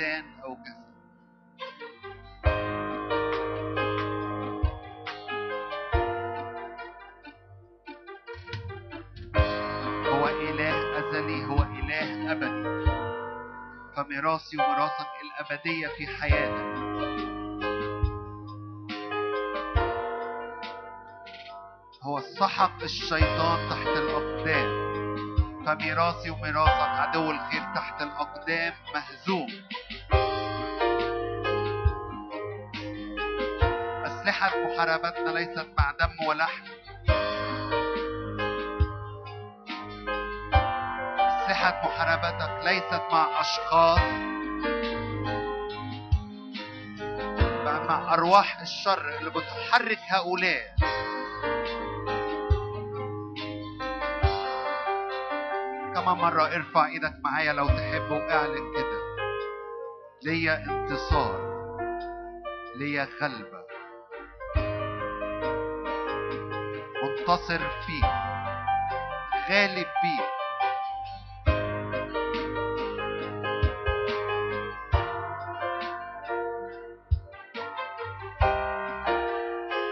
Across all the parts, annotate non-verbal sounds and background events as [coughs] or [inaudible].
إنسان أو جسد هو إله أزلي هو إله أبدي. فميراثي وميراثك الأبدية في حياتك. هو سحق الشيطان تحت الأقدام. فميراثي وميراثك عدو الخير تحت الأقدام مهزوم. أسلحة محاربتنا ليست مع دم ولحم. أسلحة محاربتك ليست مع أشخاص. بل مع أرواح الشر اللي بتحرك هؤلاء. كمان مرة ارفع إيدك معايا لو تحب وأعلن كده. ليا انتصار. ليا غلبة. منتصر فيك غالب بيك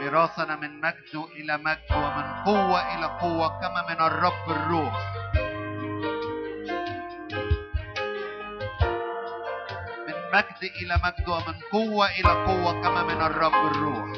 ميراثنا من مجد إلى مجد ومن قوة إلى قوة كما من الرب الروح. من مجد إلى مجد ومن قوة إلى قوة كما من الرب الروح.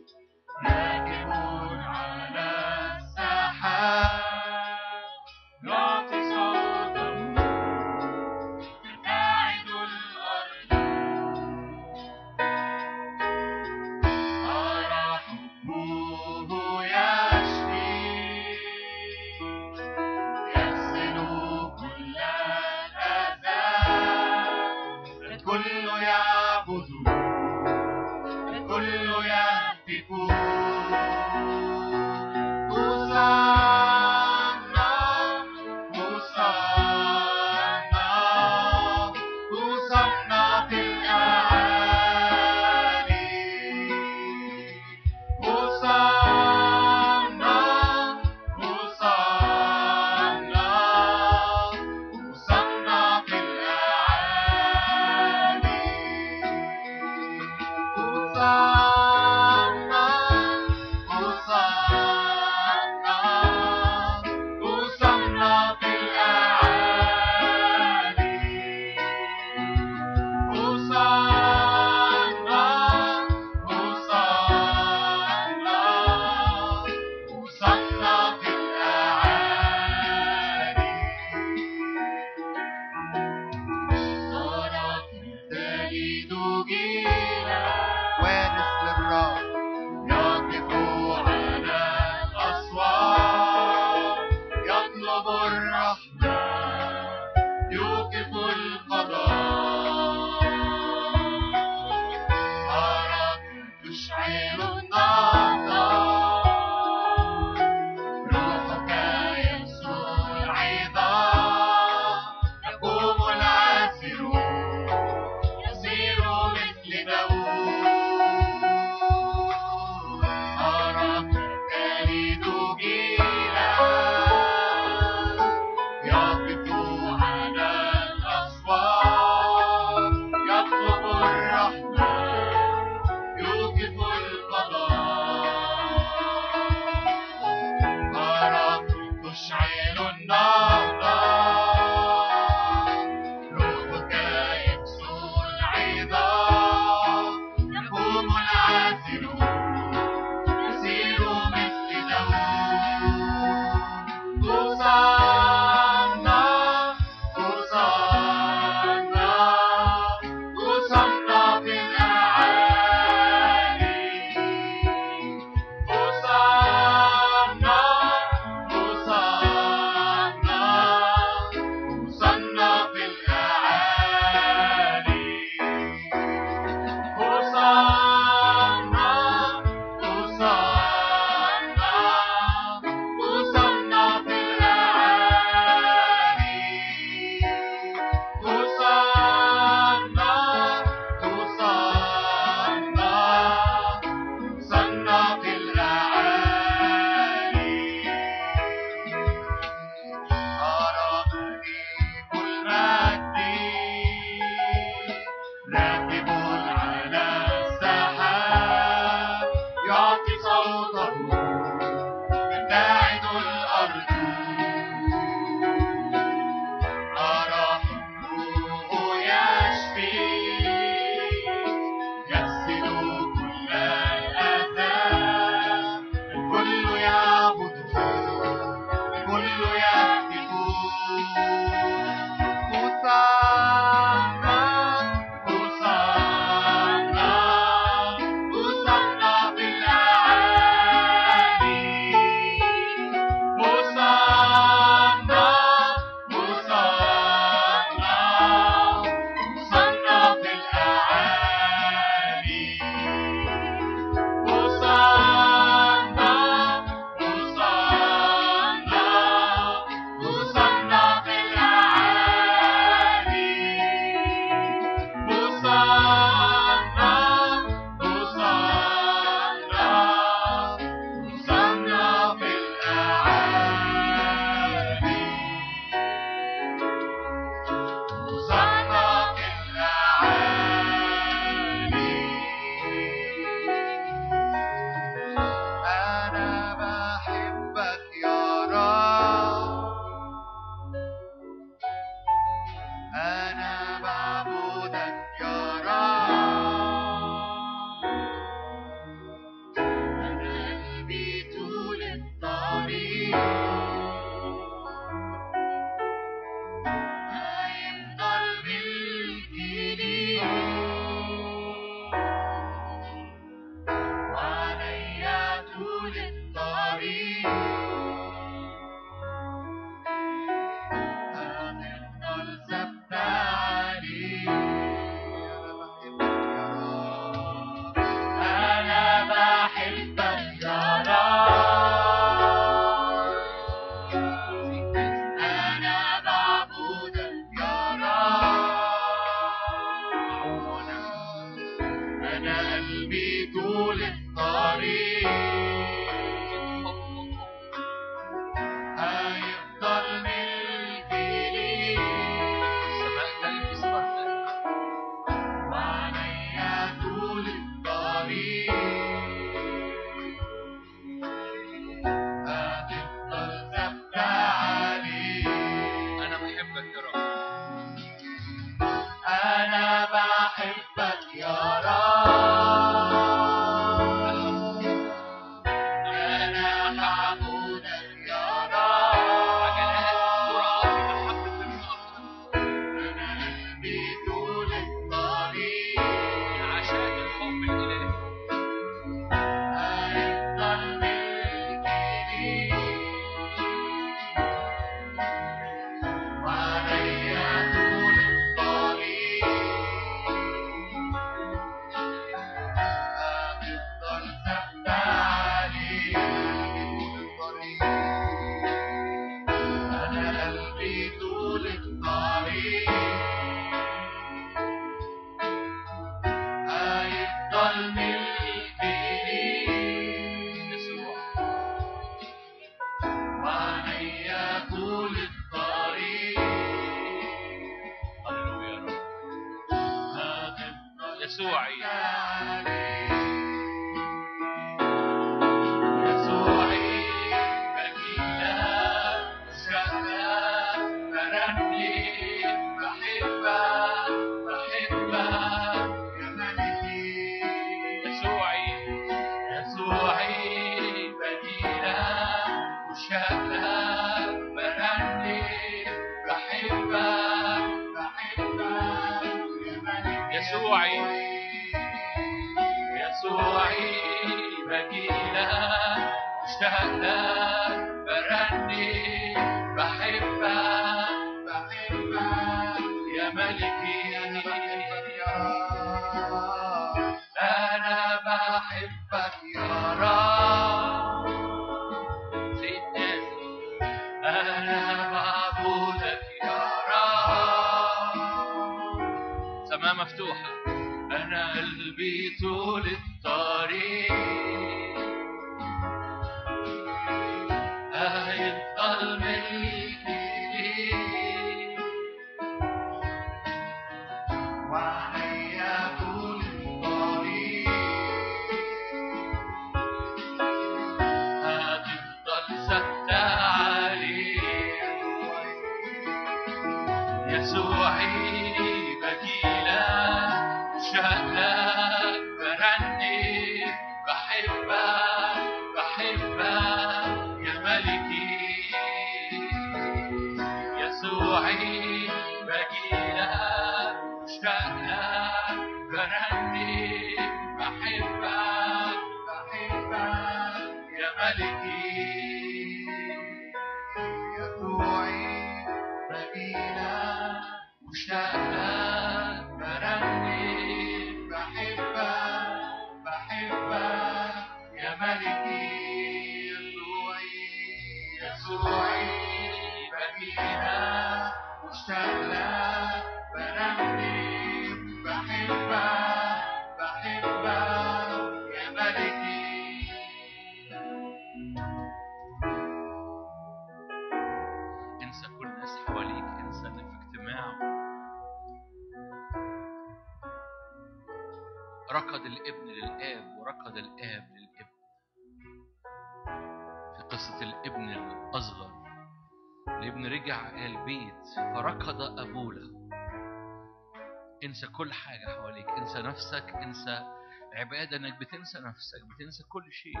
كل حاجة حواليك. انسى نفسك انسى عبادة انك بتنسى نفسك بتنسى كل شيء.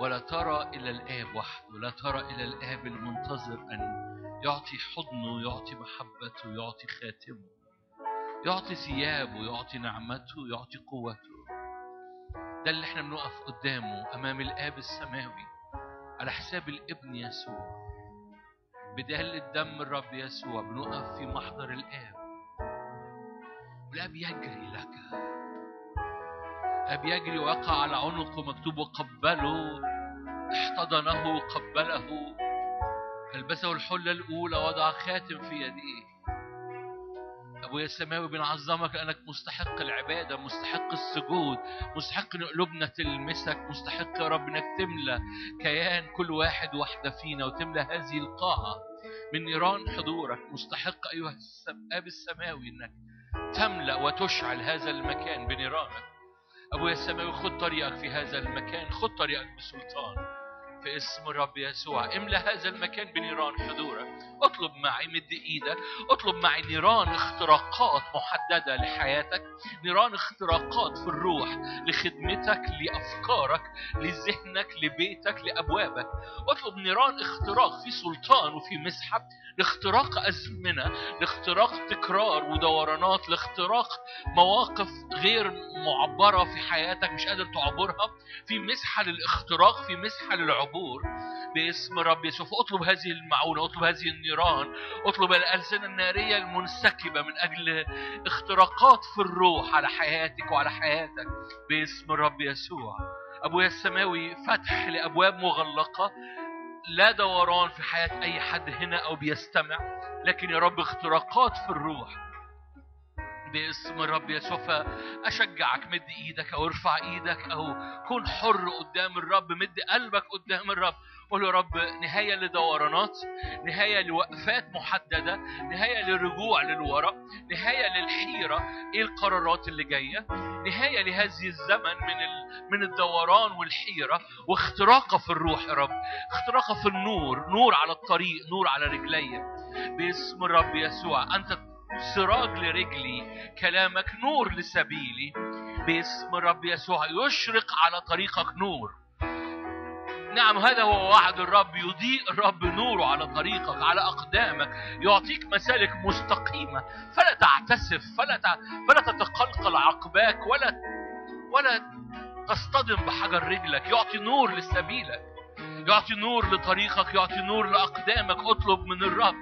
ولا ترى إلى الآب وحده لا ترى إلى الآب المنتظر أن يعطي حضنه يعطي محبته يعطي خاتمه يعطي ثيابه يعطي نعمته يعطي قوته. ده اللي إحنا بنقف قدامه أمام الآب السماوي. على حساب الابن يسوع. بدال دم الرب يسوع بنقف في محضر الآب. والآب يجري لك. أب يجري ويقع على عنقه مكتوب وقبله احتضنه قبله. ألبسه الحلة الأولى وضع خاتم في يديه. أبويا السماوي بنعظمك لأنك مستحق العبادة مستحق السجود مستحق إن قلوبنا تلمسك مستحق يا رب إنك تملى كيان كل واحد واحدة فينا وتملى هذه القاعة. من نيران حضورك مستحق أيها الأب السماوي إنك تملأ وتشعل هذا المكان بنيرانك. أبويا السماوي خد طريقك في هذا المكان خد طريقك بسلطان. في اسم الرب يسوع. املأ هذا المكان بنيران حضورك اطلب معي مد إيدك. اطلب معي نيران اختراقات محددة لحياتك. نيران اختراقات في الروح لخدمتك لأفكارك لذهنك لبيتك لأبوابك. اطلب نيران اختراق في سلطان وفي مسحة لاختراق أزمنة لاختراق تكرار ودورانات لاختراق مواقف غير معبرة في حياتك مش قادر تعبرها. في مسحة للاختراق في مسحة للعبور. باسم رب يسوع اطلب هذه المعونة اطلب هذه النيران اطلب الألسنة النارية المنسكبة من أجل اختراقات في الروح على حياتك وعلى حياتك. باسم الرب يسوع. أبويا السماوي فتح لأبواب مغلقة. لا دوران في حياة أي حد هنا أو بيستمع لكن يا رب اختراقات في الروح. باسم الرب يسوع فأشجعك مد إيدك أو ارفع إيدك أو كن حر قدام الرب مد قلبك قدام الرب. قول يا رب نهاية لدورانات نهاية لوقفات محددة نهاية للرجوع للوراء نهاية للحيرة. إيه القرارات اللي جاية؟ نهاية لهذه الزمن من ال... من الدوران والحيرة. واختراقة في الروح يا رب اختراقة في النور نور على الطريق نور على رجلي. باسم الرب يسوع أنت سراج لرجلي كلامك نور لسبيلي. باسم الرب يسوع يشرق على طريقك نور. نعم هذا هو وعد الرب يضيء الرب نوره على طريقك على أقدامك يعطيك مسالك مستقيمة. فلا تعتسف فلا. فلا تتقلقل عقباك ولا ولا تصطدم بحجر رجلك. يعطي نور لسبيلك. يعطي نور لطريقك يعطي نور لأقدامك. اطلب من الرب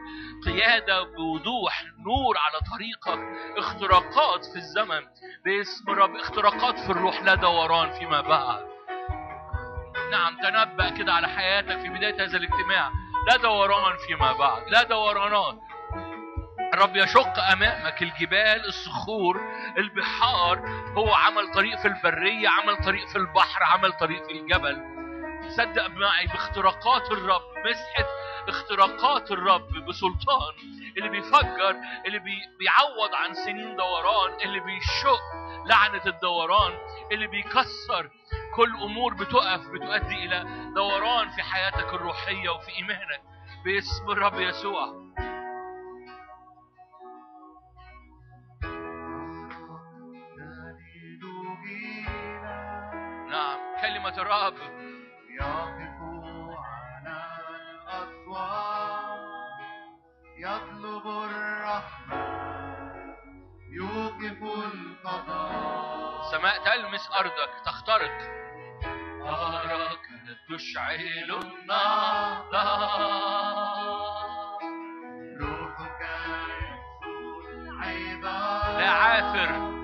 قيادة بوضوح نور على طريقك. اختراقات في الزمن. باسم الرب اختراقات في الروح لا دوران فيما بعد. نعم تنبأ كده على حياتك في بداية هذا الاجتماع. لا دوران فيما بعد لا دورانات. الرب يشق أمامك الجبال الصخور البحار. هو عمل طريق في البرية عمل طريق في البحر عمل طريق في الجبل. صدق معي باختراقات الرب مسحة اختراقات الرب بسلطان. اللي بيفجر اللي بي بيعوض عن سنين دوران اللي بيشق لعنة الدوران اللي بيكسر كل أمور بتقف بتؤدي إلى دوران في حياتك الروحية وفي إيمانك باسم الرب يسوع. نعم كلمة الرب. يقف على الأسوار يطلب الرحمة يوقف القضاء. سماء تلمس أرضك تخترق. أراك تشعل النار روحك يكسو العظام لا عافر.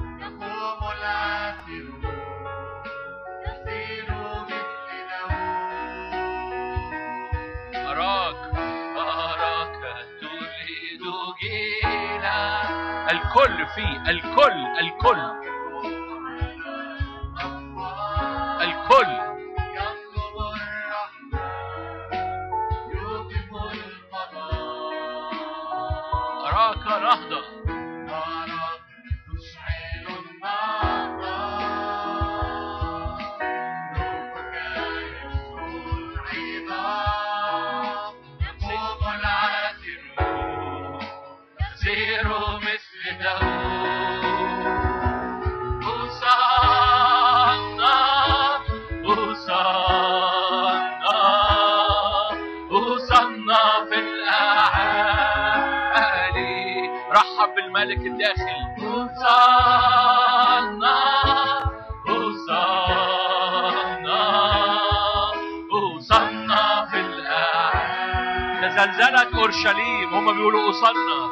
الكل فيه الكل الكل. الكل. أورشليم هم بيقولوا أوصلنا.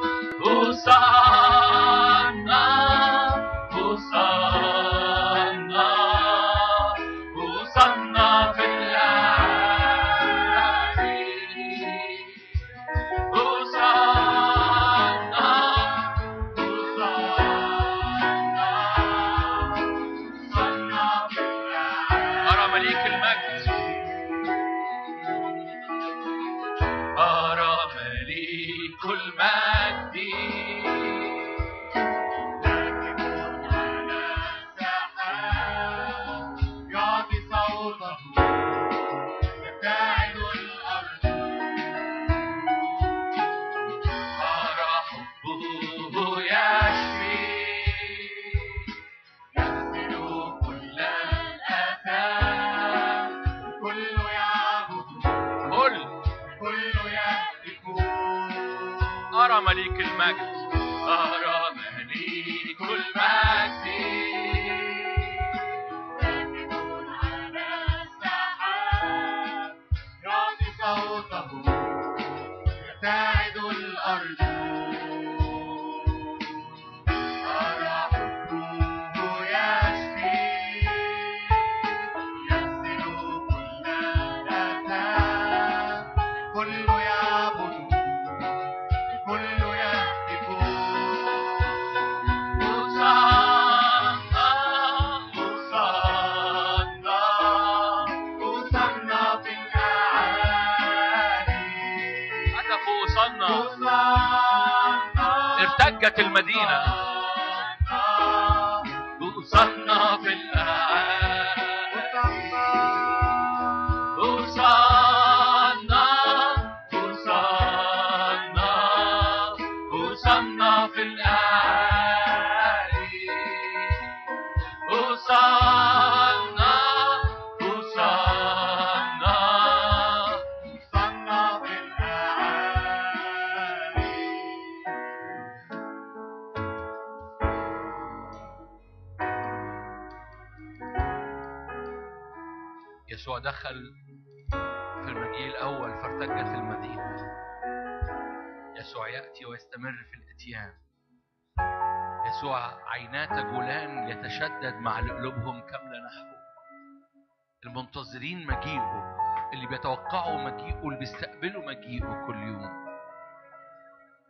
المنتظرين مجيئه اللي بيتوقعوا مجيئه اللي بيستقبلوا مجيئه كل يوم.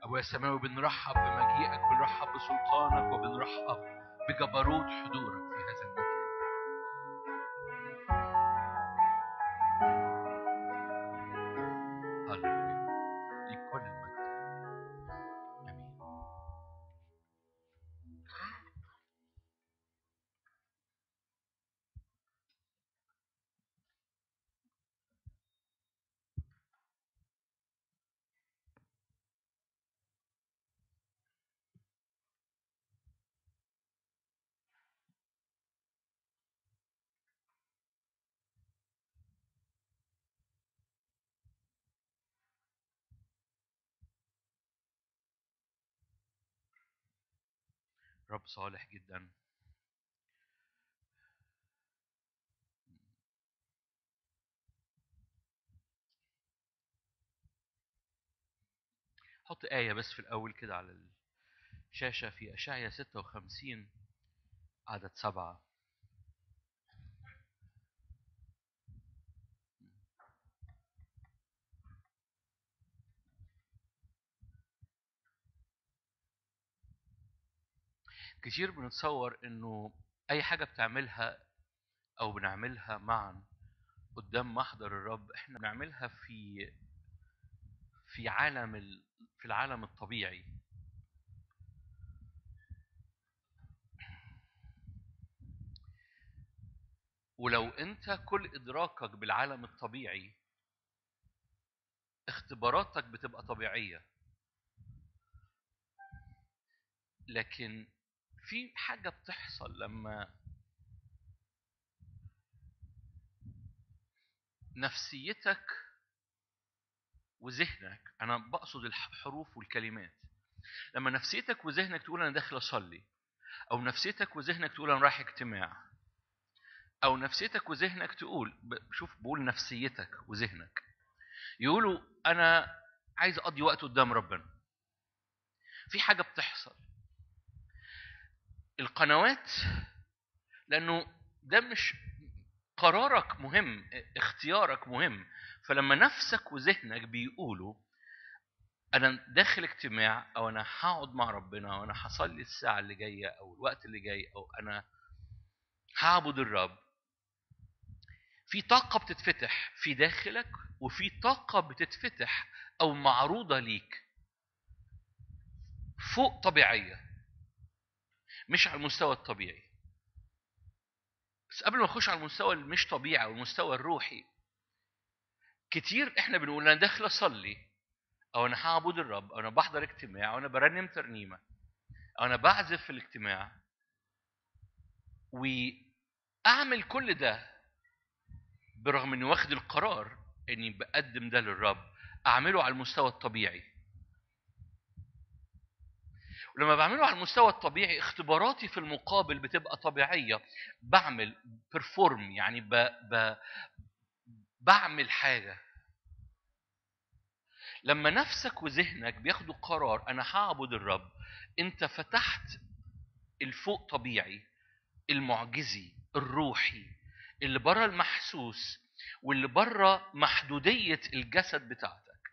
أبويا السماوي بنرحب بمجيئك بنرحب بسلطانك وبنرحب بجبروت حضورك في هذا المكان رب صالح جدا. حط آية بس في الأول كده على الشاشة في أشعيا 56 عدد سبعة. كتير بنتصور إنه أي حاجة بتعملها أو بنعملها معا قدام محضر الرب إحنا بنعملها في في عالم ال... في العالم الطبيعي. ولو أنت كل إدراكك بالعالم الطبيعي اختباراتك بتبقى طبيعية. لكن في حاجة بتحصل لما نفسيتك وذهنك أنا بقصد الحروف والكلمات لما نفسيتك وذهنك تقول أنا داخل أصلي أو نفسيتك وذهنك تقول أنا رايح اجتماع أو نفسيتك وذهنك تقول شوف بقول نفسيتك وذهنك. يقولوا أنا عايز أقضي وقت قدام ربنا. في حاجة بتحصل. القنوات لأنه ده مش قرارك مهم اختيارك مهم. فلما نفسك وذهنك بيقولوا أنا داخل اجتماع أو أنا هقعد مع ربنا أو أنا هصلي الساعة اللي جاية أو الوقت اللي جاي أو أنا هعبد الرب في طاقة بتتفتح في داخلك وفي طاقة بتتفتح أو معروضة ليك فوق طبيعية. مش على المستوى الطبيعي. بس قبل ما نخش على المستوى اللي مش طبيعي أو المستوى الروحي كتير إحنا بنقول أنا داخل أصلي أو أنا هعبد الرب أو أنا بحضر اجتماع أو أنا برنم ترنيمة أو أنا بعزف في الاجتماع وأعمل كل ده برغم إني واخد القرار إني بقدم ده للرب أعمله على المستوى الطبيعي. ولما بعمله على المستوى الطبيعي اختباراتي في المقابل بتبقى طبيعية. بعمل بيرفورم يعني ب... ب... بعمل حاجة. لما نفسك وذهنك بياخدوا قرار أنا هعبد الرب أنت فتحت الفوق طبيعي المعجزي الروحي اللي بره المحسوس واللي بره محدودية الجسد بتاعتك.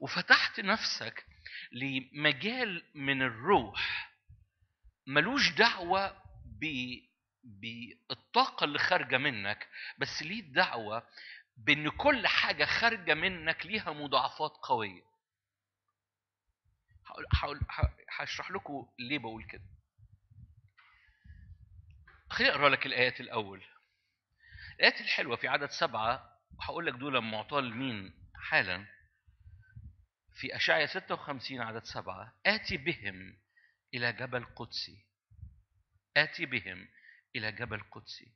وفتحت نفسك لمجال من الروح ملوش دعوة ب بالطاقة اللي خارجة منك بس ليه دعوة بإن كل حاجة خارجة منك ليها مضاعفات قوية. هقول هقول هشرح لكم ليه بقول كده. خليني أقرأ لك الآيات الأول. الآيات الحلوة في عدد سبعة وهقول لك دول معطاة لمين حالا. في اشعيا 56 عدد سبعة آتي بهم إلى جبل قدسي. آتي بهم إلى جبل قدسي.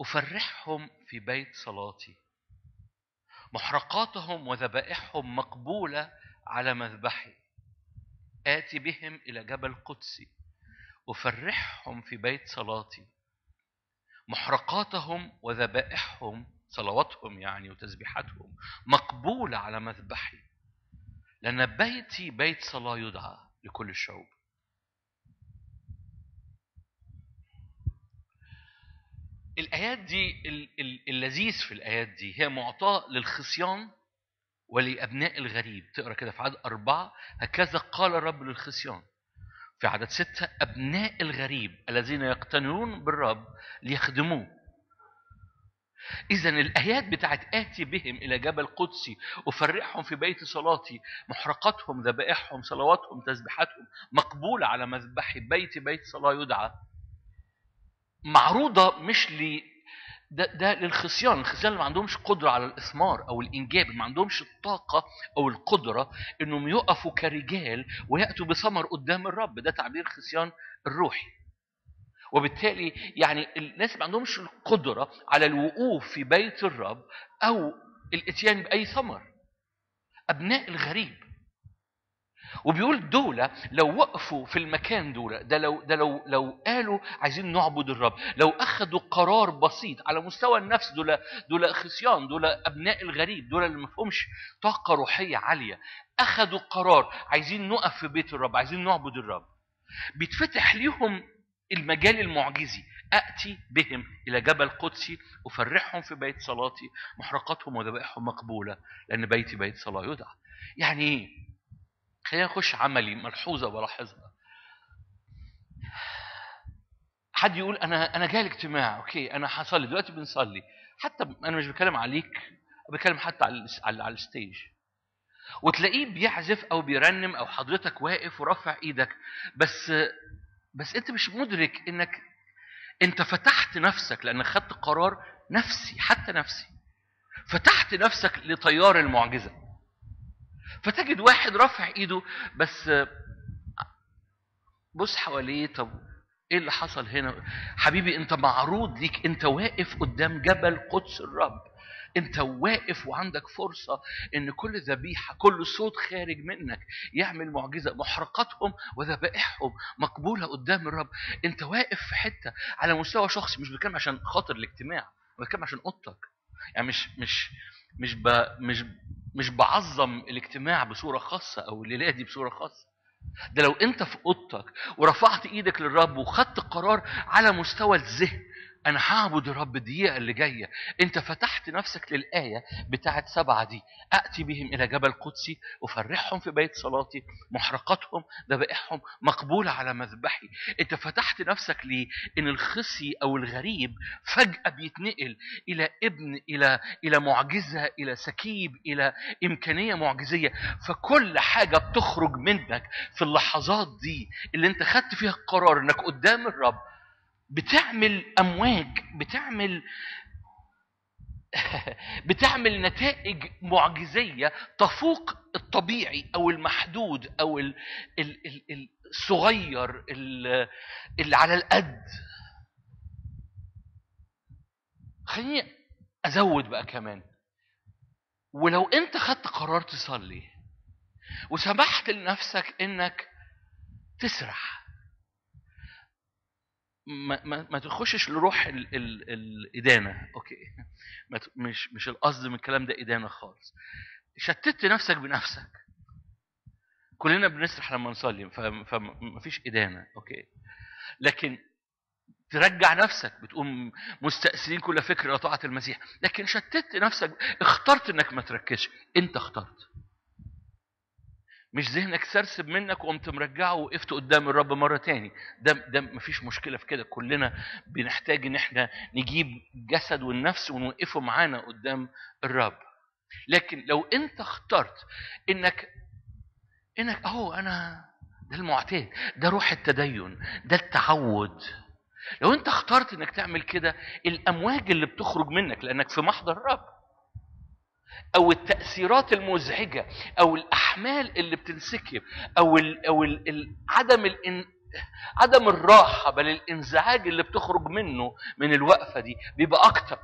أفرحهم في بيت صلاتي. محرقاتهم وذبائحهم مقبولة على مذبحي. آتي بهم إلى جبل قدسي. أفرحهم في بيت صلاتي. محرقاتهم وذبائحهم صلواتهم يعني وتسبيحاتهم مقبولة على مذبحي. لأن بيتي بيت صلاة يدعى لكل الشعوب. الآيات دي ال- ال- اللذيذ في الآيات دي هي معطاة للخصيان ولأبناء الغريب. تقرأ كده في عدد أربعة. هكذا قال الرب للخصيان في عدد ستة أبناء الغريب الذين يقتنعون بالرب ليخدموه. إذا الآيات بتاعت آتي بهم إلى جبل قدسي أفرحهم في بيت صلاتي محرقاتهم ذبائحهم صلواتهم تسبيحاتهم مقبولة على مذبحي بيت بيت صلاة يدعى. معروضة مش ل ده, ده للخصيان الخصيان اللي ما عندهمش قدرة على الإثمار أو الإنجاب ما عندهمش الطاقة أو القدرة إنهم يقفوا كرجال ويأتوا بثمر قدام الرب ده تعبير خصيان الروحي. وبالتالي يعني الناس ما عندهمش القدرة على الوقوف في بيت الرب أو الإتيان بأي ثمر. أبناء الغريب. وبيقول دول لو وقفوا في المكان دول ده لو ده لو لو قالوا عايزين نعبد الرب لو اخذوا قرار بسيط على مستوى النفس دول دول خصيان دول أبناء الغريب دول اللي ما فيهمش طاقة روحية عالية. اخذوا قرار عايزين نقف في بيت الرب عايزين نعبد الرب. بيتفتح ليهم المجال المعجزي. أتي بهم إلى جبل قدسي أفرحهم في بيت صلاتي محرقاتهم وذبائحهم مقبولة لأن بيتي بيت صلاة يدعى. يعني إيه خلينا نخش عملي ملحوظة بلاحظها حد يقول أنا أنا جاي الاجتماع okay أنا هصلي دلوقتي بنصلي. حتى أنا مش بتكلم عليك بتكلم حتى على, على stage. وتلاقيه بيعزف أو بيرنم أو حضرتك واقف ورافع إيدك بس بس انت مش مدرك انك انت فتحت نفسك لانك خدت قرار نفسي حتى نفسي. فتحت نفسك لتيار المعجزة. فتجد واحد رافع ايده بس بص حواليه طب إيه اللي حصل هنا؟ حبيبي انت معروض ليك انت واقف قدام جبل قدس الرب. انت واقف وعندك فرصة ان كل ذبيحة كل صوت خارج منك يعمل معجزة. محرقاتهم وذبائحهم مقبولة قدام الرب. انت واقف في حتة على مستوى شخصي مش بتكلم عشان خاطر الاجتماع بتكلم عشان اوضتك يعني مش مش مش ب... مش مش بعظم الاجتماع بصورة خاصة أو الليلة دي بصورة خاصة. ده لو انت في اوضتك ورفعت إيدك للرب وخدت قرار على مستوى الذهن أنا هعبد الرب الدقيقة اللي جاية. أنت فتحت نفسك للآية بتاعت سبعة دي. اتي بهم إلى جبل قدسي أفرحهم في بيت صلاتي. محرقاتهم ذبائحهم مقبولة على مذبحي. أنت فتحت نفسك لأن الخصي أو الغريب فجأة بيتنقل إلى ابن إلى إلى معجزة إلى سكيب إلى إمكانية معجزية. فكل حاجة بتخرج منك في اللحظات دي اللي أنت خدت فيها القرار إنك قدام الرب بتعمل أمواج بتعمل [laughs] بتعمل نتائج معجزية تفوق الطبيعي أو المحدود أو ال- ال- ال- الصغير ال- اللي على القد. خليني أزود بقى كمان. ولو أنت خدت قرار تصلي وسمحت لنفسك إنك تسرح ما ما, ما تخشش لروح ال ال الإدانة. أوكي. ما مش مش القصد من الكلام ده إدانة خالص. شتت نفسك بنفسك. كلنا بنسرح لما نصلي فما فيش إدانة. أوكي. لكن ترجع نفسك بتقوم مستأثرين كل فكر طاعه المسيح. لكن شتت نفسك اخترت إنك ما تركزش. أنت اخترت. مش ذهنك سرسب منك وقمت مرجعه وقفت قدام الرب مرة تاني. ده ده مفيش مشكلة في كده. كلنا بنحتاج إن إحنا نجيب جسد والنفس ونوقفه معانا قدام الرب. لكن لو أنت اخترت انك إنك أهو أنا ده المعتاد ده روح التدين ده التعود. لو أنت اخترت إنك تعمل كده الأمواج اللي بتخرج منك لأنك في محضر الرب. أو التأثيرات المزعجة أو الأحمال اللي بتنسكب أو ال أو ال عدم الان عدم الراحة بل الإنزعاج اللي بتخرج منه من الوقفة دي بيبقى أكتر.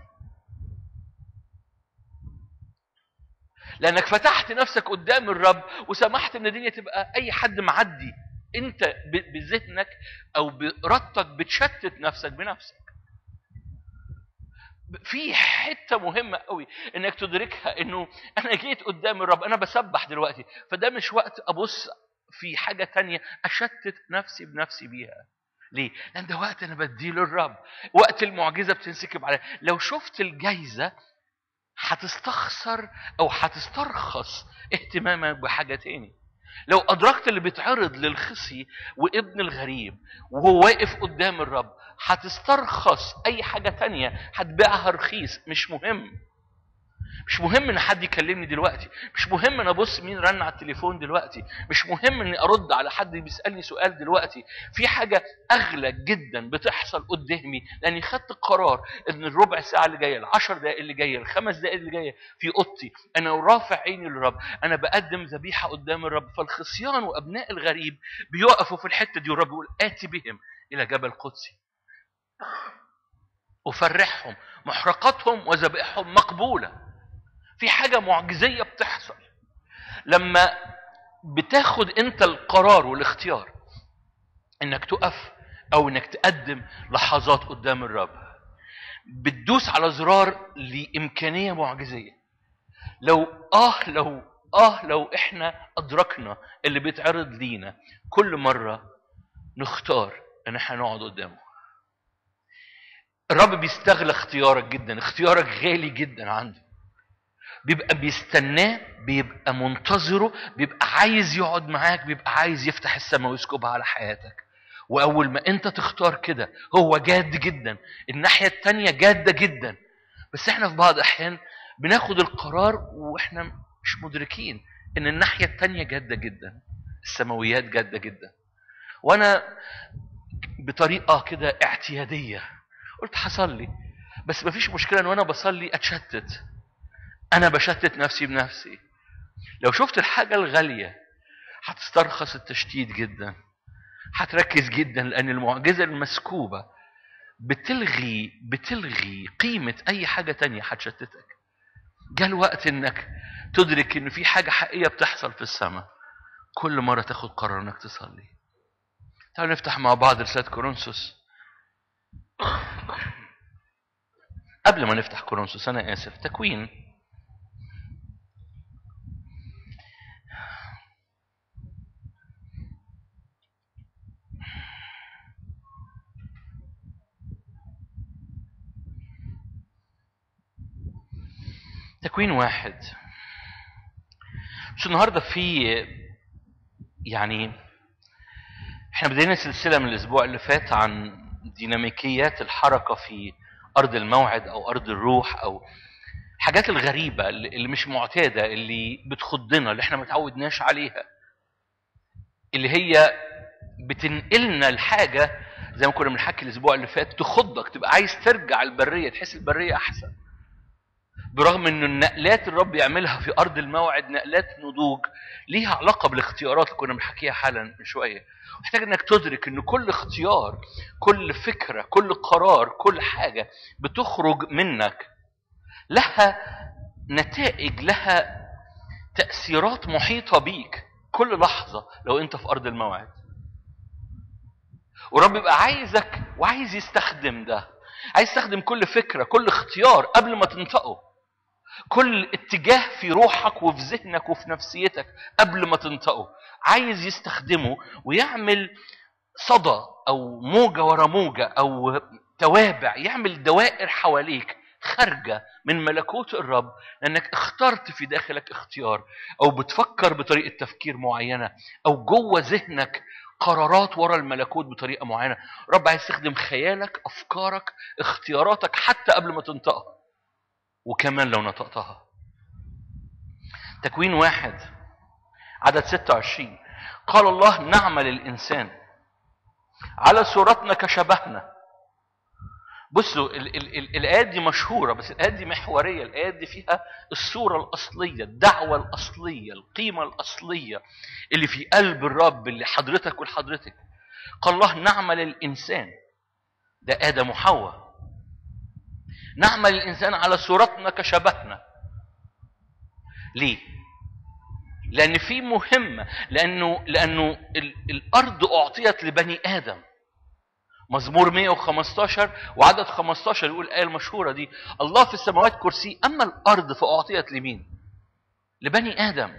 لأنك فتحت نفسك قدام الرب وسمحت إن الدنيا تبقى أي حد معدي أنت بذهنك أو بارادتك بتشتت نفسك بنفسك. في حتة مهمة قوي إنك تدركها إنه أنا جيت قدام الرب أنا بسبح دلوقتي فده مش وقت أبص في حاجة تانية أشتت نفسي بنفسي بيها. ليه؟ لأن ده وقت أنا بديه للرب. وقت المعجزة بتنسكب عليا. لو شفت الجايزة هتستخسر أو هتسترخص اهتمامك بحاجة تاني. لو أدركت اللي بيتعرض للخصي وابن الغريب وهو واقف قدام الرب هتسترخص أي حاجة تانية هتبيعها رخيص مش مهم. مش مهم إن حد يكلمني دلوقتي مش مهم إن أبص مين رن على التليفون دلوقتي مش مهم إني أرد على حد بيسألني سؤال دلوقتي. في حاجة أغلى جدا بتحصل قدامي لأني خدت قرار إن الربع ساعة اللي جاية العشر دقائق اللي جاية الخمس دقائق اللي جاية في أوضتي. أنا رافع عيني للرب أنا بقدم ذبيحة قدام الرب. فالخصيان وأبناء الغريب بيقفوا في الحتة دي والرب يقول آتي بهم إلى جبل قدسي. أفرحهم محرقاتهم وذبائحهم مقبولة. في حاجة معجزية بتحصل. لما بتاخد أنت القرار والاختيار إنك تقف أو إنك تقدم لحظات قدام الرب بتدوس على زرار لإمكانية معجزية. لو آه لو آه لو إحنا أدركنا اللي بيتعرض لينا كل مرة نختار إن إحنا نقعد قدامه. الرب بيستغل اختيارك جدا اختيارك غالي جدا عنده. بيبقى بيستناه بيبقى منتظره بيبقى عايز يقعد معاك بيبقى عايز يفتح السماء ويسكبها على حياتك. وأول ما أنت تختار كده هو جاد جدا. الناحية التانية جادة جدا. بس إحنا في بعض الأحيان بناخد القرار وإحنا مش مدركين إن الناحية التانية جادة جدا. السماويات جادة جدا. وأنا بطريقة كده اعتيادية. قلت هصلي بس مفيش مشكلة إن وأنا بصلي أتشتت. أنا بشتت نفسي بنفسي. لو شفت الحاجة الغالية هتسترخص التشتيت جدا. هتركز جدا لأن المعجزة المسكوبة بتلغي بتلغي قيمة أي حاجة تانية هتشتتك. جاء الوقت إنك تدرك إن في حاجة حقيقية بتحصل في السماء. كل مرة تاخد قرار إنك تصلي. تعالوا نفتح مع بعض رسالة كورنثوس. قبل ما نفتح كورنثوس أنا آسف. تكوين. تكوين واحد. مش النهارده في يعني إحنا بدينا سلسلة من الأسبوع اللي فات عن ديناميكيات الحركة في أرض الموعد أو أرض الروح أو الحاجات الغريبة اللي مش معتادة اللي بتخضنا اللي إحنا ما عليها. اللي هي بتنقلنا الحاجة زي ما كنا بنحكي الأسبوع اللي فات تخضك تبقى عايز ترجع البرية تحس البرية أحسن. برغم ان النقلات الرب يعملها في أرض الموعد نقلات نضوج ليها علاقة بالاختيارات اللي كنا بنحكيها حالا من شوية. محتاج إنك تدرك ان كل اختيار كل فكرة كل قرار كل حاجة بتخرج منك. لها نتائج لها تأثيرات محيطة بيك كل لحظة لو أنت في أرض الموعد. ورب يبقى عايزك وعايز يستخدم ده. عايز يستخدم كل فكرة كل اختيار قبل ما تنطقه. كل اتجاه في روحك وفي ذهنك وفي نفسيتك قبل ما تنطقه. عايز يستخدمه ويعمل صدى أو موجة ورا موجة أو توابع يعمل دوائر حواليك خارجة من ملكوت الرب لأنك اخترت في داخلك اختيار أو بتفكر بطريقة تفكير معينة أو جوه ذهنك قرارات ورا الملكوت بطريقة معينة. رب عايز يستخدم خيالك أفكارك اختياراتك حتى قبل ما تنطقها وكمان لو نطقتها. تكوين واحد عدد 26 قال الله نعمل الإنسان على صورتنا كشبهنا. بصوا ال- ال- ال- الآيات دي مشهورة بس الآيات دي محورية. الآيات دي فيها الصورة الأصلية الدعوة الأصلية القيمة الأصلية اللي في قلب الرب اللي حضرتك ولحضرتك قال الله نعمل الإنسان ده آدم وحواء. نعمل الإنسان على صورتنا كشبهنا ليه؟ لأن في مهمة لأنه لأنه ال- الأرض أعطيت لبني آدم مزمور 115 وعدد 15 يقول الآية المشهورة دي الله في السماوات كرسي أما الأرض فأعطيت لمين؟ لبني آدم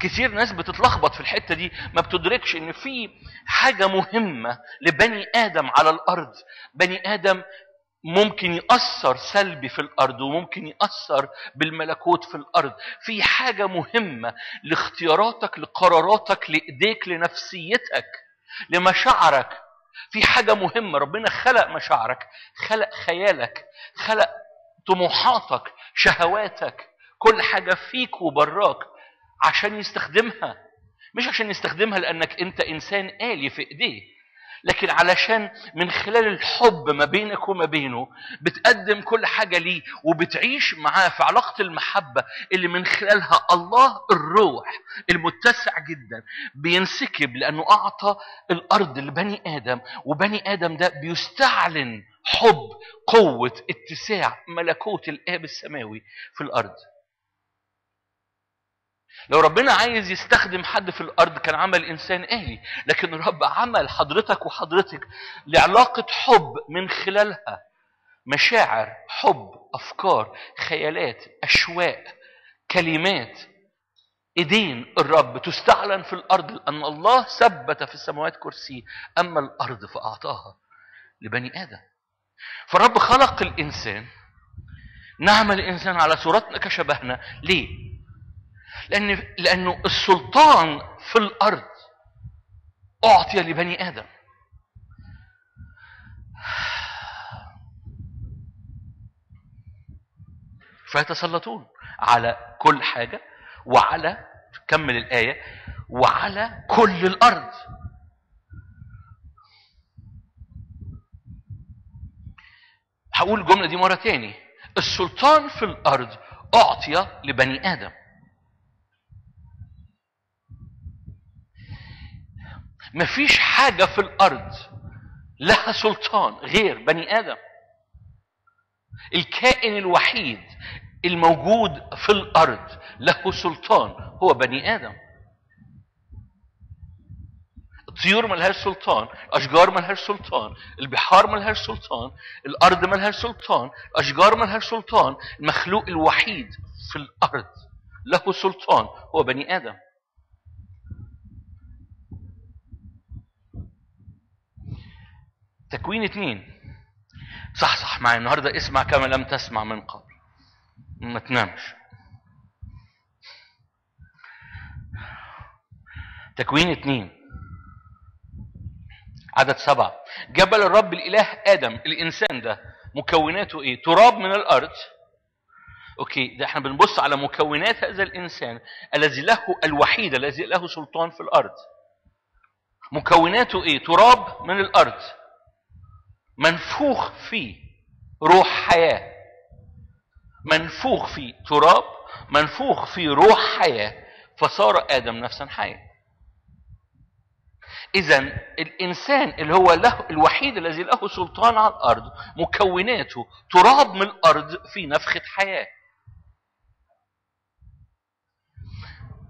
كتير ناس بتتلخبط في الحتة دي ما بتدركش إن في حاجة مهمة لبني آدم على الأرض بني آدم ممكن يأثر سلبي في الأرض وممكن يأثر بالملكوت في الأرض. في حاجة مهمة لاختياراتك لقراراتك لإيديك لنفسيتك لمشاعرك. في حاجة مهمة ربنا خلق مشاعرك خلق خيالك خلق طموحاتك شهواتك كل حاجة فيك وبراك عشان يستخدمها. مش عشان يستخدمها لأنك أنت إنسان آلي في إيديه. لكن علشان من خلال الحب ما بينك وما بينه بتقدم كل حاجة ليه وبتعيش معاه في علاقة المحبة اللي من خلالها الله الروح المتسع جدا بينسكب لأنه أعطى الأرض لبني آدم وبني آدم ده بيستعلن حب قوة اتساع ملكوت الآب السماوي في الأرض. لو ربنا عايز يستخدم حد في الأرض كان عمل إنسان آلي لكن الرب عمل حضرتك وحضرتك لعلاقة حب من خلالها. مشاعر حب أفكار خيالات أشواق كلمات. إيدين الرب تستعلن في الأرض لأن الله ثبت في السماوات كرسي أما الأرض فأعطاها لبني آدم. فالرب خلق الإنسان. نعمل الإنسان على صورتنا كشبهنا. ليه؟ لأن لأنه السلطان في الأرض أعطي لبني آدم. فيتسلطون على كل حاجة وعلى كمل الآية وعلى كل الأرض. هقول الجملة دي مرة تاني. السلطان في الأرض أعطي لبني آدم. مفيش حاجة في الأرض لها سلطان غير بني آدم. الكائن الوحيد الموجود في الأرض له سلطان هو بني آدم. الطيور ملهاش سلطان الأشجار ملهاش سلطان البحار ملهاش سلطان الأرض ملهاش سلطان الأشجار ملهاش سلطان. المخلوق الوحيد في الأرض له سلطان هو بني آدم. تكوين اتنين صح صح معايا النهارده اسمع كما لم تسمع من قبل. ما تنامش. تكوين اتنين عدد سبعة. جبل الرب الإله آدم الإنسان ده مكوناته إيه؟ تراب من الأرض. أوكي ده إحنا بنبص على مكونات هذا الإنسان الذي له الوحيد الذي له سلطان في الأرض. مكوناته إيه؟ تراب من الأرض. منفوخ فيه روح حياة. منفوخ فيه تراب منفوخ فيه روح حياة. فصار آدم نفسا حية إذا الإنسان اللي هو له الوحيد الذي له سلطان على الأرض مكوناته تراب من الأرض في نفخة حياة.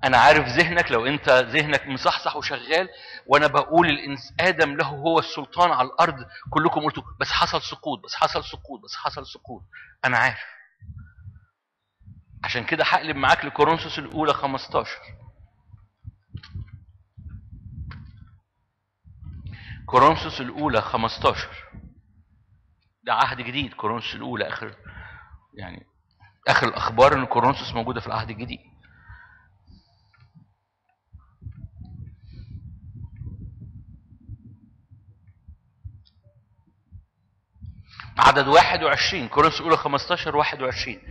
أنا عارف ذهنك لو أنت ذهنك مصحصح وشغال وأنا بقول الإنس آدم له هو السلطان على الأرض كلكم قلتوا بس حصل سقوط بس حصل سقوط بس حصل سقوط. أنا عارف. عشان كده هقلب معاك لكورنثوس الأولى 15 كورنثوس الأولى 15 ده عهد جديد كورنثوس الأولى آخر يعني آخر الأخبار إن كورنثوس موجودة في العهد الجديد. عدد 21 كورنثوس الاولى 15 21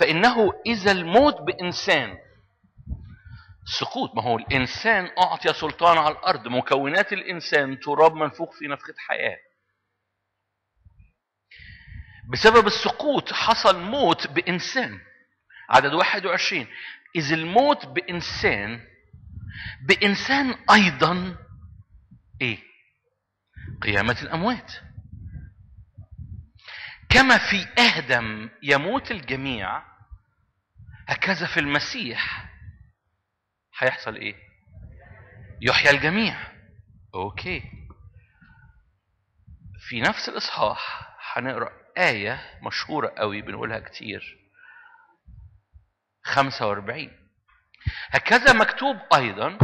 فإنه إذا الموت بإنسان سقوط. ما هو الإنسان أعطي سلطان على الأرض. مكونات الإنسان تراب منفوخ في نفخة حياة. بسبب السقوط حصل موت بإنسان. عدد 21 اذ الموت بإنسان بإنسان أيضا إيه؟ قيامة الأموات. كما في آدم يموت الجميع هكذا في المسيح هيحصل إيه؟ يحيى الجميع. أوكي. في نفس الإصحاح هنقرأ آية مشهورة قوي بنقولها كتير. 45 هكذا مكتوب أيضا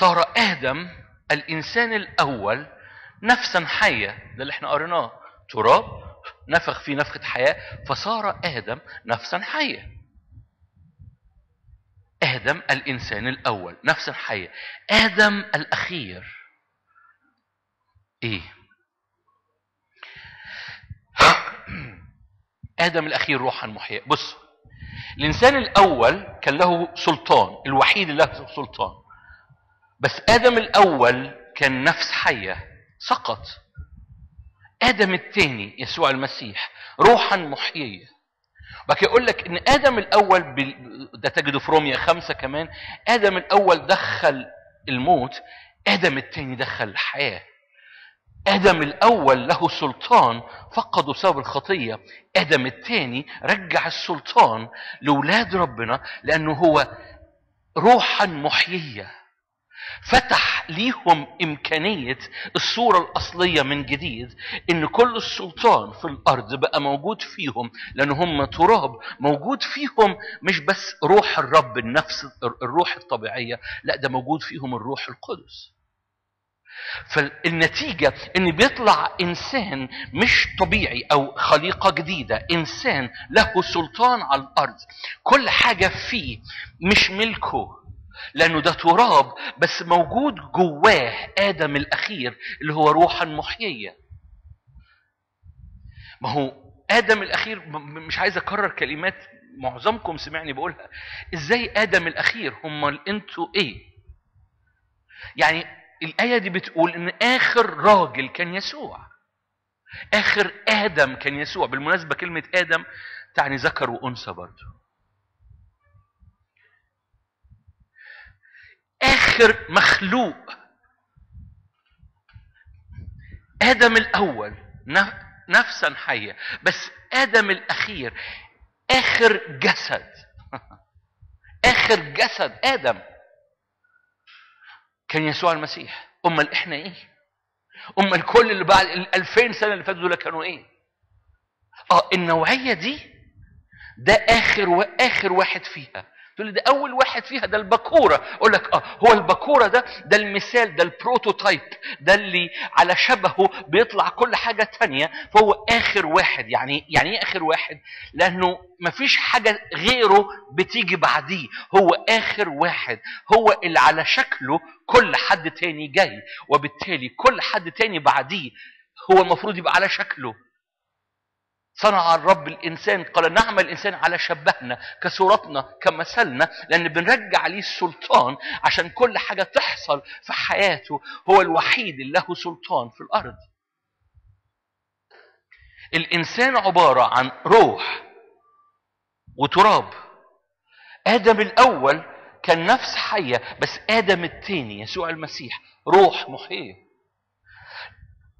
صار آدم الإنسان الأول نفسا حية ده اللي إحنا قريناه. تراب نفخ في نفخة حياة فصار آدم نفسا حية. آدم الإنسان الأول نفسا حية. آدم الأخير. إيه؟ [clears throat] آدم الأخير روحا محيا بص الإنسان الأول كان له سلطان الوحيد اللي له سلطان. بس آدم الأول كان نفس حية سقط. آدم الثاني يسوع المسيح روحا محيية. بقى يقول لك إن آدم الأول. ده تجده في روميا خمسة كمان آدم الأول دخل الموت آدم الثاني دخل الحياة. آدم الأول له سلطان فقده بسبب الخطية. آدم الثاني رجع السلطان لأولاد ربنا لأنه هو روحا محيية. فتح ليهم إمكانية الصورة الأصلية من جديد إن كل السلطان في الأرض بقى موجود فيهم لأن هم تراب موجود فيهم مش بس روح الرب النفس الروح الطبيعية لا ده موجود فيهم الروح القدس. فالنتيجة إن بيطلع إنسان مش طبيعي أو خليقة جديدة إنسان له سلطان على الأرض كل حاجة فيه مش ملكه. لأنه ده تراب بس موجود جواه آدم الأخير اللي هو روحا محيية. ما هو آدم الأخير مش عايز أكرر كلمات معظمكم سمعني بقولها. إزاي آدم الأخير؟ هم أنتوا إيه؟ يعني الآية دي بتقول إن آخر راجل كان يسوع. آخر آدم كان يسوع. بالمناسبة كلمة آدم تعني ذكر وأنثى برضه. آخر مخلوق. آدم الأول نفسا حية بس آدم الأخير آخر جسد. [laughs] آخر جسد آدم. كان يسوع المسيح. أمال إحنا إيه؟ أمال كل اللي بعد ال2000 سنة اللي فاتوا دول كانوا إيه؟ آه النوعية دي ده آخر واخر واحد فيها. تقول لي ده أول واحد فيها ده البكوره أقول لك آه هو البكوره ده ده المثال ده البروتوتايب ده اللي على شبهه بيطلع كل حاجة تانية فهو آخر واحد. يعني يعني إيه آخر واحد؟ لأنه مفيش حاجة غيره بتيجي بعديه. هو آخر واحد هو اللي على شكله كل حد تاني جاي وبالتالي كل حد تاني بعديه هو المفروض يبقى على شكله. صنع الرب الإنسان قال نعمل الإنسان على شبهنا كصورتنا كمثلنا لأن بنرجع عليه السلطان عشان كل حاجة تحصل في حياته هو الوحيد اللي له سلطان في الأرض. الإنسان عبارة عن روح وتراب. آدم الأول كان نفس حية بس آدم الثاني يسوع المسيح روح محييه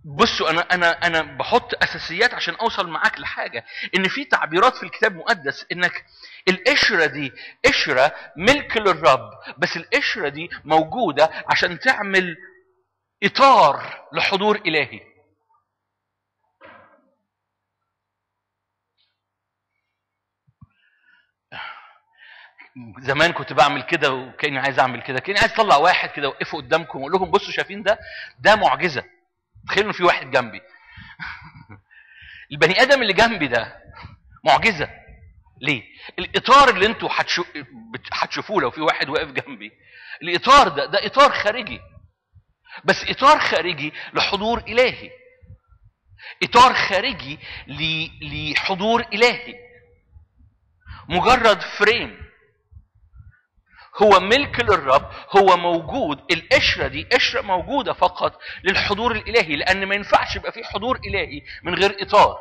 بصوا أنا أنا أنا بحط أساسيات عشان أوصل معاك لحاجة إن في تعبيرات في الكتاب المقدس إنك القشرة دي قشرة ملك للرب بس القشرة دي موجودة عشان تعمل إطار لحضور إلهي. زمان كنت بعمل كده وكأني عايز أعمل كده كأني عايز أطلع واحد كده أوقفه قدامكم وأقول لهم بصوا شايفين ده؟ ده معجزة. تخيلوا ان في واحد جنبي. [laughs] البني آدم اللي جنبي ده معجزة. ليه؟ الإطار اللي أنتوا هتشوفوه لو في واحد واقف جنبي. الإطار ده ده إطار خارجي. بس إطار خارجي لحضور إلهي. إطار خارجي. لحضور إلهي. مجرد فريم. هو ملك للرب هو موجود. القشرة دي قشرة موجودة فقط للحضور الإلهي لأن ما ينفعش يبقى في حضور إلهي من غير إطار.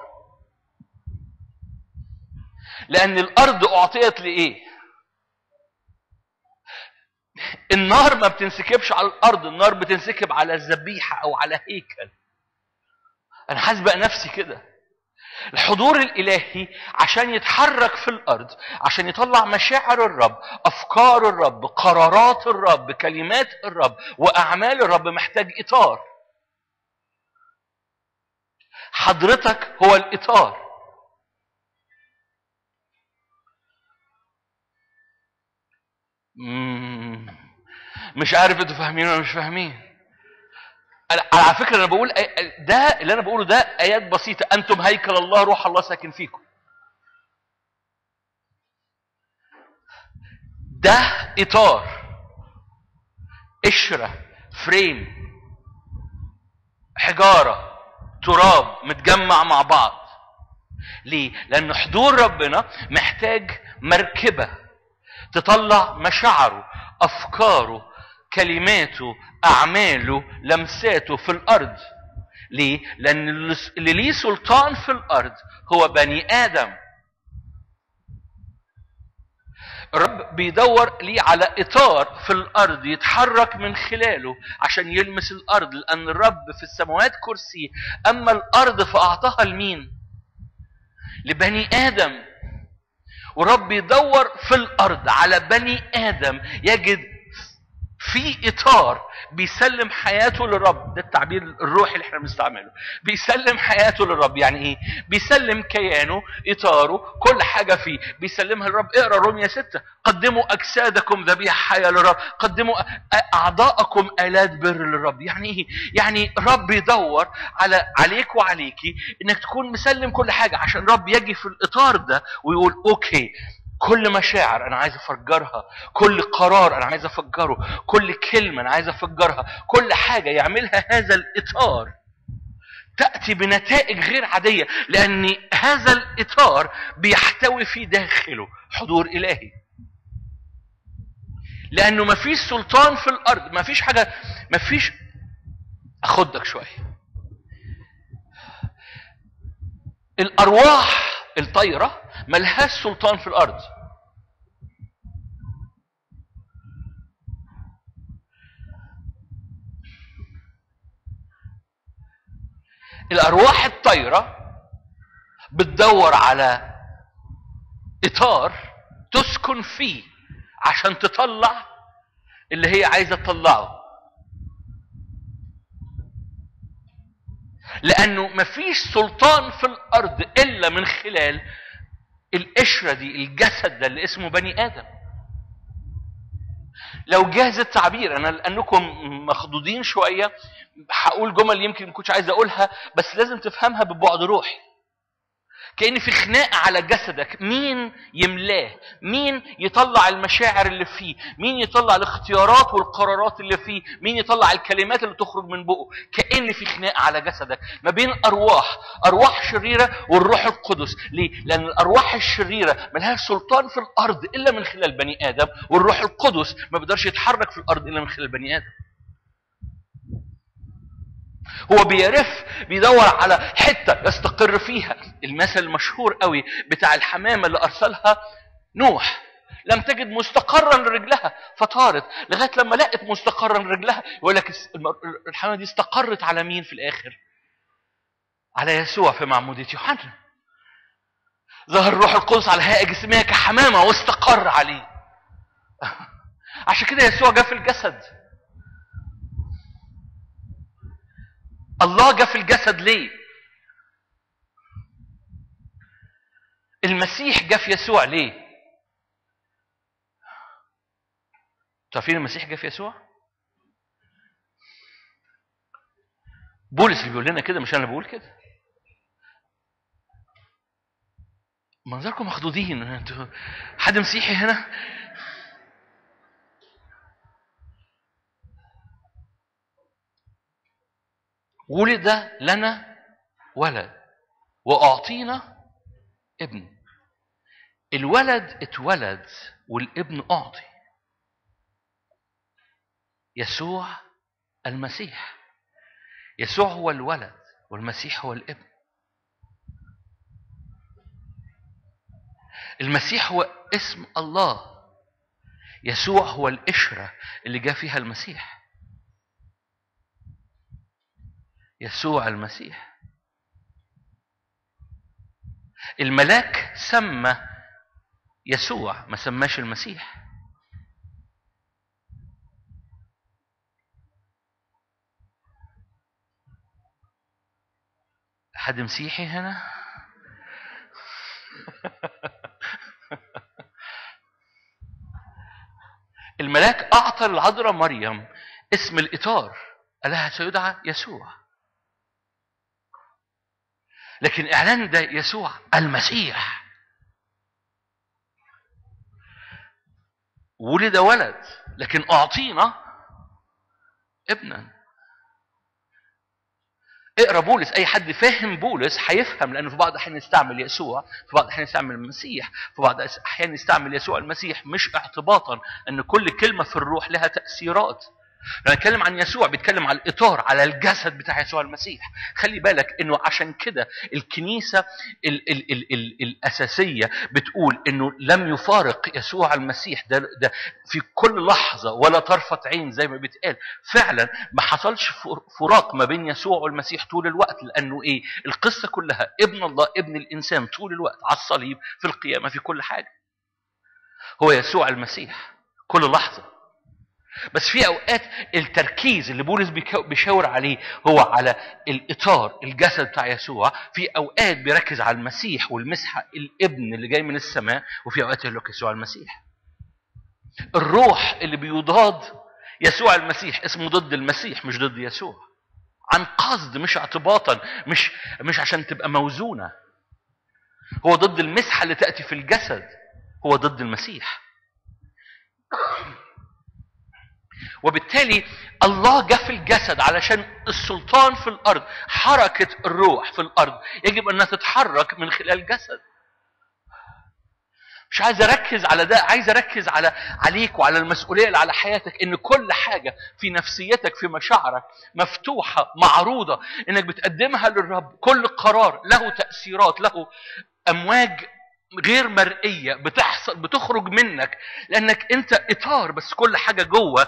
لأن الأرض أعطيت لإيه؟ النار ما بتنسكبش على الأرض النار بتنسكب على الذبيحة أو على هيكل. أنا حاسس بقى نفسي كده. الحضور الإلهي عشان يتحرك في الأرض عشان يطلع مشاعر الرب أفكار الرب قرارات الرب كلمات الرب وأعمال الرب محتاج إطار. حضرتك هو الإطار. مش عارف أنتوا فاهمين ولا مش فاهمين. على فكرة أنا بقول ده اللي أنا بقوله ده آيات بسيطة. أنتم هيكل الله روح الله ساكن فيكم. ده إطار قشرة فريم حجارة تراب متجمع مع بعض. ليه؟ لأن حضور ربنا محتاج مركبة تطلع مشاعره أفكاره كلماته اعماله لمساته في الأرض. ليه؟ لأن اللي ليه سلطان في الأرض هو بني آدم. الرب بيدور ليه على إطار في الأرض يتحرك من خلاله عشان يلمس الأرض لأن الرب في السماوات كرسي أما الأرض فأعطاها لمين؟ لبني آدم. ورب يدور في الأرض على بني آدم. يجد في إطار بيسلم حياته للرب. ده التعبير الروحي اللي إحنا بنستعمله. بيسلم حياته للرب. يعني إيه؟ بيسلم كيانه إطاره كل حاجة فيه. بيسلمها للرب. اقرأ روميا ستة. قدموا أجسادكم ذبيحة حية للرب. قدموا أعضاءكم آلات بر للرب. يعني إيه؟ يعني رب يدور على عليك وعليكي إنك تكون مسلم كل حاجة. عشان رب يجي في الإطار ده ويقول أوكي. كل مشاعر أنا عايز أفجرها كل قرار أنا عايز أفجره كل كلمة أنا عايز أفجرها كل حاجة يعملها هذا الإطار. تأتي بنتائج غير عادية لأن هذا الإطار بيحتوي في داخله حضور إلهي. لأنه مفيش سلطان في الأرض مفيش حاجة مفيش أخدك شوية. الأرواح الطايرة ملهاش سلطان في الأرض. الأرواح الطايرة بتدور على إطار تسكن فيه عشان تطلع اللي هي عايزة تطلعه. لأنه مفيش سلطان في الأرض إلا من خلال القشرة دي الجسد ده اللي اسمه بني آدم. لو جاز التعبير أنا لأنكم مخضوضين شوية هقول جمل يمكن ما كنتش عايز أقولها بس لازم تفهمها ببعد روحي. كأن في خناقة على جسدك. مين يملاه؟ مين يطلع المشاعر اللي فيه؟ مين يطلع الاختيارات والقرارات اللي فيه؟ مين يطلع الكلمات اللي تخرج من بقه؟ كأن في خناقة على جسدك. ما بين أرواح أرواح شريرة والروح القدس. ليه؟ لأن الأرواح الشريرة ملهاش سلطان في الأرض إلا من خلال بني آدم والروح القدس ما بيقدرش يتحرك في الأرض إلا من خلال بني آدم. هو بيرف بيدور على حتة يستقر فيها. المثل المشهور قوي بتاع الحمامة اللي أرسلها نوح. لم تجد مستقرا لرجلها فطارت. لغاية لما لقت مستقرا لرجلها يقول لك الحمامة دي استقرت على مين في الآخر؟ على يسوع في معمودية يوحنا. ظهر الروح القدس على هيئة جسمية كحمامة واستقر عليه. [laughs] عشان كده يسوع جاء في الجسد. الله جاء في الجسد ليه؟ المسيح جاء في يسوع ليه؟ تعرفين المسيح جاء في يسوع؟ بولس اللي بيقول لنا كده مش أنا اللي بقول كده. منظركم مخضوضين. حد مسيحي هنا؟ ولد لنا ولد وأعطينا ابن. الولد اتولد والابن أعطي. يسوع المسيح. يسوع هو الولد والمسيح هو الابن. المسيح هو اسم الله. يسوع هو القشرة اللي جاء فيها المسيح. يسوع المسيح. الملاك سمى يسوع ما سماش المسيح. حد مسيحي هنا؟ [laughs] الملاك أعطى العذراء مريم اسم الإطار. قال لها سيدعى يسوع. لكن إعلان ده يسوع المسيح. ولد ولد لكن أعطينا ابنا. اقرأ بولس أي حد فاهم بولس هيفهم لأنه في بعض الأحيان يستعمل يسوع في بعض الأحيان يستعمل المسيح في بعض الأحيان يستعمل يسوع المسيح مش اعتباطا إن كل كلمة في الروح لها تأثيرات. لما نتكلم عن يسوع بيتكلم على الإطار على الجسد بتاع يسوع المسيح. خلي بالك إنه عشان كده الكنيسة ال ال ال ال الأساسية بتقول إنه لم يفارق يسوع المسيح ده, ده في كل لحظة ولا طرفة عين زي ما بيتقال. فعلا ما حصلش فراق ما بين يسوع والمسيح طول الوقت لأنه إيه؟ القصة كلها ابن الله ابن الإنسان طول الوقت على الصليب في القيامة في كل حاجة. هو يسوع المسيح كل لحظة. بس في أوقات التركيز اللي بولس بيشاور عليه هو على الإطار الجسد بتاع يسوع. في أوقات بيركز على المسيح والمسحه الابن اللي جاي من السماء وفي أوقات يقول لك يسوع المسيح. الروح اللي بيضاد يسوع المسيح اسمه ضد المسيح مش ضد يسوع. عن قصد مش اعتباطا مش مش عشان تبقى موزونة. هو ضد المسحه اللي تأتي في الجسد هو ضد المسيح. وبالتالي الله جاء في الجسد علشان السلطان في الأرض حركة الروح في الأرض. يجب أنها تتحرك من خلال الجسد مش عايز أركز على ده عايز أركز على عليك وعلى المسؤولية اللي على حياتك إن كل حاجة في نفسيتك في مشاعرك مفتوحة معروضة إنك بتقدمها للرب. كل قرار له تأثيرات له أمواج غير مرئية بتحصل بتخرج منك لأنك أنت إطار بس كل حاجة جوه.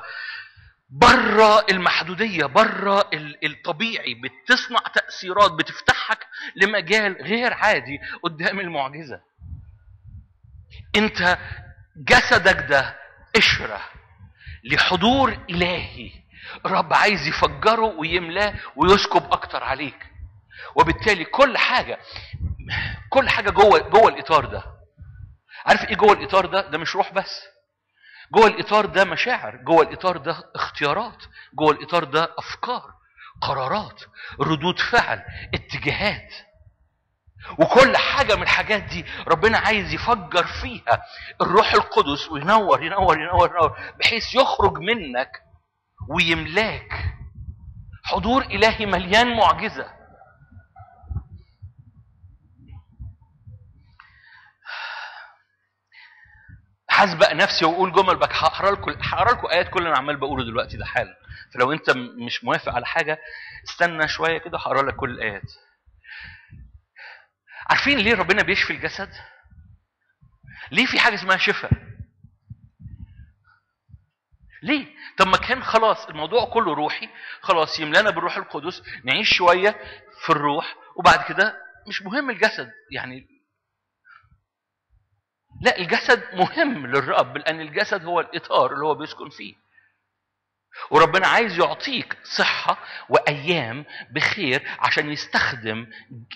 بره المحدودية بره الطبيعي بتصنع تأثيرات بتفتحك لمجال غير عادي قدام المعجزة. أنت جسدك ده قشره لحضور إلهي. الرب عايز يفجره ويملاه ويسكب أكتر عليك. وبالتالي كل حاجة كل حاجة جوه جوه الإطار ده. عارف إيه جوه الإطار ده؟ ده مش روح بس. جوه الإطار ده مشاعر جوه الإطار ده اختيارات جوه الإطار ده أفكار قرارات ردود فعل اتجاهات. وكل حاجة من الحاجات دي ربنا عايز يفجر فيها. الروح القدس وينور ينور ينور ينور بحيث يخرج منك ويملاك. حضور إلهي مليان معجزة. هسبق نفسي وأقول جمل بك هقرأ لكم هقرأ لكم آيات كل أنا عمال بقوله دلوقتي ده حالا. فلو أنت مش موافق على حاجة استنى شوية كده هقرأ لك كل الآيات. عارفين ليه ربنا بيشفي الجسد؟ ليه في حاجة اسمها شفاء؟ ليه؟ طب ما كان خلاص الموضوع كله روحي خلاص يملانا بالروح القدس نعيش شوية في الروح وبعد كده مش مهم الجسد. يعني لا الجسد مهم للرب لأن الجسد هو الإطار اللي هو بيسكن فيه. وربنا عايز يعطيك صحة وأيام بخير عشان يستخدم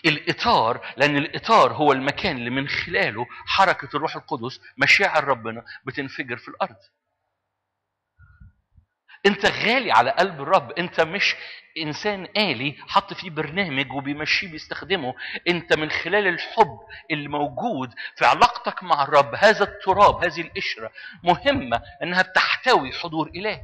الإطار لأن الإطار هو المكان اللي من خلاله حركة الروح القدس مشاعر ربنا بتنفجر في الأرض. انت غالي على قلب الرب انت مش انسان آلي حط فيه برنامج وبيمشيه بيستخدمه. انت من خلال الحب اللي موجود في علاقتك مع الرب هذا التراب هذه القشرة مهمة إنها بتحتوي حضور إلهي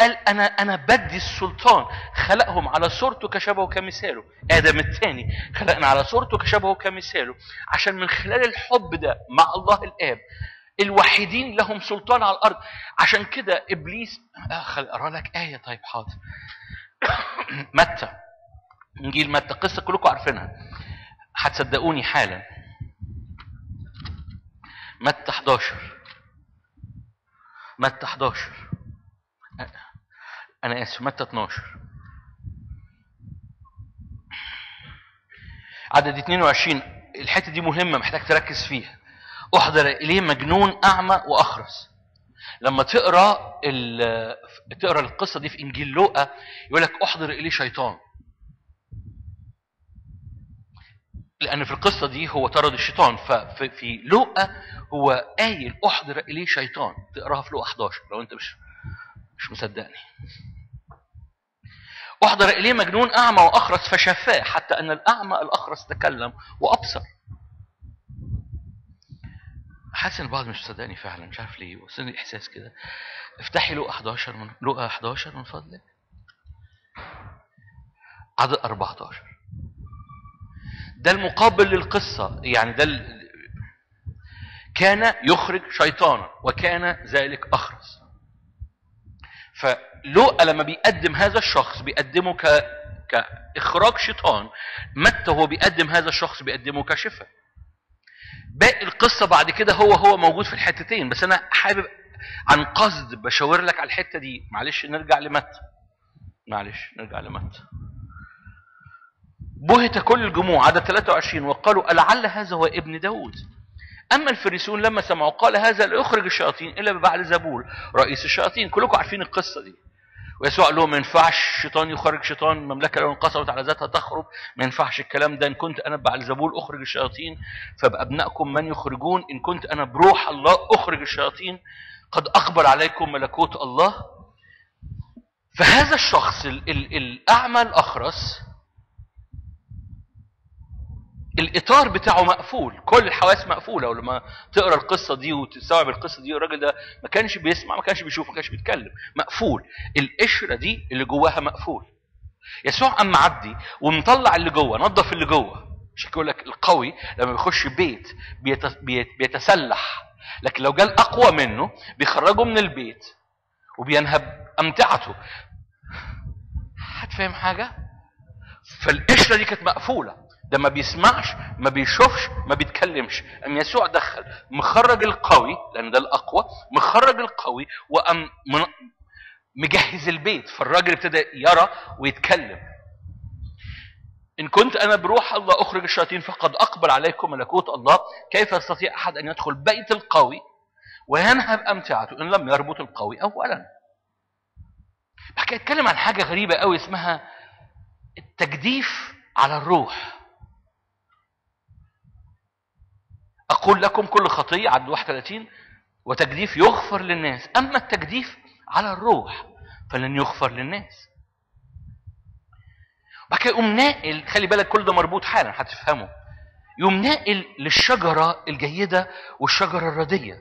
قال أنا أنا بدي السلطان. خلقهم على صورته كشبهه كمثاله آدم الثاني خلقنا على صورته كشبهه كمثاله عشان من خلال الحب ده مع الله الآب الوحيدين لهم سلطان على الأرض. عشان كده إبليس آه، خل أقرأ لك آية طيب حاضر. [coughs] متى؟ إنجيل متى؟ قصة كلكم عارفينها. هتصدقوني حالا. متى 11 متى 11 أنا آسف متى 12 عدد 22 الحتة دي مهمة محتاج تركز فيها. أحضر إليه مجنون أعمى وأخرس. لما تقرأ تقرأ القصة دي في إنجيل لوقا يقول لك أحضر إليه شيطان. لأن في القصة دي هو طرد الشيطان. ففي في لوقا هو قايل أحضر إليه شيطان. تقراها في لوقا 11 لو أنت مش مش مصدقني. أحضر إليه مجنون أعمى وأخرس فشفاه حتى أن الأعمى الأخرس تكلم وأبصر. حاسس إن البعض مش مصدقني فعلا مش عارف ليه وصلني إحساس كده. افتحي لقا 11 من لقا 11 من فضلك. عدد 14 ده المقابل للقصة يعني ده ال... كان يخرج شيطانا وكان ذلك أخرس. فلوقا لما بيقدم هذا الشخص بيقدمه ك... كإخراج شيطان متى هو بيقدم هذا الشخص بيقدمه كشفاء. باقي القصة بعد كده هو هو موجود في الحتتين بس أنا حابب عن قصد بشاور لك على الحتة دي. معلش نرجع لمتى؟ معلش نرجع لمتى؟ بهت كل الجموع عدد 23 وقالوا ألعل هذا هو ابن داود. أما الفريسون لما سمعوا قال هذا لا يخرج الشياطين إلا ببعل زبول رئيس الشياطين. كلكم عارفين القصة دي. ويسوع قال لهم ما ينفعش الشيطان يخرج شيطان مملكة لو انقسمت على ذاتها تخرب ما ينفعش الكلام ده إن كنت أنا بعل زبول أخرج الشياطين فبأبنائكم من يخرجون. إن كنت أنا بروح الله أخرج الشياطين قد أقبل عليكم ملكوت الله. فهذا الشخص ال- ال- الأعمى الأخرس الإطار بتاعه مقفول كل الحواس مقفولة ولما تقرأ القصة دي وتستوعب القصة دي الراجل ده ما كانش بيسمع ما كانش بيشوف ما كانش بيتكلم مقفول. القشرة دي اللي جواها مقفول. يسوع قام معدي ومطلع اللي جوه نظف اللي جوه. مش يقول لك القوي لما بيخش بيت- بيتسلح لكن لو جه الاقوى منه بيخرجه من البيت وبينهب أمتعته. هتفهم حاجة؟ فالقشرة دي كانت مقفولة. ده ما بيسمعش ما بيشوفش ما بيتكلمش. أم يسوع دخل مخرج القوي لأن ده الأقوى مخرج القوي من- مجهز البيت. فالراجل ابتدى يرى ويتكلم. إن كنت أنا بروح الله أخرج الشياطين فقد أقبل عليكم ملكوت الله. كيف يستطيع أحد أن يدخل بيت القوي وينهب أمتعته؟ إن لم يربط القوي اولا. بعد كده اتكلم عن حاجة غريبة قوي اسمها التجديف على الروح. أقول لكم كل خطية عدد 31 وتجديف يغفر للناس. أما التجديف على الروح فلن يغفر للناس. بعد كده يقوم ناقل خلي بالك كل ده مربوط حالا هتفهمه يقوم ناقل للشجرة الجيدة والشجرة الردية.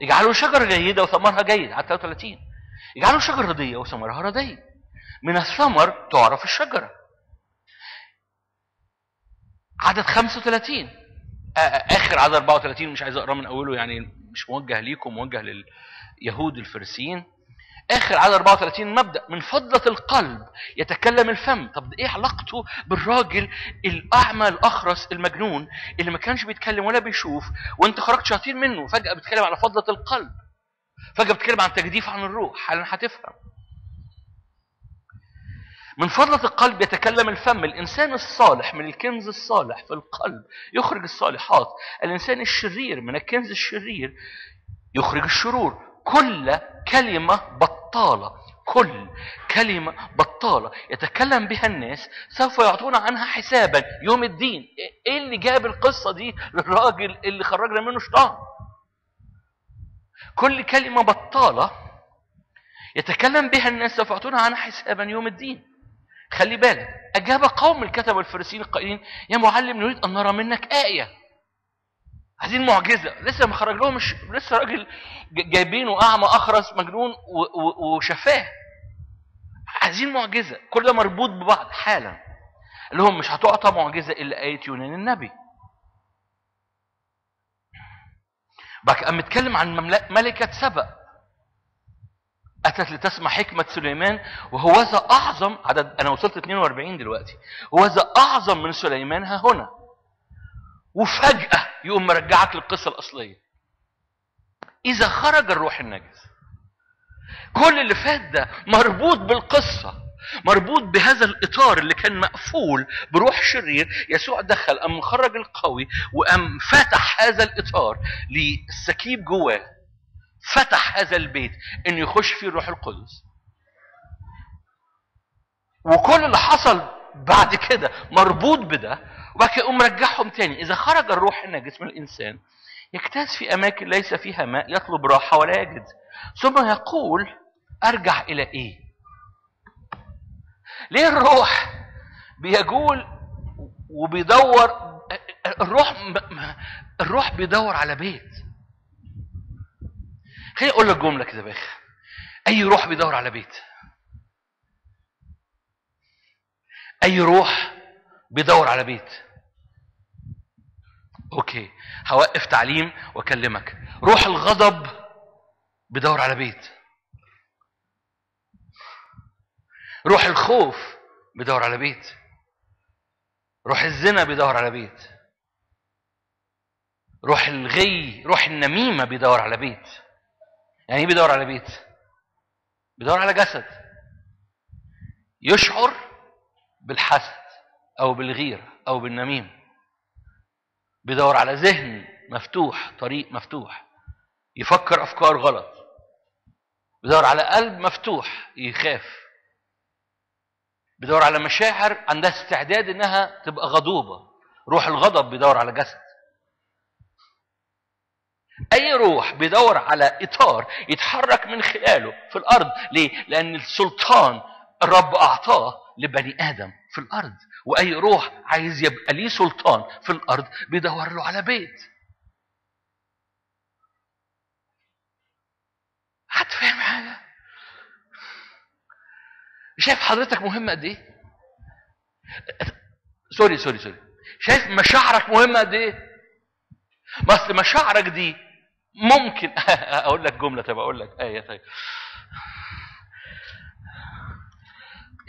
يجعلوا شجرة جيدة وثمرها جيد على 33 يجعلوا شجرة ردية وثمرها ردية. من الثمر تعرف الشجرة. عدد 35 آ- آ- آخر عدد 34 مش عايز اقراه من أوله يعني مش موجه ليكم موجه لليهود الفريسيين. آخر عدد 34 مبدأ من فضلة القلب يتكلم الفم. طب إيه علاقته بالراجل الأعمى الأخرس المجنون اللي ما كانش بيتكلم ولا بيشوف وأنت خرجت شاطين منه فجاه بتتكلم على فضلة القلب فجأة بتتكلم عن تجديف عن الروح. حالا هتفهم. من فضلة القلب يتكلم الفم. الإنسان الصالح من الكنز الصالح في القلب يخرج الصالحات. الإنسان الشرير من الكنز الشرير يخرج الشرور. كل كلمة بطالة. كل كلمة بطالة. يتكلم بها الناس. سوف يعطون عنها حسابا. يوم الدين. إيه اللي جاب القصة دي للراجل اللي خرجنا منه شيطان؟ كل كلمة بطالة. يتكلم بها الناس. سوف يعطون عنها حسابا. يوم الدين. خلي بالك. أجاب قوم الكتب والفريسيين القائلين يا معلم نريد أن نرى منك آية. عايزين معجزة لسه ما خرج لهم مش لسه راجل جايبينه أعمى أخرس مجنون وشفاه. عايزين معجزة كل ده مربوط ببعض حالا. اللي هم مش هتعطى معجزة إلا آية يونان النبي. قام متكلم عن ملكة سبأ. أتت لتسمع حكمة سليمان وهوذا أعظم عدد أنا وصلت 42 دلوقتي هوذا أعظم من سليمان ها هنا. وفجأة يقوم مرجعك للقصة الأصلية. إذا خرج الروح النجس. كل اللي فات ده مربوط بالقصة مربوط بهذا الإطار اللي كان مقفول بروح شرير يسوع دخل أم خرج القوي وأم فتح هذا الإطار للسكيب جواه. فتح هذا البيت انه يخش فيه الروح القدس. وكل اللي حصل بعد كده مربوط بده وبعد كده يقوم مرجعهم تاني. إذا خرج الروح من الإنسان يجتاز في أماكن ليس فيها ماء يطلب راحة ولا يجد. ثم يقول أرجع إلى إيه؟ ليه الروح بيجول وبيدور الروح الروح بيدور على بيت؟ خليني أقول لك جملة كده باخ أي روح بيدور على بيت. أي روح بيدور على بيت. أوكي. هوقف تعليم وأكلمك. روح الغضب بيدور على بيت. روح الخوف بيدور على بيت. روح الزنا بيدور على بيت. روح الغي روح النميمة بيدور على بيت. يعني إيه بيدور على بيت؟ بيدور على جسد. يشعر بالحسد أو بالغيرة أو بالنميمة. بيدور على ذهن مفتوح طريق مفتوح. يفكر أفكار غلط. بيدور على قلب مفتوح يخاف. بيدور على مشاعر عندها استعداد إنها تبقى غضوبة. روح الغضب بيدور على جسد. أي روح بيدور على إطار يتحرك من خلاله في الأرض ليه؟ لأن السلطان الرب أعطاه لبني آدم في الأرض وأي روح عايز يبقى ليه سلطان في الأرض بيدور له على بيت. هتفهم حاجة؟ شايف حضرتك مهمه قد إيه؟ sorry sorry sorry. شايف مشاعرك مهمه قد إيه؟ ما أصل مشاعرك دي ممكن [laughs] أقول لك جملة طب أقول لك آية طيب.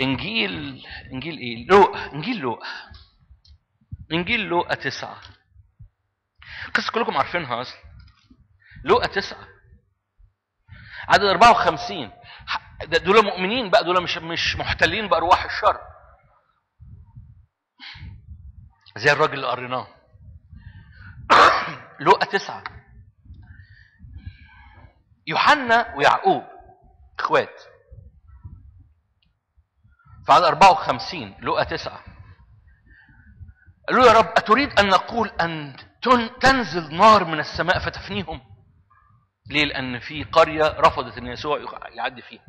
إنجيل إنجيل إيه؟ لوقا إنجيل لوقا إنجيل لوقا تسعة. قصة كلكم عارفينها أصلا لوقا تسعة. عدد 54 ده- دول مؤمنين بقى دول مش مش محتلين بأرواح الشر. زي الراجل اللي قريناه. لوقا تسعة. يوحنا ويعقوب إخوات. فعلى 54 لوقا تسعة. قالوا يا رب أتريد أن نقول أن تن- تنزل نار من السماء فتفنيهم؟ ليه؟ لأن في قرية رفضت أن يسوع يعدي فيها.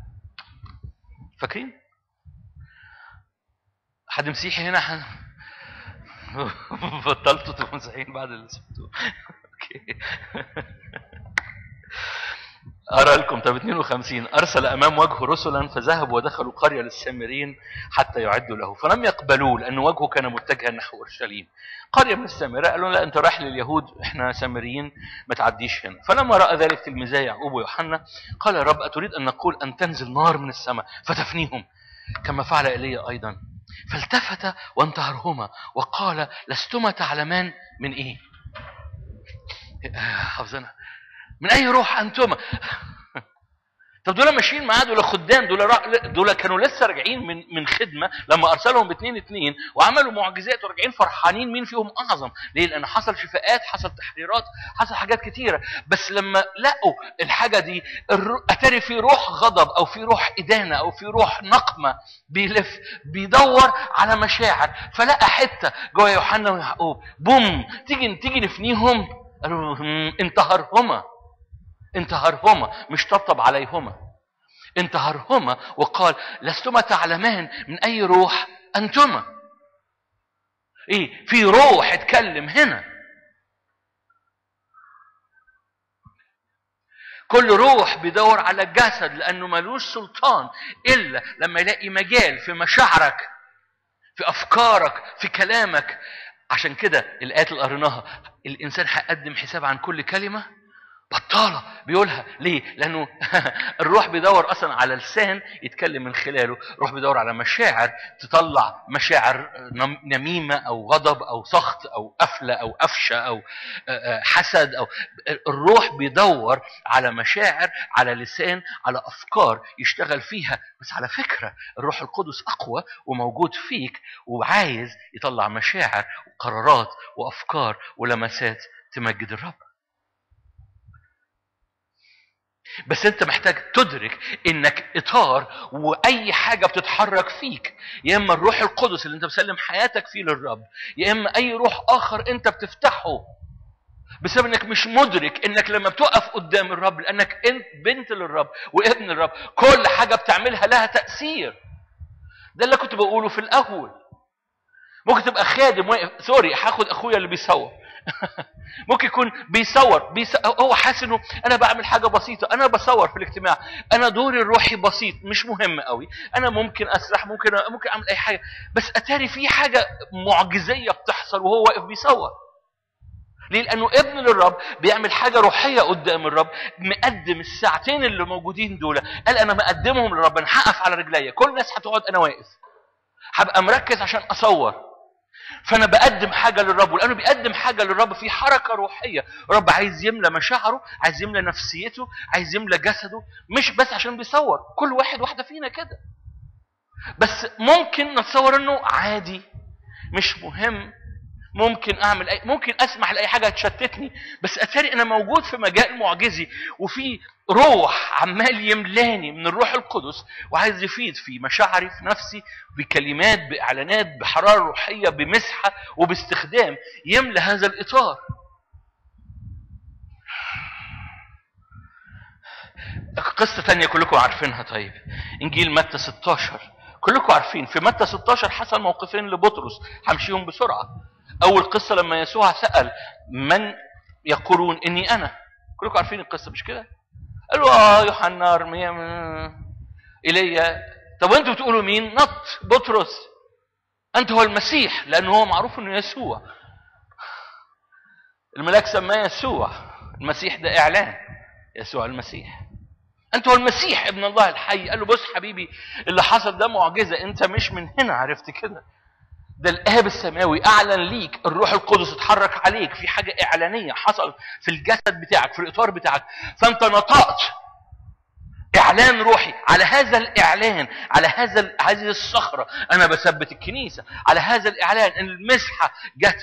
فاكرين؟ حد مسيحي هنا؟ [laughs] بطلتوا تبقوا بعد اللي سبتوه أوكي. [laughs] أرى لكم طب 52 أرسل أمام وجهه رسلا فذهبوا ودخلوا قرية للسامريين حتى يعدوا له. فلم يقبلوه لأن وجهه كان متجها نحو أورشليم. قرية من السامرة قالوا لا أنت رايح لليهود إحنا سامريين ما تعديش هنا. فلما رأى ذلك تلميذي يعقوب ويوحنا قال يا رب أتريد أن نقول أن تنزل نار من السماء فتفنيهم كما فعل إيليا أيضا. فالتفت وانتهرهما وقال لستما تعلمان من إيه؟ حافظنا. من أي روح أنتما؟ طب دول ماشيين معاه دول خدام دول را... دول كانوا لسه راجعين من من خدمة لما أرسلهم باثنين اثنين وعملوا معجزات وراجعين فرحانين مين فيهم أعظم. ليه؟ لأن حصل شفاءات حصل تحريرات حصل حاجات كتيرة. بس لما لقوا الحاجة دي. أتاري في روح غضب أو في روح إدانة أو في روح نقمة بيلف بيدور على مشاعر. فلقى حتة جوه يوحنا ويعقوب. بوم! تيجي تيجي نفنيهم؟ قالوا هم، انتهرهما. انتهرهما مش طبطب عليهما. انتهرهما وقال لستما تعلمان من أي روح أنتما؟ إيه في روح اتكلم هنا. كل روح بيدور على الجسد لأنه ملوش سلطان إلا لما يلاقي مجال في مشاعرك في أفكارك في كلامك. عشان كده الآيات اللي قريناها الإنسان هيقدم حساب عن كل كلمة بطالة بيقولها. ليه؟ لأنه [laughs] الروح بيدور أصلا على لسان يتكلم من خلاله. الروح بيدور على مشاعر تطلع مشاعر نم- نميمة أو غضب أو سخط أو قفشة أو آه، آه، حسد أو الروح بيدور على مشاعر على لسان على أفكار يشتغل فيها. بس على فكرة الروح القدس أقوى وموجود فيك وعايز يطلع مشاعر وقرارات وأفكار ولمسات تمجد الرب. بس انت محتاج تدرك انك اطار واي حاجة بتتحرك فيك. يا اما الروح القدس اللي انت مسلم حياتك فيه للرب يا اما اي روح آخر انت بتفتحه. بسبب انك مش مدرك انك لما بتقف قدام الرب لانك انت بنت للرب وابن الرب كل حاجة بتعملها لها تأثير. ده اللي كنت بقوله في الأول. ممكن تبقى خادم واقف سوري هاخد أخويا اللي بيصور [laughs] ممكن يكون بيصور بيص... هو حاسس إنه أنا بعمل حاجة بسيطة أنا بصور في الاجتماع أنا دوري الروحي بسيط مش مهم قوي أنا ممكن أسرح ممكن ممكن أعمل أي حاجة بس أتاري في حاجة معجزية بتحصل وهو واقف بيصور. ليه؟ لأنه ابن للرب بيعمل حاجة روحية قدام الرب مقدم الساعتين اللي موجودين دول قال أنا مقدمهم للرب أنا هقف على رجليا كل الناس هتقعد أنا واقف. هبقى مركز عشان أصور. فانا بقدم حاجة للرب ولأنه بيقدم حاجة للرب في حركة روحية. الرب عايز يملى مشاعره عايز يملى نفسيته عايز يملى جسده مش بس عشان بيصور كل واحد واحدة فينا كده. بس ممكن نتصور إنه عادي مش مهم. ممكن أعمل أي ممكن أسمح لأي حاجة تشتتني. بس أتاري أنا موجود في مجال معجزي وفي روح عمال يملاني من الروح القدس وعايز يفيد في مشاعري في نفسي بكلمات بإعلانات بحرارة روحية بمسحة وباستخدام يملى هذا الإطار. قصة تانية كلكم عارفينها. طيب إنجيل متى 16 كلكم عارفين في متى 16 حصل موقفين لبطرس همشيهم بسرعة. أول قصة لما يسوع سأل من يقولون إني أنا؟ كلكم عارفين القصة مش كده؟ قالوا آه يوحنا أرميا إيليا طب وأنتوا بتقولوا مين؟ نط بطرس. أنت هو المسيح لأنه هو معروف إنه يسوع. الملاك سماه يسوع. المسيح ده إعلان. يسوع المسيح. أنت هو المسيح ابن الله الحي. قال له بص حبيبي اللي حصل ده معجزة أنت مش من هنا. عرفت كده؟ ده الاب السماوي أعلن ليك الروح القدس اتحرك عليك. في حاجة إعلانية حصل في الجسد بتاعك في الإطار بتاعك. فأنت نطقت إعلان روحي على هذا الإعلان على هذا هذه الصخرة. أنا بثبت الكنيسة على هذا الإعلان. ان المسحة جت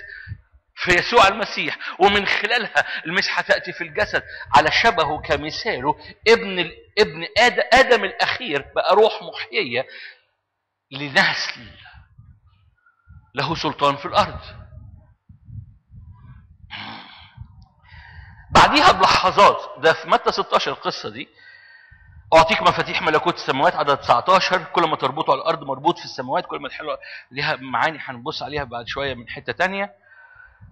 في يسوع المسيح ومن خلالها المسحة تأتي في الجسد على شبهه كمثاله. ابن. ابن آدم الأخير بقى روح محيية لنسل له سلطان في الأرض. بعديها بلحظات ده في متى 16 القصة دي؟ أعطيك مفاتيح ملكوت السماوات عدد 19 كل ما تربطه على الأرض مربوط في السماوات كل ما تحلوا ليها معاني هنبص عليها بعد شوية من حتة تانية.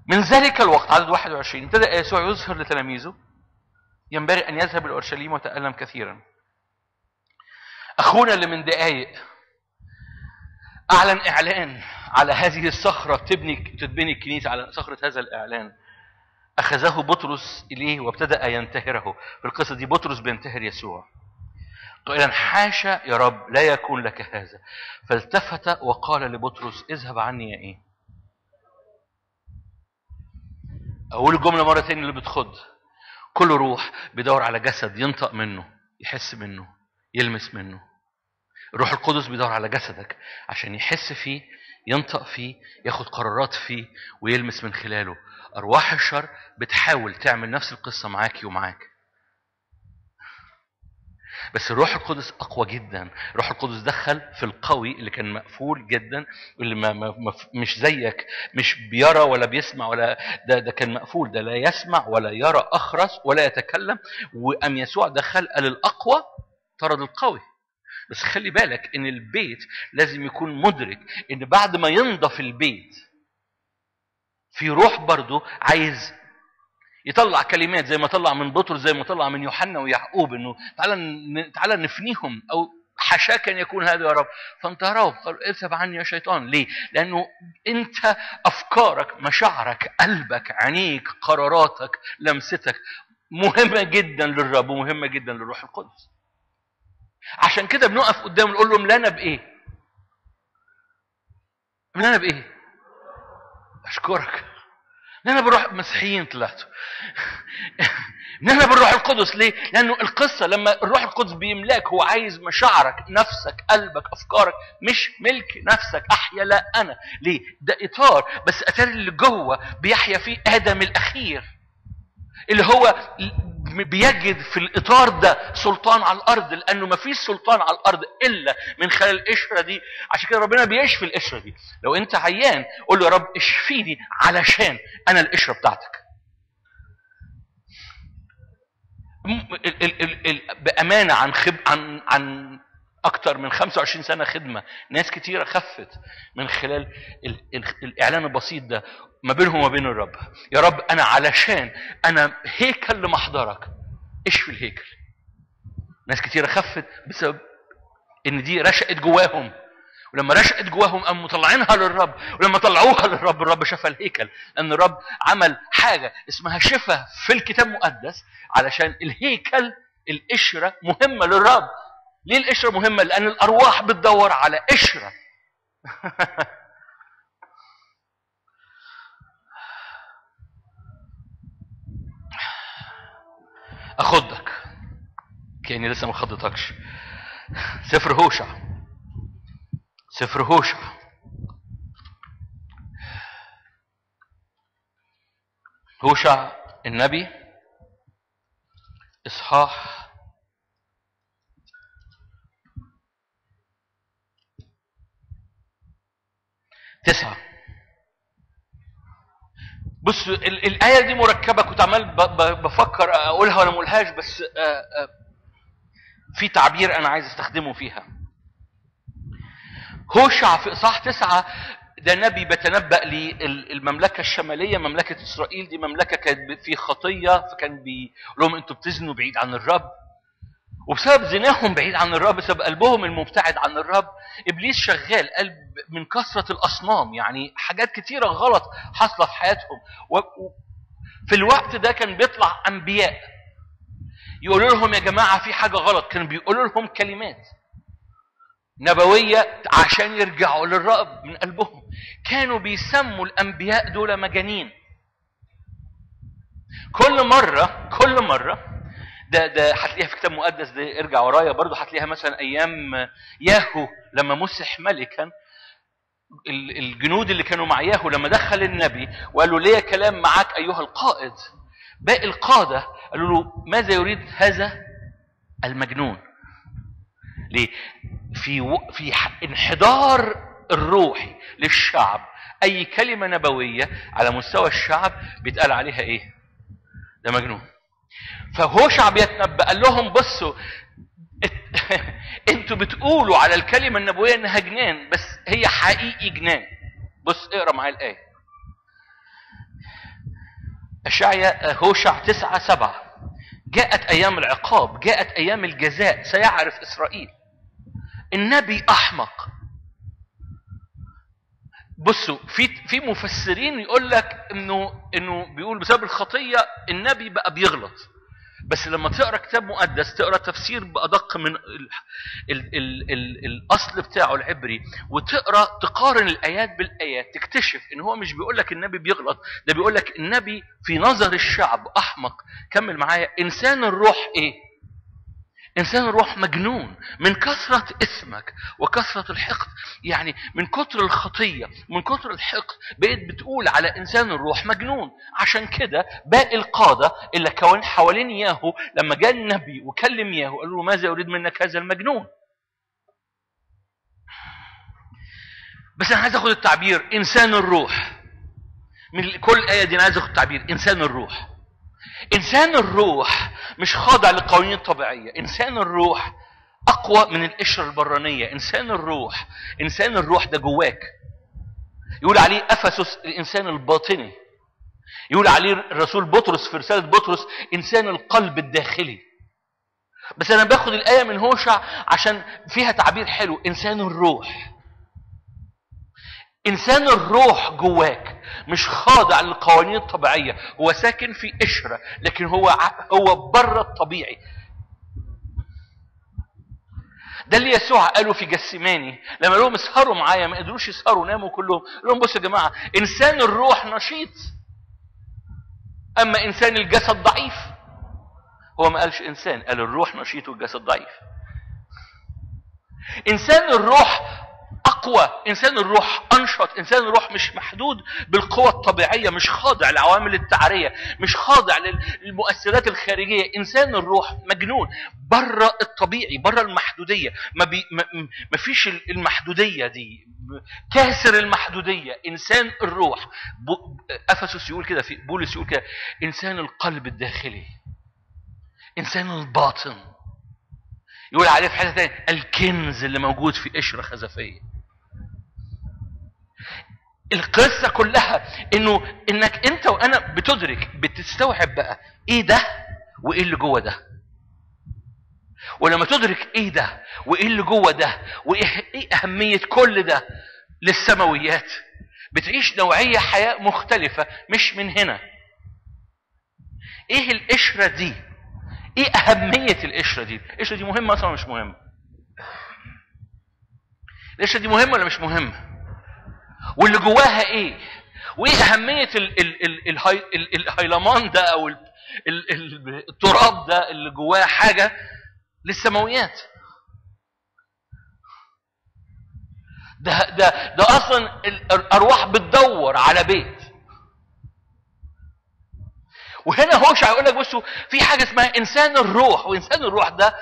من ذلك الوقت عدد 21 ابتدأ يسوع يظهر لتلاميذه. ينبغي أن يذهب إلى أورشليم وتألم كثيرا. أخونا اللي من دقايق أعلن إعلان على هذه الصخرة تبني تتبني الكنيسة على صخرة هذا الإعلان. أخذه بطرس إليه وابتدأ ينتهره. في القصة دي بطرس بينتهر يسوع. قائلا حاشا يا رب لا يكون لك هذا. فالتفت وقال لبطرس اذهب عني يا إيه؟ أقول الجملة مرة تاني اللي بتخض. كل روح بيدور على جسد ينطق منه يحس منه يلمس منه. الروح القدس بيدور على جسدك عشان يحس فيه ينطق فيه ياخد قرارات فيه ويلمس من خلاله. أرواح الشر بتحاول تعمل نفس القصة معاكي ومعاك. بس الروح القدس أقوى جدا. الروح القدس دخل في القوي اللي كان مقفول جدا ما ما مش زيك مش بيرى ولا بيسمع ولا ده ده كان مقفول ده لا يسمع ولا يرى أخرس ولا يتكلم وأم يسوع دخل قال الأقوى طرد القوي. بس خلي بالك إن البيت لازم يكون مدرك إن بعد ما ينضف البيت في روح برضه عايز يطلع كلمات زي ما طلع من بطرس زي ما طلع من يوحنا ويعقوب إنه تعالى تعالى نفنيهم أو حاشاك أن يكون هذا يا رب. فانتهروه قال اذهب عني يا شيطان. ليه؟ لأنه أنت أفكارك مشاعرك قلبك عينيك قراراتك لمستك مهمة جدا للرب ومهمة جدا للروح القدس. عشان كده بنقف قدام نقول له ملانا بإيه؟ ملانا بإيه؟ أشكرك ملانا بالروح مسيحيين طلعتوا [laughs] ملانا بالروح القدس ليه؟ لأنه القصة لما الروح القدس بيملاك هو عايز مشاعرك نفسك قلبك أفكارك مش ملك نفسك أحيا لا أنا ليه؟ ده إطار بس اتار اللي جوه بيحيا فيه آدم الأخير اللي هو بيجد في الإطار ده سلطان على الأرض لأنه ما فيش سلطان على الأرض إلا من خلال القشرة دي. عشان كده ربنا بيشفي القشرة دي. لو أنت عيان قول له يا رب اشفيني علشان أنا القشرة بتاعتك. بأمانة عن خب عن عن أكتر من 25 سنة خدمة. ناس كتيرة خفت من خلال ال ال الإعلان البسيط ده ما بينهم وما بين الرب. يا رب أنا علشان أنا هيكل لمحضرك. اشفي الهيكل؟ ناس كتيرة خفت بسبب إن دي رشقت جواهم. ولما رشقت جواهم قاموا مطلعينها للرب. ولما طلعوها للرب الرب شفى الهيكل. لأن الرب عمل حاجة اسمها شفاء في الكتاب المقدس علشان الهيكل القشرة مهمة للرب. ليه القشرة مهمة؟ لأن الأرواح بتدور على قشرة. [laughs] اخدك كأني لسه ما خضتكش. سفر هوشع. سفر هوشع. هوشع النبي إصحاح تسعة. بص ال- الآية دي مركبة. كنت عمال بفكر أقولها ولا ما أقولهاش بس آه، آه، في تعبير أنا عايز أستخدمه فيها. هوشع في إصحاح تسعة. ده نبي بيتنبأ للمملكة الشمالية مملكة إسرائيل. دي مملكة كانت في خطية فكان بيقول لهم أنتوا بتزنوا بعيد عن الرب. وبسبب زناهم بعيد عن الرب بسبب قلبهم المبتعد عن الرب إبليس شغال قلب من كثرة الأصنام يعني حاجات كتيرة غلط حاصلة في حياتهم. و- في الوقت ده كان بيطلع أنبياء. يقولوا لهم يا جماعة في حاجة غلط كانوا بيقولوا لهم كلمات نبوية عشان يرجعوا للرب من قلبهم. كانوا بيسموا الأنبياء دول مجانين. كل مرة كل مرة ده ده هتلاقيها في كتاب مقدس ده ارجع ورايا برضه هتلاقيها مثلا أيام ياهو لما مسح ملكا ال- الجنود اللي كانوا مع ياهو لما دخل النبي وقالوا ليه كلام معاك أيها القائد. باقي القادة قالوا له ماذا يريد هذا؟ المجنون. ليه؟ في و... في انحدار الروحي للشعب. أي كلمة نبوية على مستوى الشعب بيتقال عليها إيه؟ ده مجنون. فهوشع بيتنبأ قال لهم بصوا [laughs] أنتوا بتقولوا على الكلمة النبوية إنها جنان بس هي حقيقي جنان. بص اقرأ معايا الآية. أشعيا هوشع تسعة سبعة. جاءت أيام العقاب جاءت أيام الجزاء سيعرف إسرائيل. النبي أحمق. بصوا في في مفسرين يقول لك إنه إنه بيقول بسبب الخطية النبي بقى بيغلط. بس لما تقرأ كتاب مقدس تقرأ تفسير بأدق من ال ال ال ال الأصل بتاعه العبري وتقرأ تقارن الآيات بالآيات تكتشف إن هو مش بيقول لك النبي بيغلط ده بيقول لك النبي في نظر الشعب أحمق. كمل معايا. إنسان الروح إيه؟ إنسان الروح مجنون من كثرة اثمك وكثرة الحقد. يعني من كتر الخطية من كتر الحقد بقيت بتقول على إنسان الروح مجنون. عشان كده باقي القادة اللي كون حوالين ياهو لما جاء النبي وكلم ياهو قال له ماذا يريد منك هذا المجنون؟ بس أنا عايز آخد التعبير. إنسان الروح. من كل آية دي أنا عايز آخد تعبير إنسان الروح. إنسان الروح مش خاضع للقوانين الطبيعيه إنسان الروح أقوى من القشرة البرانية. إنسان الروح إنسان الروح ده جواك. يقول عليه أفسس الإنسان الباطني. يقول عليه الرسول بطرس في رسالة بطرس إنسان القلب الداخلي. بس أنا باخد الآية من هوشع عشان فيها تعبير حلو. إنسان الروح. إنسان الروح جواك مش خاضع للقوانين الطبيعية هو ساكن في قشرة لكن هو هو بره الطبيعي. ده اللي يسوع قاله في جسماني لما لهم اسهروا معايا ما قدروش يسهروا ناموا كلهم. لهم بصوا يا جماعة إنسان الروح نشيط. أما إنسان الجسد ضعيف. هو ما قالش إنسان قال الروح نشيط والجسد ضعيف. إنسان الروح أقوى. إنسان الروح أنشط. إنسان الروح مش محدود بالقوى الطبيعية مش خاضع لعوامل التعرية مش خاضع للمؤثرات الخارجية. إنسان الروح مجنون. بره الطبيعي بره المحدودية. ما, بي ما, فيش المحدودية دي. كاسر المحدودية. إنسان الروح. أفسس يقول كده في بولس يقول كده. إنسان القلب الداخلي. إنسان الباطن. يقول عليه في حتة تانية. الكنز اللي موجود في قشرة خزفية. القصة كلها إنه إنك أنت وأنا بتدرك بتستوعب بقى إيه ده وإيه اللي جوه ده. ولما تدرك إيه ده وإيه اللي جوه ده وإيه إيه أهمية كل ده للسماويات بتعيش نوعية حياة مختلفة مش من هنا. إيه القشرة دي؟ إيه أهمية القشرة دي؟ القشرة دي مهمة أصلا مش مهمة؟ القشرة دي مهمة ولا مش مهمة؟ واللي جواها إيه؟ وإيه أهمية ال ال ال الهي ال الهيلمان ده أو ال ال ال التراب ده اللي جواه حاجة للسماويات. ده ده ده أصلا الأرواح بتدور على بيت. وهنا هوشع يقول لك بصوا في حاجة اسمها إنسان الروح وإنسان الروح ده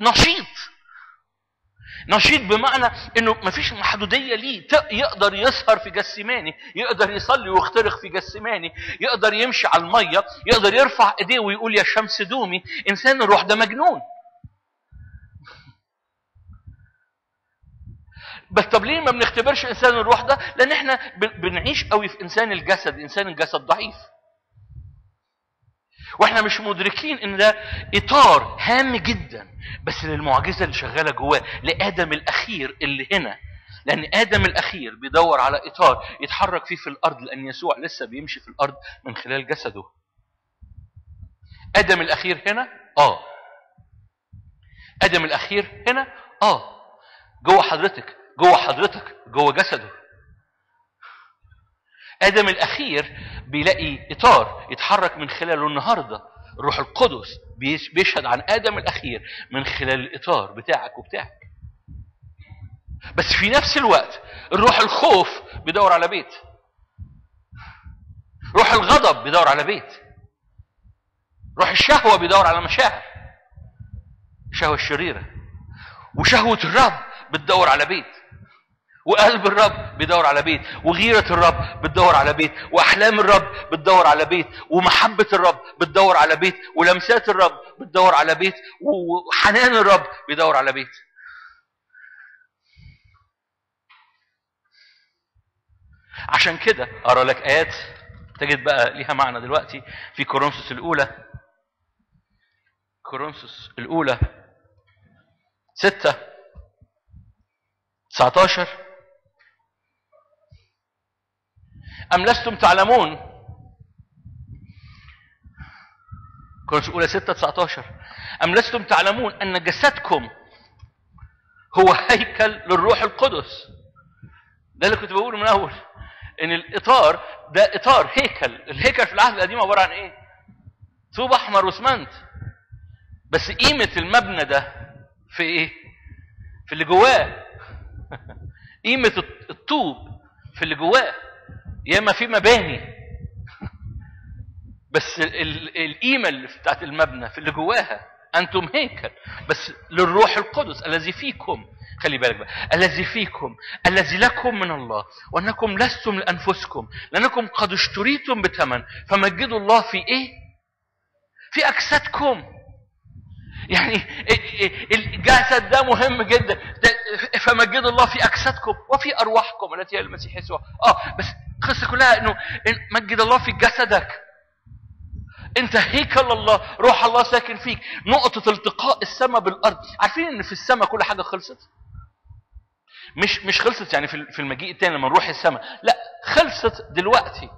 نشيط. نشيط بمعنى إنه مفيش محدودية ليه. يقدر يسهر في جسماني يقدر يصلي ويخترق في جسماني يقدر يمشي على المية يقدر يرفع إيديه ويقول يا شمس دومي. إنسان الروح ده مجنون. بس طب ليه ما بنختبرش إنسان الروح ده؟ لأن إحنا بنعيش قوي في إنسان الجسد إنسان الجسد ضعيف. وإحنا مش مدركين ان ده إطار هام جدا بس للمعجزة اللي شغالة جواه لآدم الأخير اللي هنا. لأن آدم الأخير بيدور على إطار يتحرك فيه في الأرض لأن يسوع لسه بيمشي في الأرض من خلال جسده. آدم الأخير هنا؟ آه. آدم الأخير هنا؟ آه. جوه حضرتك جوه حضرتك جوه جسده. آدم الأخير بيلاقي إطار يتحرك من خلاله النهارده. الروح القدس بيش- بيشهد عن آدم الأخير من خلال الإطار بتاعك وبتاعك. بس في نفس الوقت الروح الخوف بيدور على بيت. روح الغضب بيدور على بيت. روح الشهوة بيدور على مشاعر. الشهوه الشريرة. وشهوة الرب بتدور على بيت. وقلب الرب بيدور على بيت وغيرة الرب بتدور على بيت وأحلام الرب بتدور على بيت ومحبة الرب بتدور على بيت ولمسات الرب بتدور على بيت وحنان الرب بيدور على بيت. عشان كده أقرأ لك آيات تجد بقى ليها معنى دلوقتي في كورنثوس الأولى. كورنثوس الأولى ستة 19 أم لستم تعلمون؟ كورنثوس الأولى 6 19 أم لستم تعلمون أن جسدكم هو هيكل للروح القدس؟ ده اللي كنت بقوله من أول. إن الإطار ده إطار هيكل. الهيكل في العهد القديم عبارة عن إيه؟ طوب أحمر واسمنت بس قيمة المبنى ده في إيه؟ في اللي جواه. [laughs] قيمة الطوب في اللي جواه. ياما في مباني. بس ال- ال- القيمة اللي بتاعت المبنى في اللي جواها أنتم هيكل. بس للروح القدس الذي فيكم خلي بالك بقى الذي فيكم الذي لكم من الله وأنكم لستم لأنفسكم لأنكم قد اشتريتم بثمن فمجدوا الله في إيه؟ في أجسادكم. يعني الجسد ده مهم جدا. فمجدوا الله في أجسادكم وفي أرواحكم التي هي المسيح يسوع. آه بس القصة كلها إنه مجد الله في جسدك. انت هيكل الله روح الله ساكن فيك. نقطة التقاء السماء بالأرض. عارفين إن في السماء كل حاجة خلصت؟ مش مش خلصت يعني في المجيء التاني لما نروح السماء. لا خلصت دلوقتي.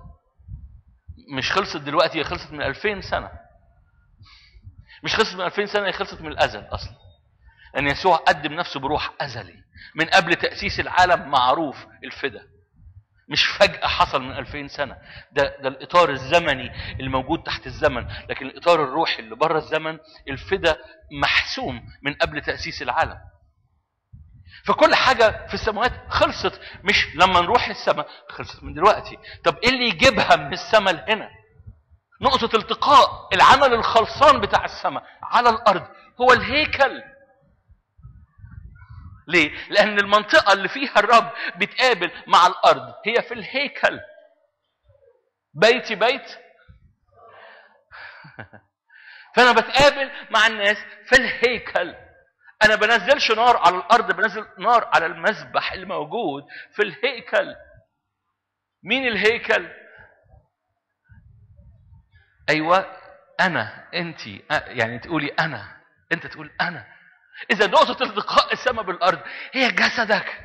مش خلصت دلوقتي هي خلصت من 2000 سنة. مش خلصت من 2000 سنة هي خلصت من الأزل أصلا. إن يسوع قدم نفسه بروح أزلي من قبل تأسيس العالم معروف الفدا. مش فجأة حصل من 2000 سنة. ده ده الإطار الزمني الموجود تحت الزمن. لكن الإطار الروحي اللي بره الزمن الفدا محسوم من قبل تأسيس العالم. فكل حاجة في السماوات خلصت مش لما نروح السماء خلصت من دلوقتي. طب إيه اللي يجيبها من السماء لهنا؟ نقطة التقاء العمل الخلصان بتاع السماء على الأرض هو الهيكل. ليه؟ لأن المنطقة اللي فيها الرب بتقابل مع الأرض هي في الهيكل. بيتي بيت. [laughs] فأنا بتقابل مع الناس في الهيكل. أنا بنزلش نار على الأرض بنزل نار على المذبح الموجود في الهيكل. مين الهيكل؟ أيوه أنا انت يعني تقولي أنا. أنت تقول أنا. إذا نقطة التقاء السماء بالأرض هي جسدك.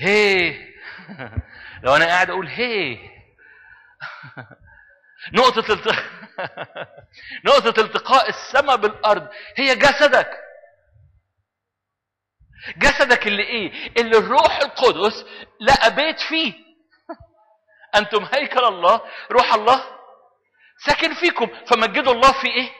هي. [laughs] لو أنا قاعد أقول هي. [laughs] نقطة الت... [laughs] نقطة التقاء السماء بالأرض هي جسدك. جسدك اللي إيه؟ اللي الروح القدس لقى بيت فيه. أنتم هيكل الله روح الله ساكن فيكم فمجدوا الله في إيه؟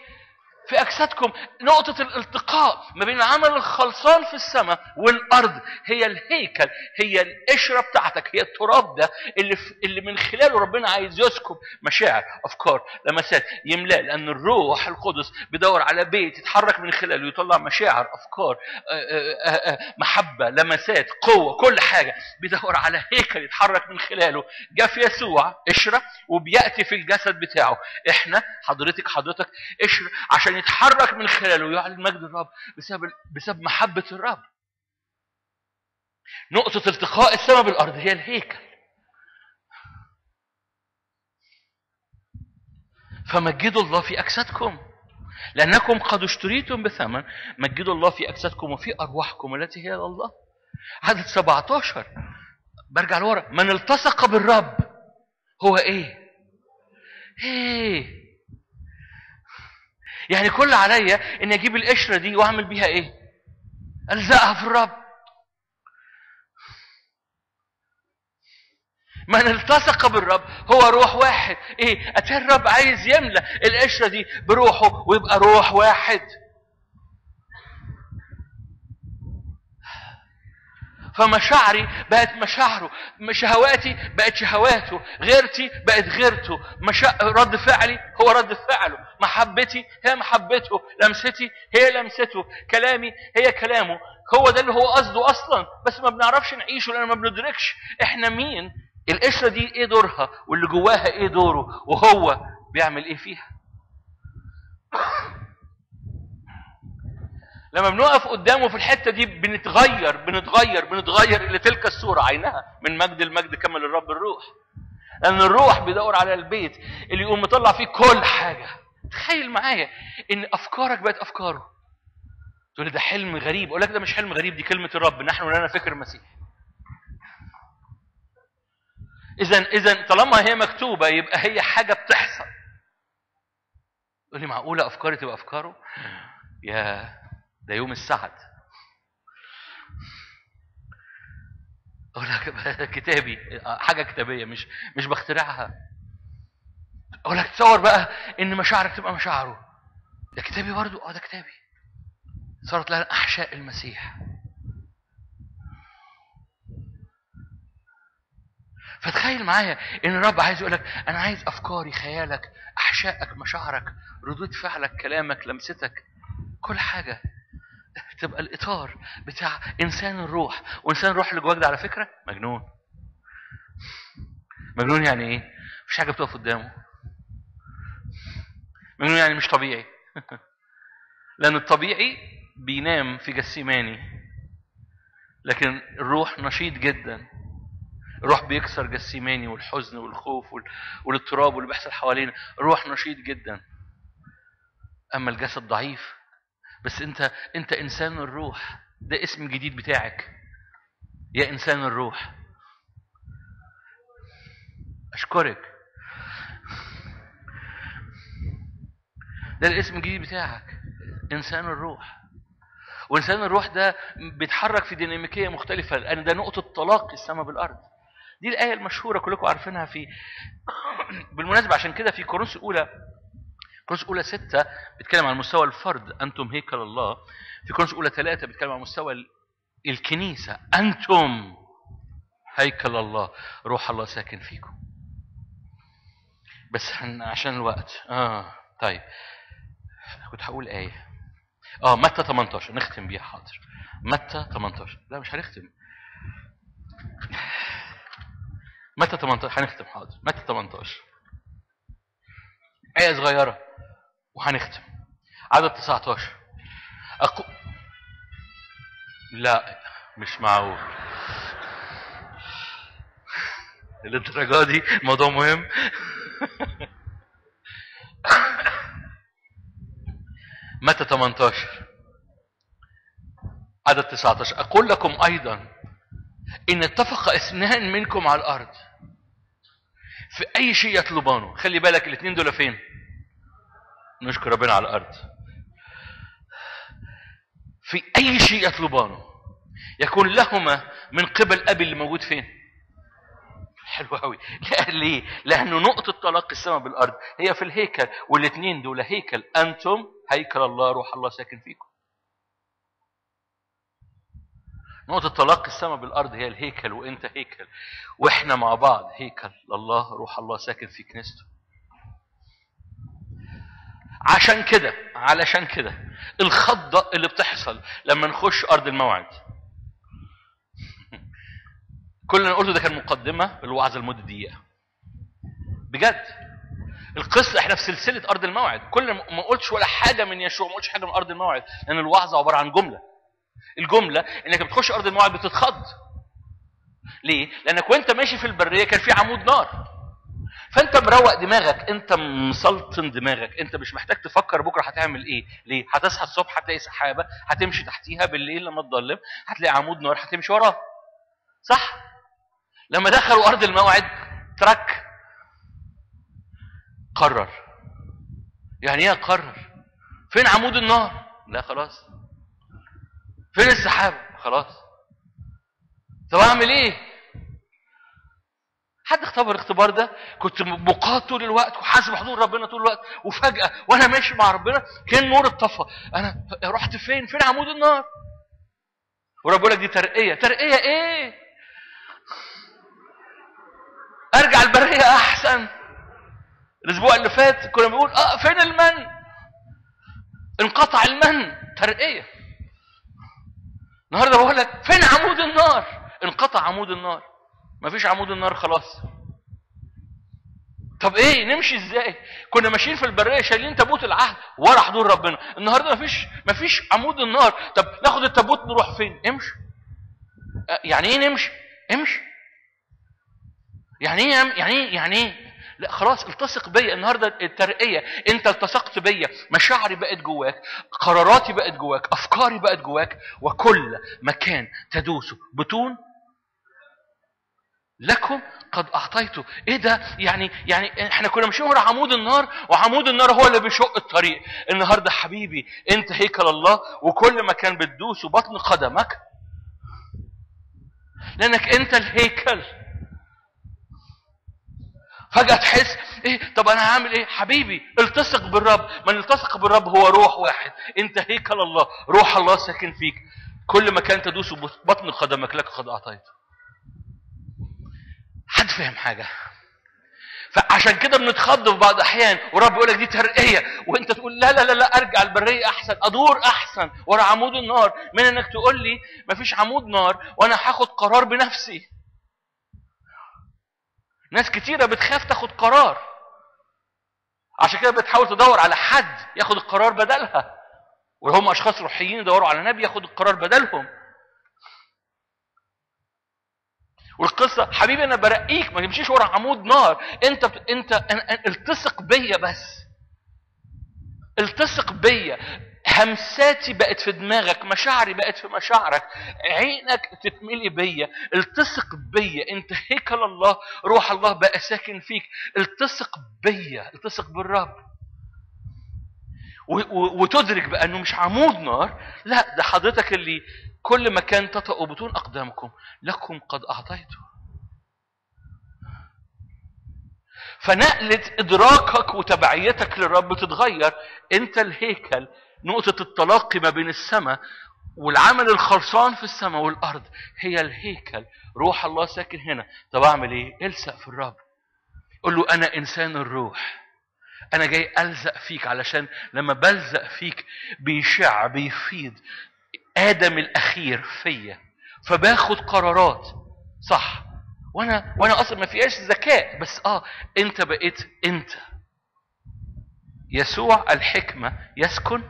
في أجسادكم. نقطة الالتقاء ما بين العمل الخلصان في السماء والأرض هي الهيكل هي القشرة بتاعتك هي التراب ده اللي اللي من خلاله ربنا عايز يسكب مشاعر. افكار لمسات يملاه لأن الروح القدس بيدور على بيت يتحرك من خلاله يطلع مشاعر. افكار آآ آآ محبة لمسات قوة كل حاجة بيدور على هيكل يتحرك من خلاله. جاء في يسوع قشرة وبيأتي في الجسد بتاعه. إحنا حضرتك حضرتك عشان يتحرك من خلاله ويعلن مجد الرب بسبب بسبب محبة الرب. نقطة التقاء السماء بالأرض هي الهيكل. فمجدوا الله في أجسادكم. لأنكم قد اشتريتم بثمن مجدوا الله في أجسادكم وفي أرواحكم التي هي الله عدد 17 برجع لورا. من التصق بالرب. هو إيه؟ إيه. يعني كل عليا إني أجيب القشرة دي وأعمل بيها إيه؟ ألزقها في الرب. من التصق بالرب هو روح واحد. إيه؟ أتى الرب عايز يملى القشرة دي بروحه ويبقى روح واحد. فمشاعري بقت مشاعره شهواتي بقت شهواته غيرتي بقت غيرته. مشا... رد فعلي هو رد فعله. محبتي هي محبته لمستي هي لمسته. كلامي هي كلامه. هو ده اللي هو قصده أصلا. بس ما بنعرفش نعيشه لأن ما بندركش. إحنا مين؟ القشرة دي إيه دورها؟ واللي جواها إيه دوره؟ وهو بيعمل إيه فيها؟ لما بنقف قدامه في الحتة دي بنتغير بنتغير بنتغير إلى تلك الصورة. عينها من مجد المجد كما للرب الروح. لأن الروح بيدور على البيت اللي يقوم مطلع فيه كل حاجة. تخيل معايا إن أفكارك بقت أفكاره. تقول ده حلم غريب. أقول لك ده مش حلم غريب دي كلمة الرب. نحن لنا فكر المسيح. اذا اذا طالما هي مكتوبة يبقى هي حاجة بتحصل. تقول لي معقولة أفكاري تبقى أفكاره؟ يا ده يوم السعد. أقول لك [laughs] كتابي حاجة كتابية مش مش بخترعها. أقول لك تصور بقى إن مشاعرك تبقى مشاعره. ده كتابي برضو؟ آه ده كتابي. صارت لنا أحشاء المسيح. فتخيل معايا إن الرب عايز يقول لك أنا عايز أفكاري خيالك أحشائك مشاعرك ردود فعلك كلامك لمستك كل حاجة. تبقى الإطار بتاع إنسان الروح. وإنسان الروح اللي جواك ده على فكرة مجنون. مجنون يعني إيه؟ مفيش حاجة بتقف قدامه. مجنون يعني مش طبيعي. [laughs] لأن الطبيعي بينام في جسيماني لكن الروح نشيط جدا. الروح بيكسر جسيماني والحزن والخوف وال- والاضطراب واللي بيحصل حوالينا. الروح نشيط جدا. أما الجسد ضعيف. بس انت انت انسان الروح. ده اسم جديد بتاعك. يا انسان الروح. أشكرك. ده الاسم الجديد بتاعك. انسان الروح. وانسان الروح ده بيتحرك في ديناميكية مختلفة. لأن ده نقطة طلاق السماء بالأرض. دي الآية المشهورة كلكم عارفينها في [coughs] بالمناسبة عشان كده في كورنثوس الأولى كورنثوس الاولى ستة بيتكلم عن مستوى الفرد أنتم هيكل الله. في كورنثوس الاولى ثلاثة بيتكلم عن مستوى ال- الكنيسة أنتم هيكل الله. روح الله ساكن فيكم. بس عشان الوقت. آه طيب. كنت هقول آية. آه متى 18 نختم بيها حاضر. متى 18 لا مش هنختم. متى 18 هنختم حاضر. متى 18 آية صغيرة وهنختم عدد 19 أقو... لا مش معقول. للدرجة دي؟ الموضوع مهم. متى 18 عدد 19 أقول لكم أيضا إن اتفق اثنان منكم على الأرض. في أي شيء يطلبانه خلي بالك الاثنين دول فين؟ نشكر ربنا على الأرض. في أي شيء يطلبانه يكون لهما من قبل أبي اللي موجود فين؟ حلو قوي لا ليه؟ لأنه نقطة طلاق السماء بالأرض هي في الهيكل والإثنين دول هيكل. أنتم هيكل الله روح الله ساكن فيكم. نقطة طلاق السماء بالأرض هي الهيكل وأنت هيكل. وإحنا مع بعض هيكل. لله روح الله ساكن في كنيسته. عشان كده علشان كده الخضة اللي بتحصل لما نخش أرض الموعد. [laughs] كل اللي أنا قلته ده كان مقدمة الوعظة لمدة دقيقة. بجد. القصة إحنا في سلسلة أرض الموعد. كل ما قلتش ولا حاجة من يشوع ما قلتش حاجة من أرض الموعد لأن الوعظة عبارة عن جملة. الجملة إنك بتخش أرض الموعد بتتخض. ليه؟ لأنك وأنت ماشي في البرية كان في عمود نار. فأنت مروق دماغك أنت مسلطن دماغك أنت مش محتاج تفكر بكرة هتعمل إيه. ليه؟ هتصحى الصبح هتلاقي سحابة هتمشي تحتيها بالليل لما تضلم هتلاقي عمود نار هتمشي وراه. صح؟ لما دخلوا أرض الموعد ترك. قرر. يعني إيه قرر؟ فين عمود النار؟ لا خلاص. فين السحابة؟ خلاص. طب أعمل إيه؟ حد اختبر الاختبار ده؟ كنت مقاد طول الوقت وحاسس بحضور ربنا طول الوقت وفجأة وأنا ماشي مع ربنا كأن نور اتطفى أنا رحت فين؟ فين عمود النار؟ ورب يقول لك دي ترقية. ترقية إيه؟ أرجع البرية أحسن. الأسبوع اللي فات كنا بنقول آه فين المن؟ انقطع المن. ترقية. النهارده بقول لك فين عمود النار؟ انقطع عمود النار. مفيش عمود النار خلاص. طب إيه؟ نمشي إزاي؟ كنا ماشيين في البرية شايلين تابوت العهد ورا حضور ربنا. النهارده مفيش مفيش عمود النار. طب ناخد التابوت نروح فين؟ امشي. يعني إيه نمشي؟ امشي. يعني إيه يعني إيه يعني إيه؟ لا خلاص التصق بيا النهارده الترقية. انت التصقت بيا مشاعري بقت جواك قراراتي بقت جواك افكاري بقت جواك وكل مكان تدوسه. بطون لكم قد أعطيته. إيه ده؟ يعني يعني إحنا كنا ماشيين ورا عمود النار وعمود النار هو اللي بيشق الطريق. النهارده حبيبي انت هيكل الله وكل مكان بتدوسه بطن قدمك. لأنك انت الهيكل. فجأة تحس إيه طب أنا هعمل إيه؟ حبيبي التصق بالرب. من التصق بالرب هو روح واحد. انت هيكل الله. روح الله ساكن فيك. كل مكان تدوس بطن قدمك لك قد اعطيته حد فاهم حاجة؟ فعشان كده بنتخض في بعض الاحيان ورب يقول لك دي ترقية. وأنت تقول لا لا لا لا أرجع البرية أحسن. أدور أحسن. ورا عمود النار. من إنك تقول لي مفيش عمود نار وأنا هاخد قرار بنفسي. ناس كتيرة بتخاف تاخد قرار. عشان كده بتحاول تدور على حد ياخد القرار بدلها. وهم أشخاص روحيين يدوروا على نبي ياخد القرار بدلهم. والقصة حبيبي أنا برقيك ما تمشيش ورا عمود نار. أنت بت... أنت. التصق بيا بس. التصق بيا. همساتي بقت في دماغك مشاعري بقت في مشاعرك. عينك تتملي بيا التصق بيا. انت هيكل الله روح الله بقى ساكن فيك. التصق بيا التصق بالرب. وتدرك بقى انه مش عمود نار. لا ده حضرتك اللي كل مكان تطأ بطون أقدامكم لكم قد أعطيته. فنقلة إدراكك وتبعيتك للرب تتغير. أنت الهيكل نقطة التلاقي ما بين السماء والعمل الخلصان في السماء والأرض هي الهيكل. روح الله ساكن هنا. طب أعمل إيه؟ الزق في الرب. قل له أنا إنسان الروح. أنا جاي ألزق فيك علشان لما بلزق فيك بيشع بيفيض. آدم الأخير فيا. فباخد قرارات. صح. وأنا وأنا أصلا ما فيهاش ذكاء. بس آه أنت بقيت أنت. يسوع الحكمة يسكن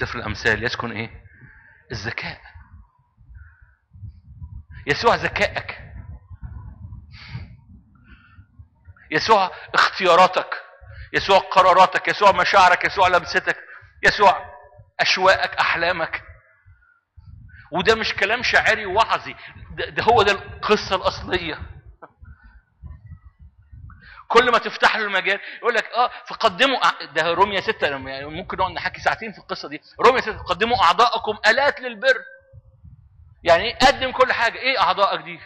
سفر الأمثال يسكن إيه؟ الذكاء. يسوع ذكائك. يسوع اختياراتك. يسوع قراراتك. يسوع مشاعرك. يسوع لمستك. يسوع أشواقك أحلامك. وده مش كلام شاعري وعظي. ده, ده هو ده القصة الأصلية. كل ما تفتح له المجال يقول لك آه فقدموا ده روميا ستة يعني ممكن نقعد نحكي ساعتين في القصة دي. روميا ستة قدموا أعضاءكم آلات للبر. يعني إيه قدم كل حاجة. إيه أعضائك دي؟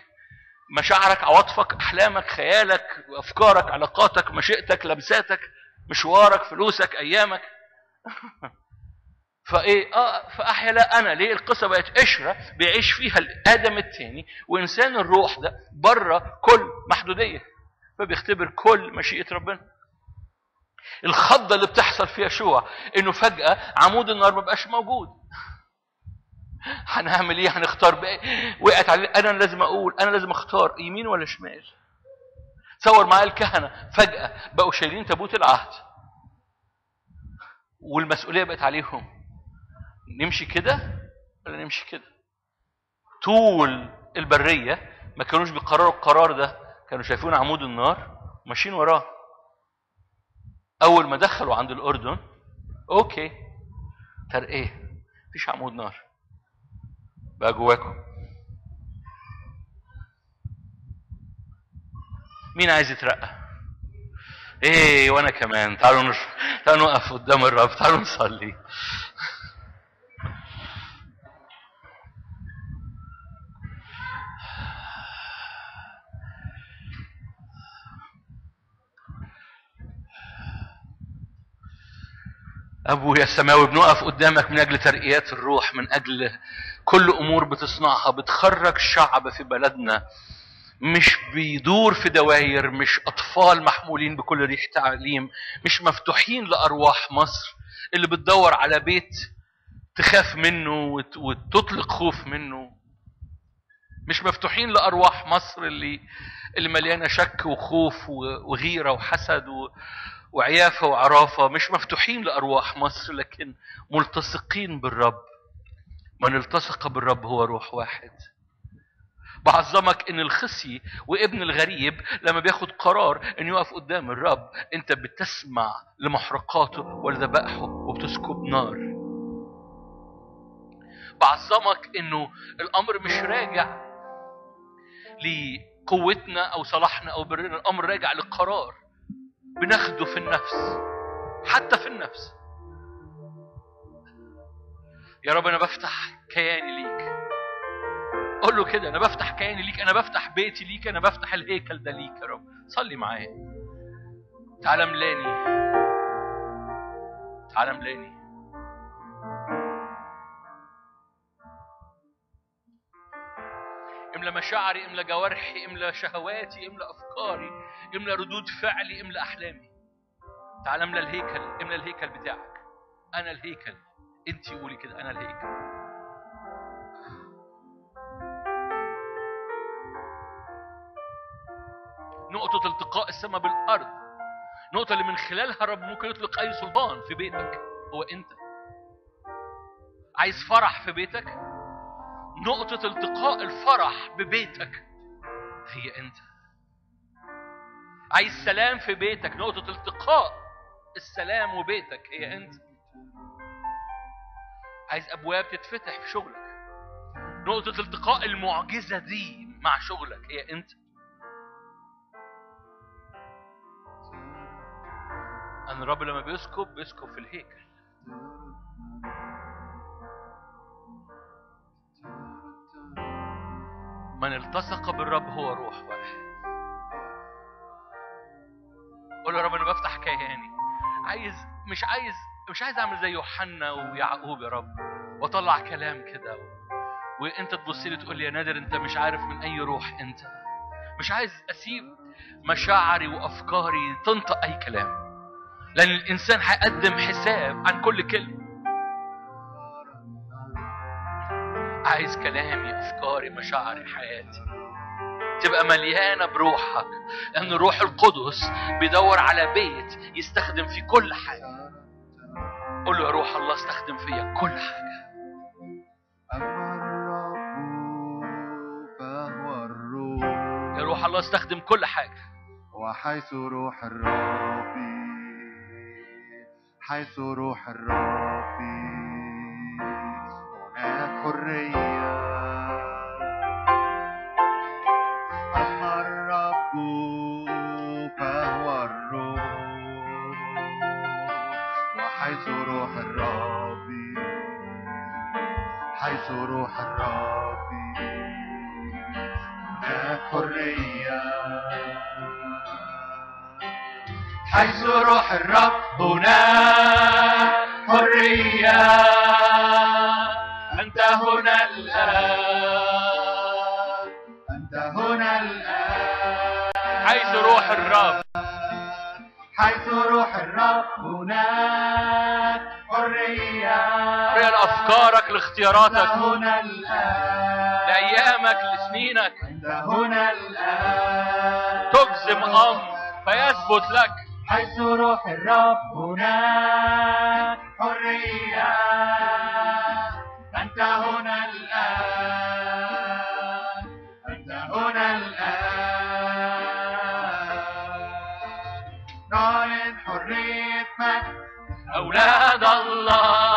مشاعرك عواطفك أحلامك خيالك أفكارك علاقاتك مشيئتك لمساتك مشوارك فلوسك أيامك. [laughs] فإيه؟ آه فأحيا لا أنا. ليه؟ القصة بقت قشرة بيعيش فيها الآدم الثاني وإنسان الروح ده بره كل محدودية. فبيختبر كل مشيئة ربنا. الخضة اللي بتحصل في يشوع إنه فجأة عمود النار ما بقاش موجود. [laughs] هنعمل إيه؟ هنختار بقى. وقعت علي أنا لازم أقول أنا لازم أختار يمين ولا شمال؟ تصور معايا الكهنة. فجأة بقوا شايلين تابوت العهد. والمسؤولية بقت عليهم. نمشي كده ولا نمشي كده؟ طول البرية ما كانوش بيقرروا القرار ده. كانوا شايفين عمود النار ماشيين وراه أول ما دخلوا عند الأردن أوكي ترقيه مفيش عمود نار. بقى جواكم. مين عايز يترقى؟ إيه وأنا كمان. تعالوا نش... تعالوا نقف قدام الرب تعالوا نصلي. أبويا السماوي بنقف قدامك من أجل ترقيات الروح من أجل كل أمور بتصنعها. بتخرج شعب في بلدنا. مش بيدور في دواير مش أطفال محمولين بكل ريح تعليم مش مفتوحين لأرواح مصر. اللي بتدور على بيت تخاف منه وت- وتطلق خوف منه. مش مفتوحين لأرواح مصر اللي اللي مليانة شك وخوف وغيرة وحسد و وعيافة وعرافة مش مفتوحين لأرواح مصر لكن ملتصقين بالرب. من التصق بالرب هو روح واحد. بعظمك إن الخصي وابن الغريب لما بياخد قرار انه يقف قدام الرب أنت بتسمع لمحرقاته ولذبائحه وبتسكب نار. بعظمك إنه الأمر مش راجع لقوتنا أو صلاحنا أو برنا الأمر راجع لقرار. بناخده في النفس حتى في النفس. يا رب أنا بفتح كياني ليك. قول له كده أنا بفتح كياني ليك أنا بفتح بيتي ليك أنا بفتح الهيكل ده ليك يا رب. صلي معايا. تعالى ملاني تعالى ملاني إملى مشاعري إملى جوارحي إملى شهواتي إملى أفكاري إملى ردود فعلي إملى أحلامي. تعالى إملى الهيكل إملى الهيكل بتاعك. أنا الهيكل. انت قولي كده أنا الهيكل. نقطة التقاء السماء بالأرض. نقطة اللي من خلالها رب ممكن يطلق أي سلطان في بيتك. هو أنت. عايز فرح في بيتك؟ نقطة التقاء الفرح ببيتك. هي أنت. عايز سلام في بيتك. نقطة التقاء. السلام وبيتك. هي أنت. عايز أبواب تتفتح في شغلك. نقطة التقاء المعجزة دي مع شغلك. هي أنت. أن الرب لما بيسكب بيسكب في الهيكل. من التصق بالرب هو روح واحد. قول يا رب أنا بفتح كياني عايز مش عايز مش عايز أعمل زي يوحنا ويعقوب يا رب وأطلع كلام كده. وأنت تبص لي تقول لي يا نادر أنت مش عارف من أي روح أنت. مش عايز أسيب مشاعري وأفكاري تنطق أي كلام. لأن الإنسان هيقدم حساب عن كل كلمة. عايز كلامي أفكاري مشاعري حياتي. تبقى مليانة بروحك لأن الروح القدس بيدور على بيت يستخدم فيه كل حاجة. قول له يا روح الله استخدم فيا كل الروح يا روح الله استخدم كل حاجة. وحيث روح الرب حيث روح الرب. حيث روح الرب هناك حرية أنت هنا الآن. أنت هنا الآن. حيث روح الرب. حيث روح الرب هناك حرية. حرية لأفكارك لاختياراتك؟ هنا الآن. لأيامك لسنينك. أنت هنا الآن. تجزم أمر فيثبت لك. حيث روح الرب هناك حرية. أنت هنا الآن. أنت هنا الآن. نعلن حرية مجد أولاد الله.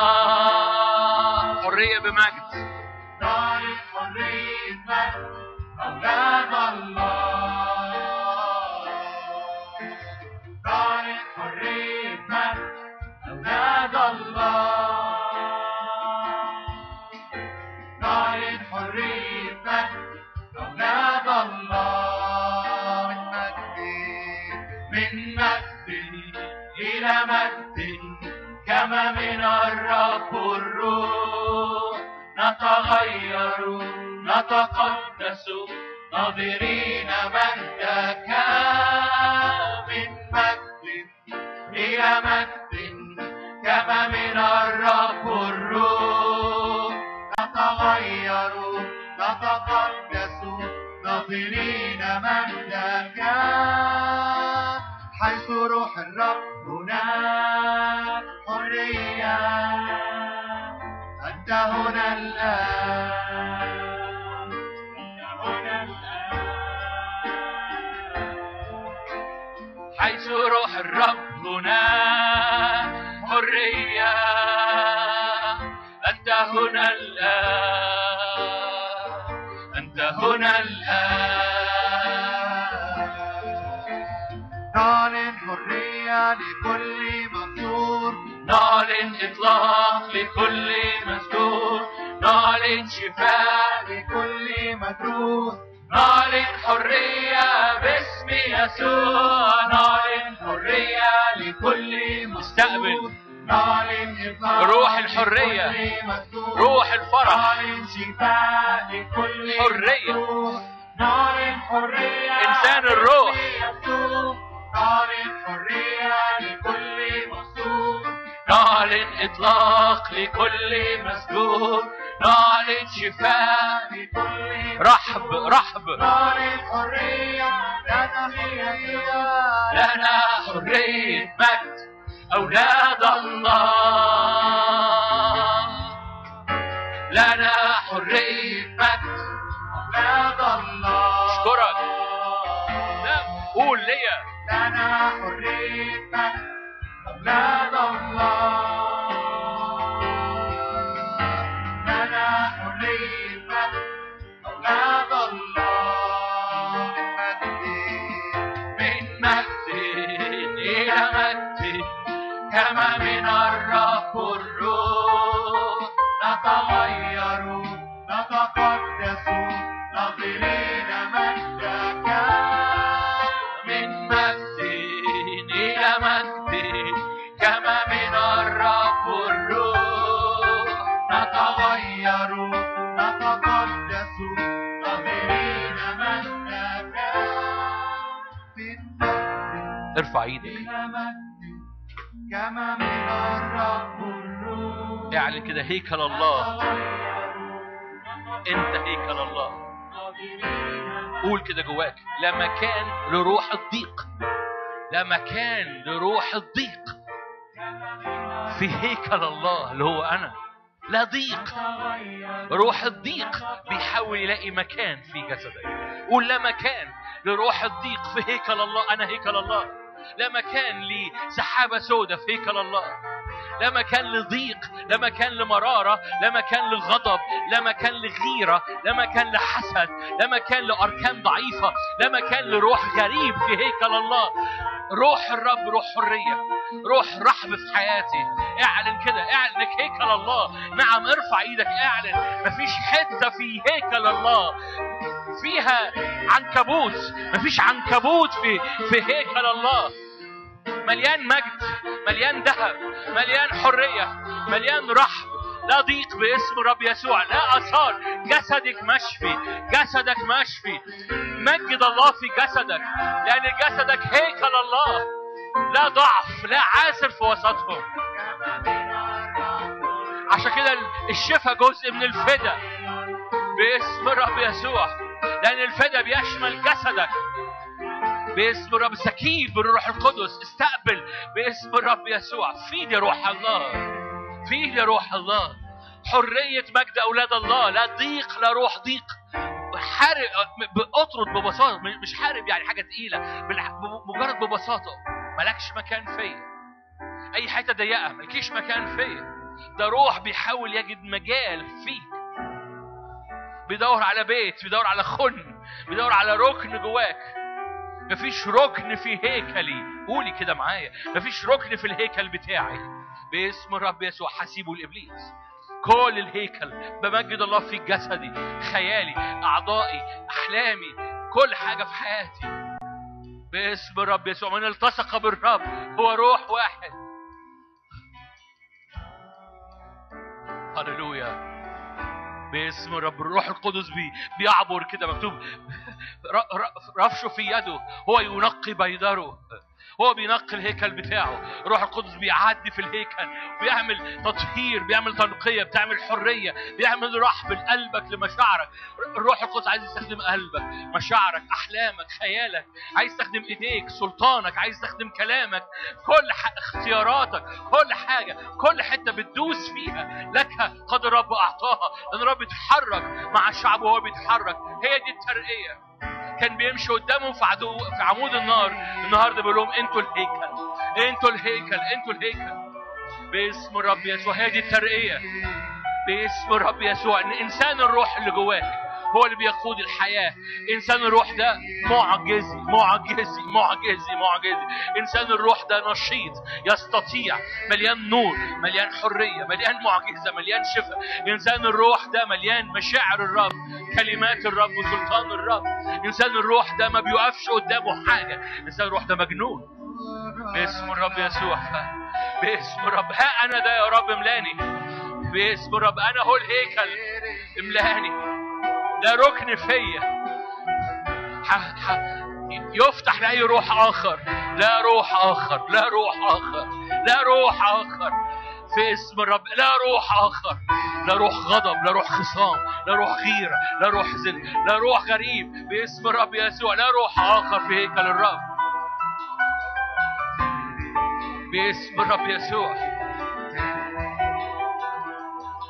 نتقدس ناظرين مجدك من مجد إلى مجد كما من الرب الروح. نتغير نتقدس ناظرين مجدك حيث روح الرب هنا الآن أنت هنا الآن. نعلن حرية لكل مكسور نعلن إطلاق لكل مذكور نعلن شفاء لكل مجروح نعلن حرية باسم يسوع. نعلن إطلاق لكل مسجون هيكل الله. أنت هيكل الله. قول كده جواك. لا مكان لروح الضيق. لا مكان لروح الضيق. في هيكل الله اللي هو أنا. لا ضيق. روح الضيق بيحاول يلاقي مكان في جسدك. قول لا مكان لروح الضيق. في هيكل الله. أنا هيكل الله. لا مكان لسحابة سوداء في هيكل الله. لا مكان لضيق لا مكان لمرارة لا مكان لغضب لا مكان لغيرة لا مكان لحسد لا مكان لأركان ضعيفة لا مكان لروح غريب في هيكل الله. روح الرب روح حرية روح رحب في حياتي. اعلن كده اعلن إنك هيكل الله. نعم ارفع إيدك اعلن. مفيش حتة في هيكل الله فيها عنكبوت مفيش عنكبوت في في هيكل الله. مليان مجد مليان ذهب مليان حرية مليان رحب. لا ضيق باسم رب يسوع لا أثار. جسدك مشفي جسدك مشفي. مجد الله في جسدك لأن جسدك هيكل الله. لا ضعف لا عاسر في وسطهم. عشان كده الشفاء جزء من الفدا باسم الرب يسوع لأن الفدا بيشمل جسدك. باسم الرب سكيب بالروح القدس. استقبل باسم الرب يسوع. فيدي روح الله. فيدي روح الله. حرية مجد أولاد الله. لا ضيق لا روح ضيق. حارب اطرد ببساطة. مش حارب يعني حاجة تقيلة. مجرد ببساطة. مالكش مكان فيا. أي حتة ضيقة مالكيش مكان فيا. ده روح بيحاول يجد مجال فيك. بيدور على بيت بيدور على خن بيدور على ركن جواك. مفيش ركن في هيكلي. قولي كده معايا. مفيش ركن في الهيكل بتاعي. باسم الرب يسوع حسيبه لابليس كل الهيكل بمجد الله في جسدي خيالي أعضائي أحلامي كل حاجة في حياتي. باسم الرب يسوع من التصق بالرب هو روح واحد. باسم الرب الروح القدس بي بيعبر كده مكتوب. [laughs] رفشه في يده هو ينقي بيدره هو بينقي الهيكل بتاعه. الروح القدس بيعدي في الهيكل بيعمل تطهير بيعمل تنقية بيعمل حرية بيعمل رحب لقلبك لمشاعرك. الروح القدس عايز يستخدم قلبك مشاعرك أحلامك خيالك. عايز يستخدم إيديك سلطانك عايز يستخدم كلامك. كل. اختياراتك كل حاجة كل حتة بتدوس فيها. لك قد الرب أعطاها. لأن الرب بيتحرك مع الشعب وهو بيتحرك. هي دي الترقية. كان بيمشي قدامهم في عدو في عمود النار. النهارده بيقول لهم أنتوا الهيكل أنتوا الهيكل أنتوا الهيكل. باسم الرب يسوع. دي الترقية. باسم الرب يسوع. ان انسان الروح اللي جواك. هو اللي بيقود الحياة. إنسان الروح ده معجزي معجزي معجزي معجزي. إنسان الروح ده نشيط يستطيع. مليان نور مليان حرية مليان معجزة مليان شفاء. إنسان الروح ده مليان مشاعر الرب كلمات الرب وسلطان الرب. إنسان الروح ده ما بيقفش قدامه حاجة. إنسان الروح ده مجنون. باسم الرب يسوع. باسم الرب. ها أنا ده يا رب املاني باسم الرب. أنا هو الهيكل. املاني ده ركن فيا يفتح لأي روح آخر لا روح آخر لا روح آخر لا روح آخر في اسم الرب لا روح آخر لا روح غضب لا روح خصام لا روح غيرة لا روح زن لا روح غريب باسم الرب يسوع لا روح آخر في هيكل الرب باسم الرب يسوع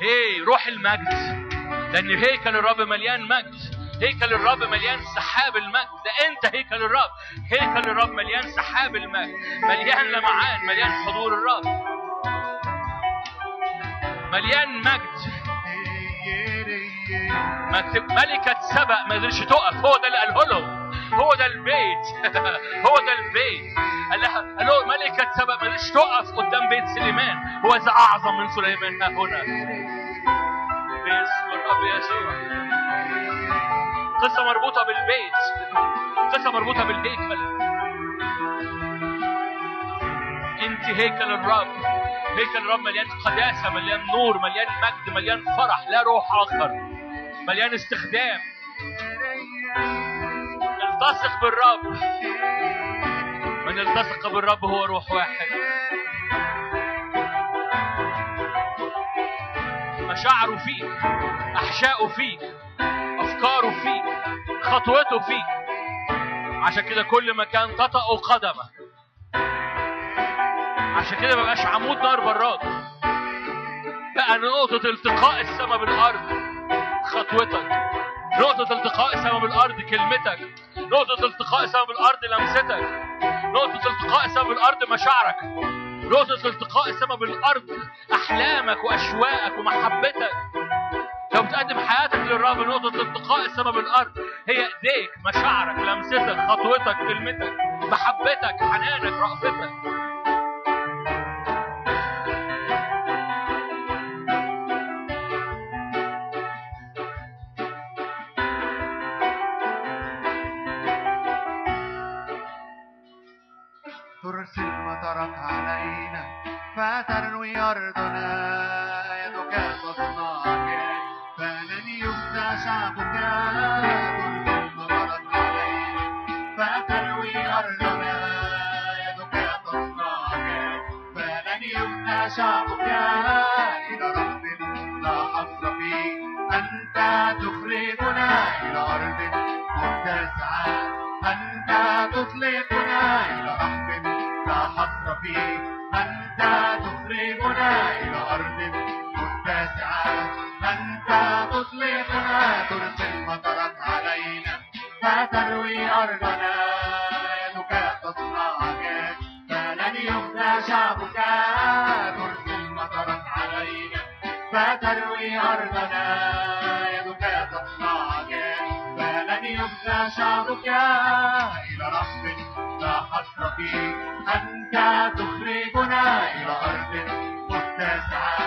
هي روح المجد لأن هيكل الرب مليان مجد. هيكل الرب مليان سحاب المجد. ده أنت هيكل الرب. هيكل الرب مليان سحاب المجد. مليان لمعان. مليان حضور الرب. مليان مجد. ملكة سبأ. ما قدرش تقف. هو ده اللي قاله لهم هو ده البيت. [laughs] هو ده البيت. قال له ملكة سبأ. ما قدرش تقف قدام بيت سليمان. هو ذا أعظم من سليمان. ها هنا. باسم الرب يسوع قصة مربوطة بالبيت. قصة مربوطة بالهيكل. انت هيكل الرب. هيكل الرب مليان قداسة مليان نور مليان مجد مليان فرح لا روح آخر. مليان استخدام. التصق بالرب. من التصق بالرب هو روح واحد. مشاعره فيك أحشائه فيك أفكاره فيك خطوته فيك. عشان كده كل مكان تطأ قدمه عشان كده ما بقاش عمود نار براك بقى نقطة التقاء السماء بالأرض خطوتك. نقطة التقاء السماء بالأرض كلمتك. نقطة التقاء السماء بالأرض لمستك. نقطة التقاء السماء بالأرض مشاعرك. نقطة التقاء السماء بالأرض أحلامك وأشواقك ومحبتك. لو بتقدم حياتك للرب نقطة التقاء السماء بالأرض هي إيديك مشاعرك لمستك خطوتك كلمتك محبتك حنانك رأفتك. ترسل مطرك علينا فتروي أرضنا يدك تصنع جاد فلن يفنى شعبك. شعبك. إلى رب لا حصر فيه. أنت تخرجنا إلى أرض متسعة أنت تطلقنا إلى رحم لا حصر فيه. أنت تخرجنا إلى أرض متسعة. أنت تطلقنا ترسل مطرك علينا. فتروي أرضنا يدك تصنع عجائب فلن يفنى شعبك ترسل مطرك علينا. فتروي أرضنا يدك تصنع عجائب فلن يفنى شعبك إلى رحم فيه. أنت تخرجنا إلى أرض متسعة.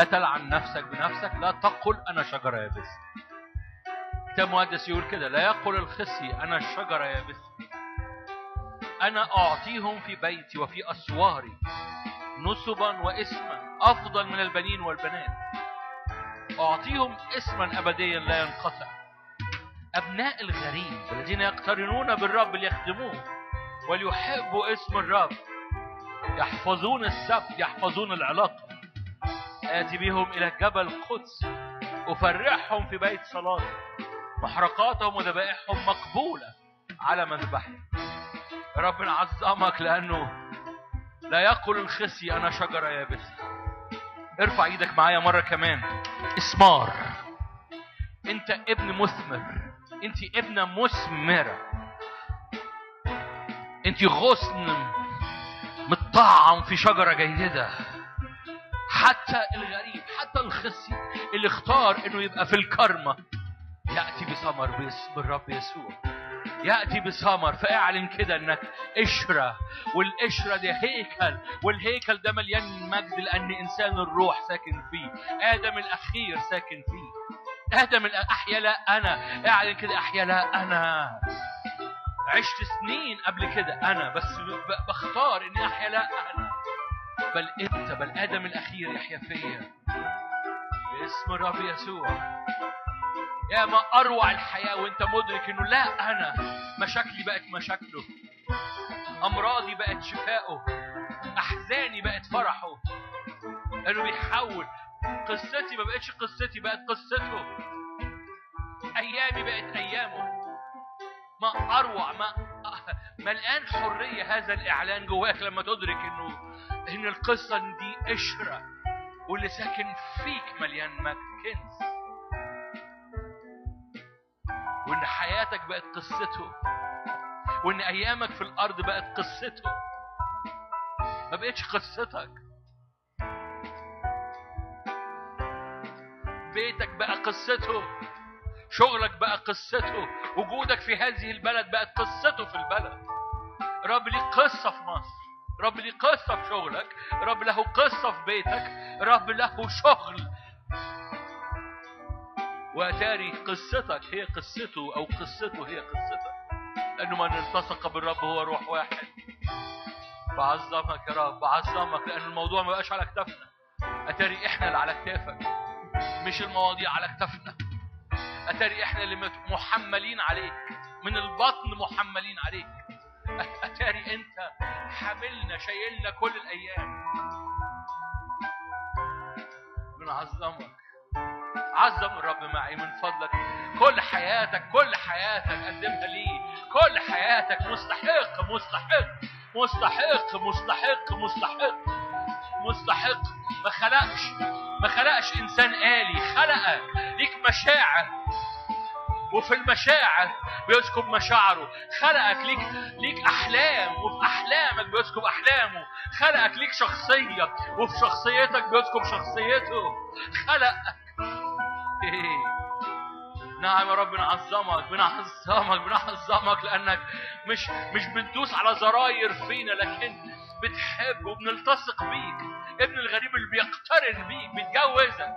لا تلعن نفسك بنفسك لا تقل أنا شجرة يابسة. كتاب مقدس يقول كده لا يقل الخصي أنا الشجرة يابسة. أنا أعطيهم في بيتي وفي أسواري نسبا واسما أفضل من البنين والبنات. أعطيهم اسما أبديا لا ينقطع. أبناء الغريب الذين يقترنون بالرب ليخدموه وليحبوا اسم الرب. يحفظون السبت يحفظون العلاقة. آتي بهم إلى جبل القدس أفرحهم في بيت صلاتي محرقاتهم وذبائحهم مقبولة على مذبحي ربنا عظمك لأنه لا يقل الخصي أنا شجرة يابسة ارفع إيدك معايا مرة كمان. إسمار. أنت ابن مثمر. أنت ابنة مثمرة أنت غصن متطعم في شجرة جيدة. حتى الغريب حتى الخصي اللي اختار إنه يبقى في الكرمة. يأتي بثمر باسم الرب يسوع. يأتي بثمر فاعلن كده إنك قشرة والقشرة دي هيكل. والهيكل ده مليان مجد لأن إنسان الروح ساكن فيه. آدم الأخير ساكن فيه. آدم أحيا لا أنا. اعلن كده أحيا لا أنا. عشت سنين قبل كده أنا بس بختار إني أحيا لا أنا. بل أنت بل آدم الأخير يحيا فيا. باسم الرب يسوع. يا ما أروع الحياة وأنت مدرك إنه لا أنا مشاكلي بقت مشاكله. أمراضي بقت شفائه أحزاني بقت فرحه. لأنه بيحول. قصتي ما بقتش قصتي بقت قصته. أيامي بقت أيامه. ما أروع ما ملقان حرية هذا الإعلان جواك لما تدرك إنه إن القصة دي قشرة واللي ساكن فيك مليان كنز وإن حياتك بقت قصته. وإن أيامك في الأرض بقت قصته. ما بقتش قصتك. بيتك بقى قصته. شغلك بقى قصته. وجودك في هذه البلد بقت قصته في البلد. رب ليه قصة في مصر. رب ليه قصة في شغلك رب له قصة في بيتك رب له شغل. وأتاري قصتك هي قصته أو قصته هي قصتك. لأنه من التصق بالرب هو روح واحد. بعظمك يا رب بعظمك لأن الموضوع ما بقاش على كتافنا. أتاري إحنا اللي على كتافك مش المواضيع على كتافنا. أتاري إحنا اللي محملين عليك من البطن محملين عليك. اتاري انت حاملنا شايلنا كل الأيام. بنعظمك. عظم الرب معي من فضلك. كل حياتك كل حياتك قدمها ليه؟ كل حياتك مستحق مستحق مستحق مستحق مستحق مستحق. ما خلقش ما خلقش إنسان آلي. خلقك ليك مشاعر. وفي المشاعر بيسكب مشاعره. خلقك ليك ليك أحلام وفي أحلامك بيسكب أحلامه. خلقك ليك شخصية وفي شخصيتك بيسكب شخصيته. خلقك. [laughs] نعم يا رب بنعظمك بنعظمك بنعظمك لأنك مش مش بندوس على زراير فينا لكن بتحب وبنلتصق بيك. ابن الغريب اللي بيقترن بيك بيتجوزك.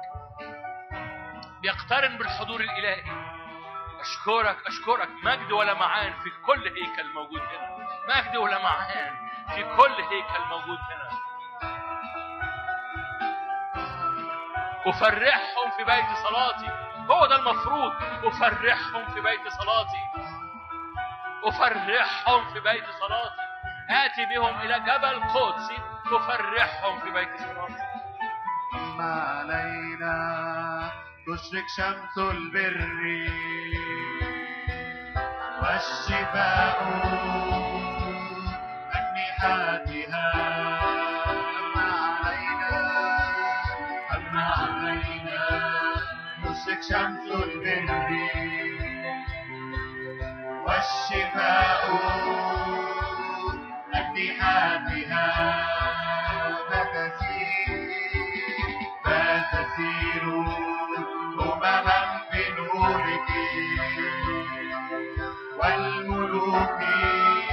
بيقترن بالحضور الإلهي. أشكرك أشكرك. مجد ولا معان في كل هيكل موجود هنا. مجد ولا معان في كل هيكل موجود هنا. أفرحهم في بيت صلاتي. هو ده المفروض. أفرحهم في بيت صلاتي. أفرحهم في بيت صلاتي. آتي بهم إلى جبل قدسي أفرحهم في بيت صلاتي. ما علينا. تشرق شمس البر. والشفاء أجنحتها أما علينا تشرق شمس البر والشفاء أجنحتها فتسير أمما في me.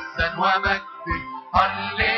عزا ومجد هللويا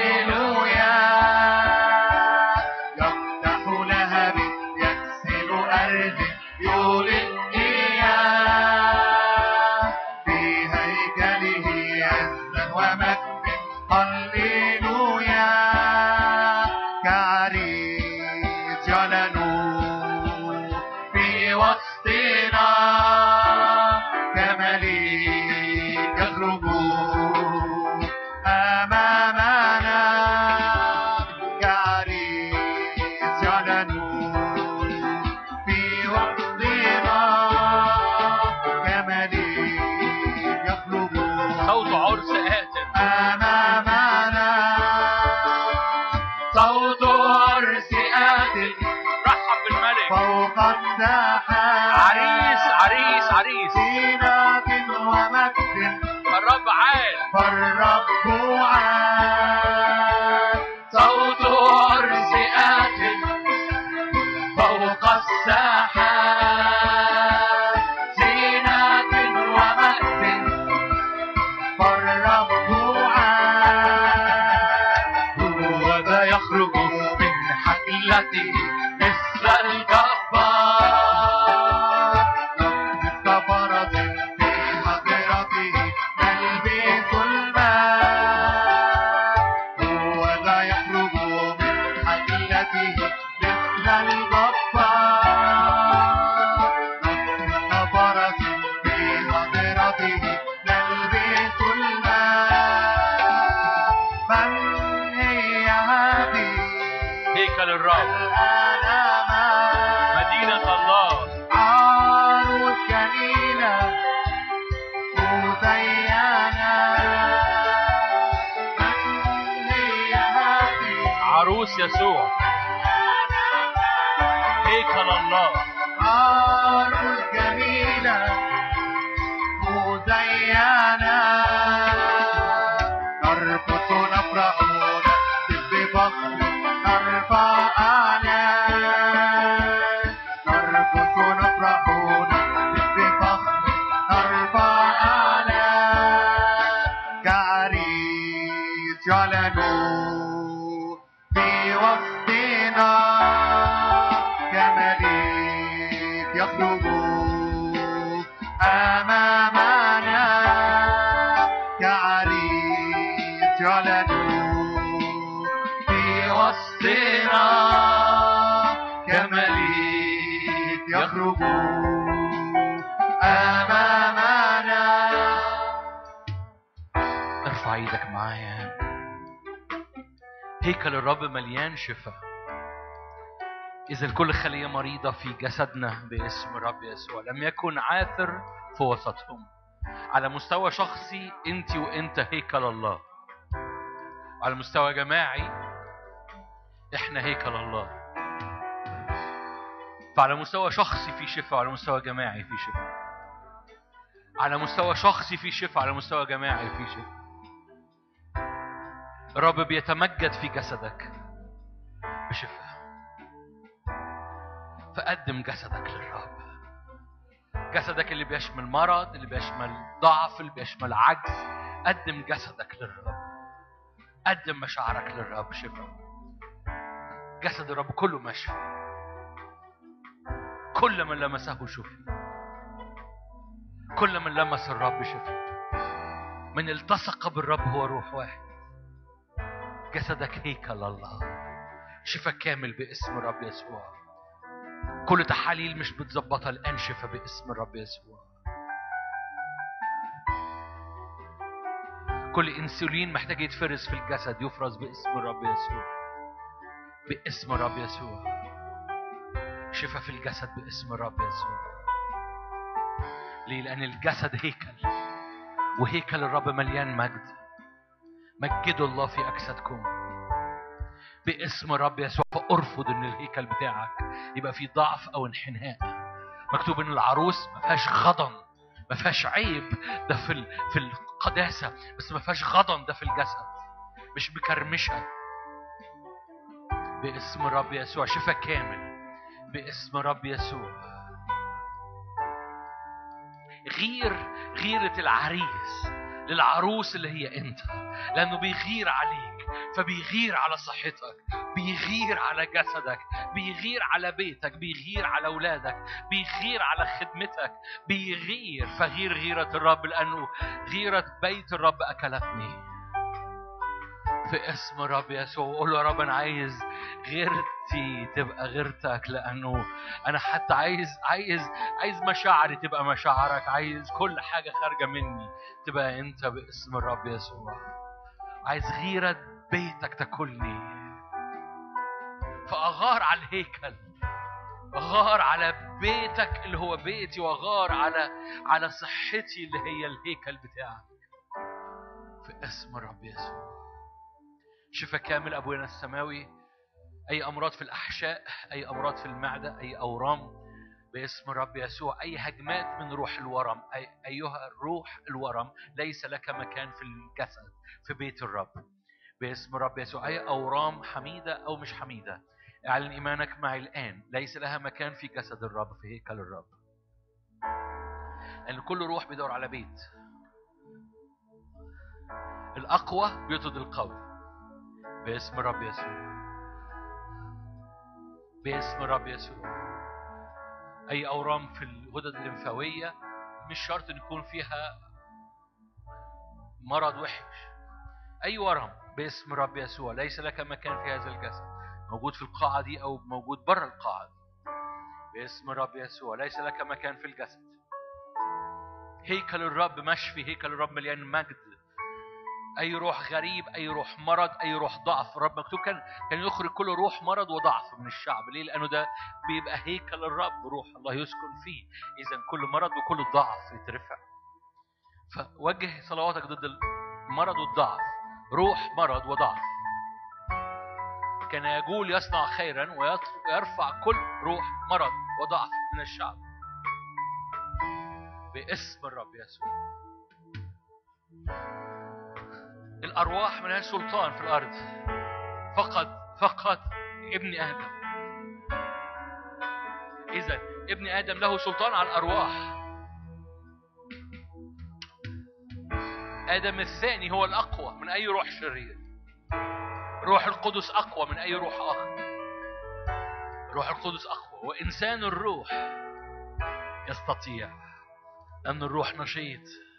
عريس عريس زينة ومجد الرب عال إذا كل خلية مريضة في جسدنا باسم الرب يسوع. لم يكن عاثر في وسطهم. على مستوى شخصي أنت وأنت هيكل الله. على مستوى جماعي إحنا هيكل الله. فعلى مستوى شخصي في شفاء وعلى مستوى جماعي في شفاء. على مستوى شخصي في شفاء على مستوى جماعي في شفاء. الرب بيتمجد في جسدك. فقدم جسدك للرب. جسدك اللي بيشمل مرض اللي بيشمل ضعف اللي بيشمل عجز قدم جسدك للرب. قدم مشاعرك للرب شفاء جسد الرب كله مشفى كل من لمسه شفي كل من لمس الرب شفي من التصق بالرب هو روح واحد. جسدك هيكل الله شفاء كامل باسم الرب يسوع. كل تحاليل مش بتظبطها الآن شفاء باسم الرب يسوع. كل إنسولين محتاج يتفرز في الجسد يفرز باسم الرب يسوع. باسم الرب يسوع. شفاء في الجسد باسم الرب يسوع. ليه؟ لأن الجسد هيكل وهيكل الرب مليان مجد. مجدوا الله في أجسادكم. باسم الرب يسوع فأرفض ان الهيكل بتاعك. يبقى فيه ضعف أو انحناء. مكتوب إن العروس ما فيهاش غضن ما فيهاش عيب. ده في في القداسة بس ما فيهاش غضن ده في الجسد. مش مكرمشه باسم الرب يسوع شفاء كامل. باسم رب يسوع. غير غيرة العريس للعروس اللي هي أنت لأنه بيغير عليك. فبيغير على صحتك بيغير على جسدك بيغير على بيتك بيغير على أولادك بيغير على خدمتك بيغير. فغير غيرة الرب لأنه غيرة بيت الرب أكلتني. في اسم رب يسوع قول له يا رب أنا عايز غيرتي تبقى غيرتك لأنه أنا حتى عايز عايز عايز مشاعري تبقى مشاعرك عايز كل حاجة خارجة مني تبقى أنت باسم الرب يسوع. عايز غيرة بيتك تاكلني. فأغار على الهيكل غار على بيتك اللي هو بيتي وغار على على صحتي اللي هي الهيكل بتاعك. في اسم الرب يسوع. شفا كامل ابونا السماوي. أي أمراض في الأحشاء أي أمراض في المعدة أي أورام باسم الرب يسوع. أي هجمات من روح الورم أي أيها الروح الورم ليس لك مكان في الجسد في بيت الرب. باسم الرب يسوع. أي أورام حميدة أو مش حميدة اعلن إيمانك معي الآن. ليس لها مكان في جسد الرب في هيكل الرب. لأن كل روح بيدور على بيت. الأقوى بيطرد القوي. باسم الرب يسوع. باسم الرب يسوع. أي أورام في الغدد الليمفاوية مش شرط إن يكون فيها مرض وحش. أي ورم باسم الرب يسوع ليس لك مكان في هذا الجسد. موجود في القاعة دي أو موجود بره القاعة دي. باسم الرب يسوع ليس لك مكان في الجسد. هيكل الرب مشفي هيكل الرب مليان مجد. أي روح غريب أي روح مرض أي روح ضعف. الرب مكتوب كان كان يخرج كل روح مرض وضعف من الشعب. ليه؟ لأنه ده بيبقى هيكل الرب. روح الله يسكن فيه. اذا كل مرض وكل ضعف يترفع. فوجه صلواتك ضد المرض والضعف. روح مرض وضعف. كان يقول يصنع خيرا ويرفع كل روح مرض وضعف من الشعب. باسم الرب يسوع. الأرواح ملهاش سلطان في الأرض. فقط فقط ابن آدم. إذا ابن آدم له سلطان على الأرواح. آدم الثاني هو الأقوى من أي روح شرير. روح القدس أقوى من أي روح آخر. روح القدس أقوى. وإنسان الروح يستطيع أن الروح نشيط.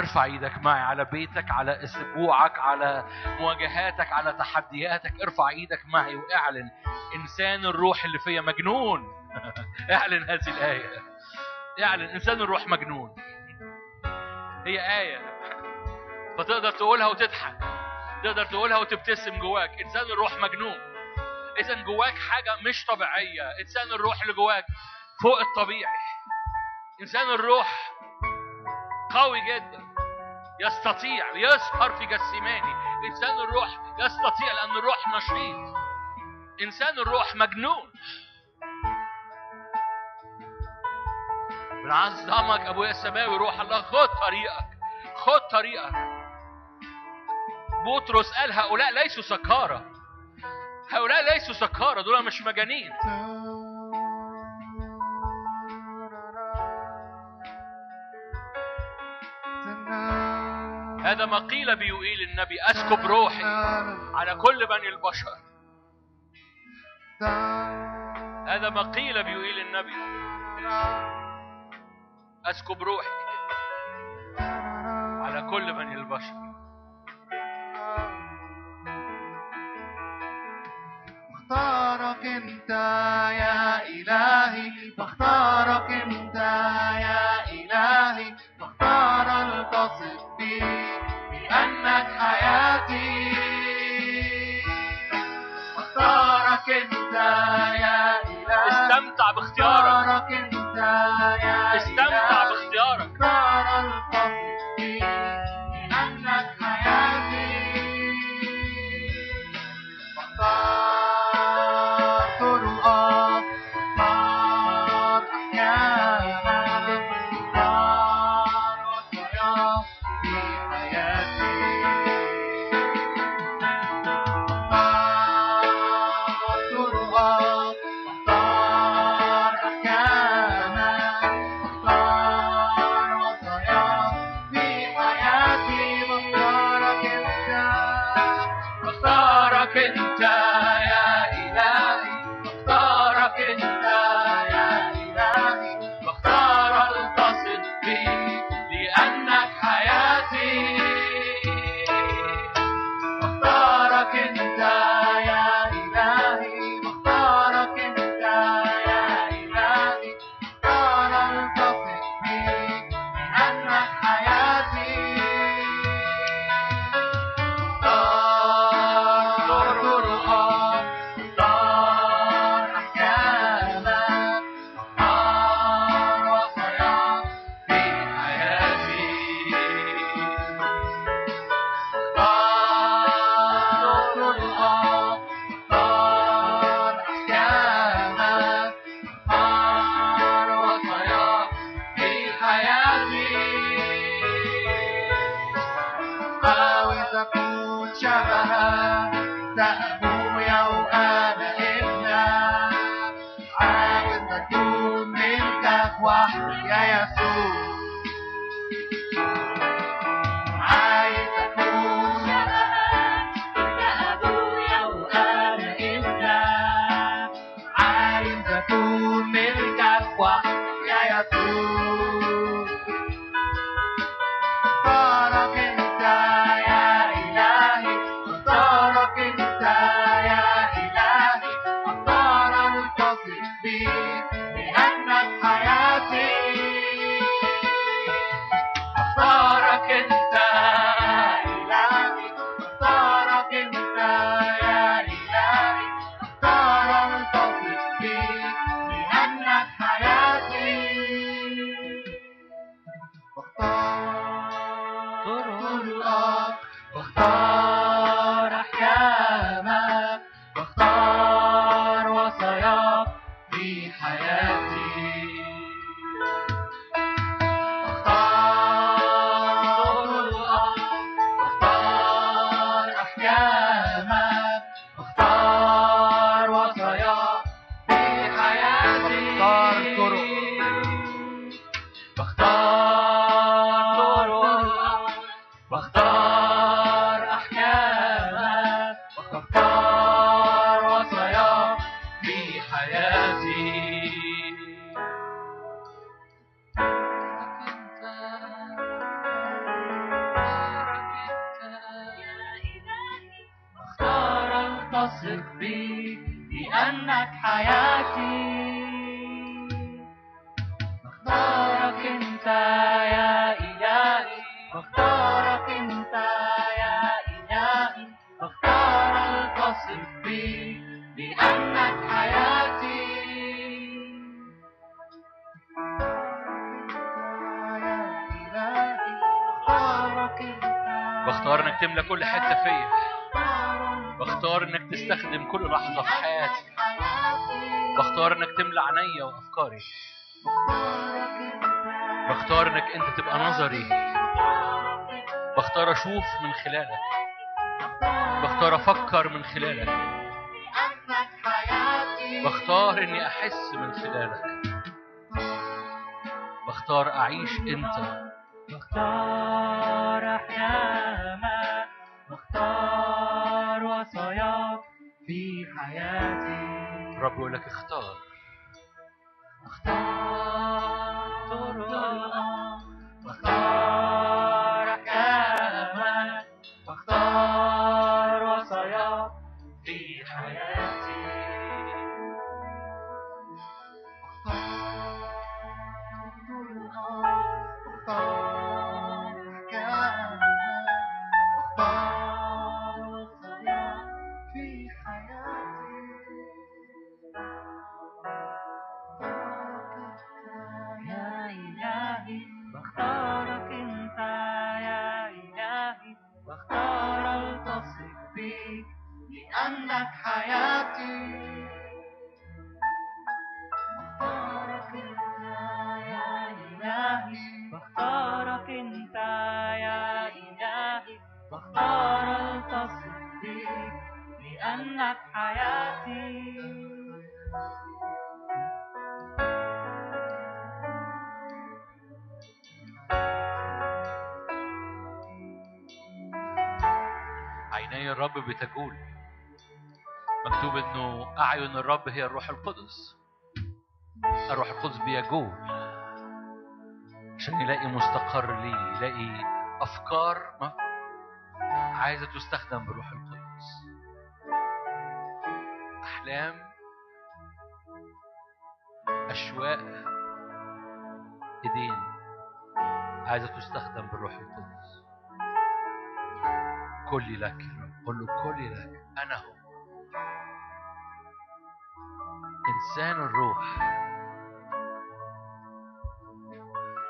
ارفع إيدك معي على بيتك على اسبوعك على مواجهاتك على تحدياتك. ارفع إيدك معي واعلن انسان الروح اللي فيا مجنون. [laughs] اعلن هذه الآية. اعلن انسان الروح مجنون. هي آية فتقدر تقولها وتضحك. تقدر تقولها وتبتسم جواك. انسان الروح مجنون. اذا جواك حاجة مش طبيعية. انسان الروح اللي جواك فوق الطبيعي. انسان الروح قوي جدا. يستطيع يسهر في جسيماني إنسان الروح يستطيع لأن الروح نشيط. إنسان الروح مجنون. بنعظمك ابويا السماوي روح الله خد طريقك. خد طريقك. بطرس قال هؤلاء ليسوا سكارى. هؤلاء ليسوا سكارى دول مش مجانين. هذا ما قيل بيوئيل النبي. أسكب روحي على كل بني البشر. هذا ما قيل بيوئيل النبي. أسكب روحي على كل بني البشر. اختارك انت يا إلهي. فاختارك حياتي تستخدم كل لحظه في حياتي بختار انك تملى عينيا وأفكاري. بختار انك أنت تبقى نظري. بختار أشوف من خلالك. بختار أفكر من خلالك. بختار إني أحس من خلالك. بختار أعيش أنت. بختار أحلامك حياتي. رب يقول لك اختار. بختار طرقك الرب بتجول. مكتوب إنه أعين الرب هي الروح القدس. الروح القدس بيجول. عشان يلاقي مستقر ليه يلاقي أفكار ما عايزة تستخدم بالروح القدس. أحلام أشواق إيدين عايزة تستخدم بالروح القدس. كلي لك يا رب. قل له كلي لك أنا هو. إنسان الروح.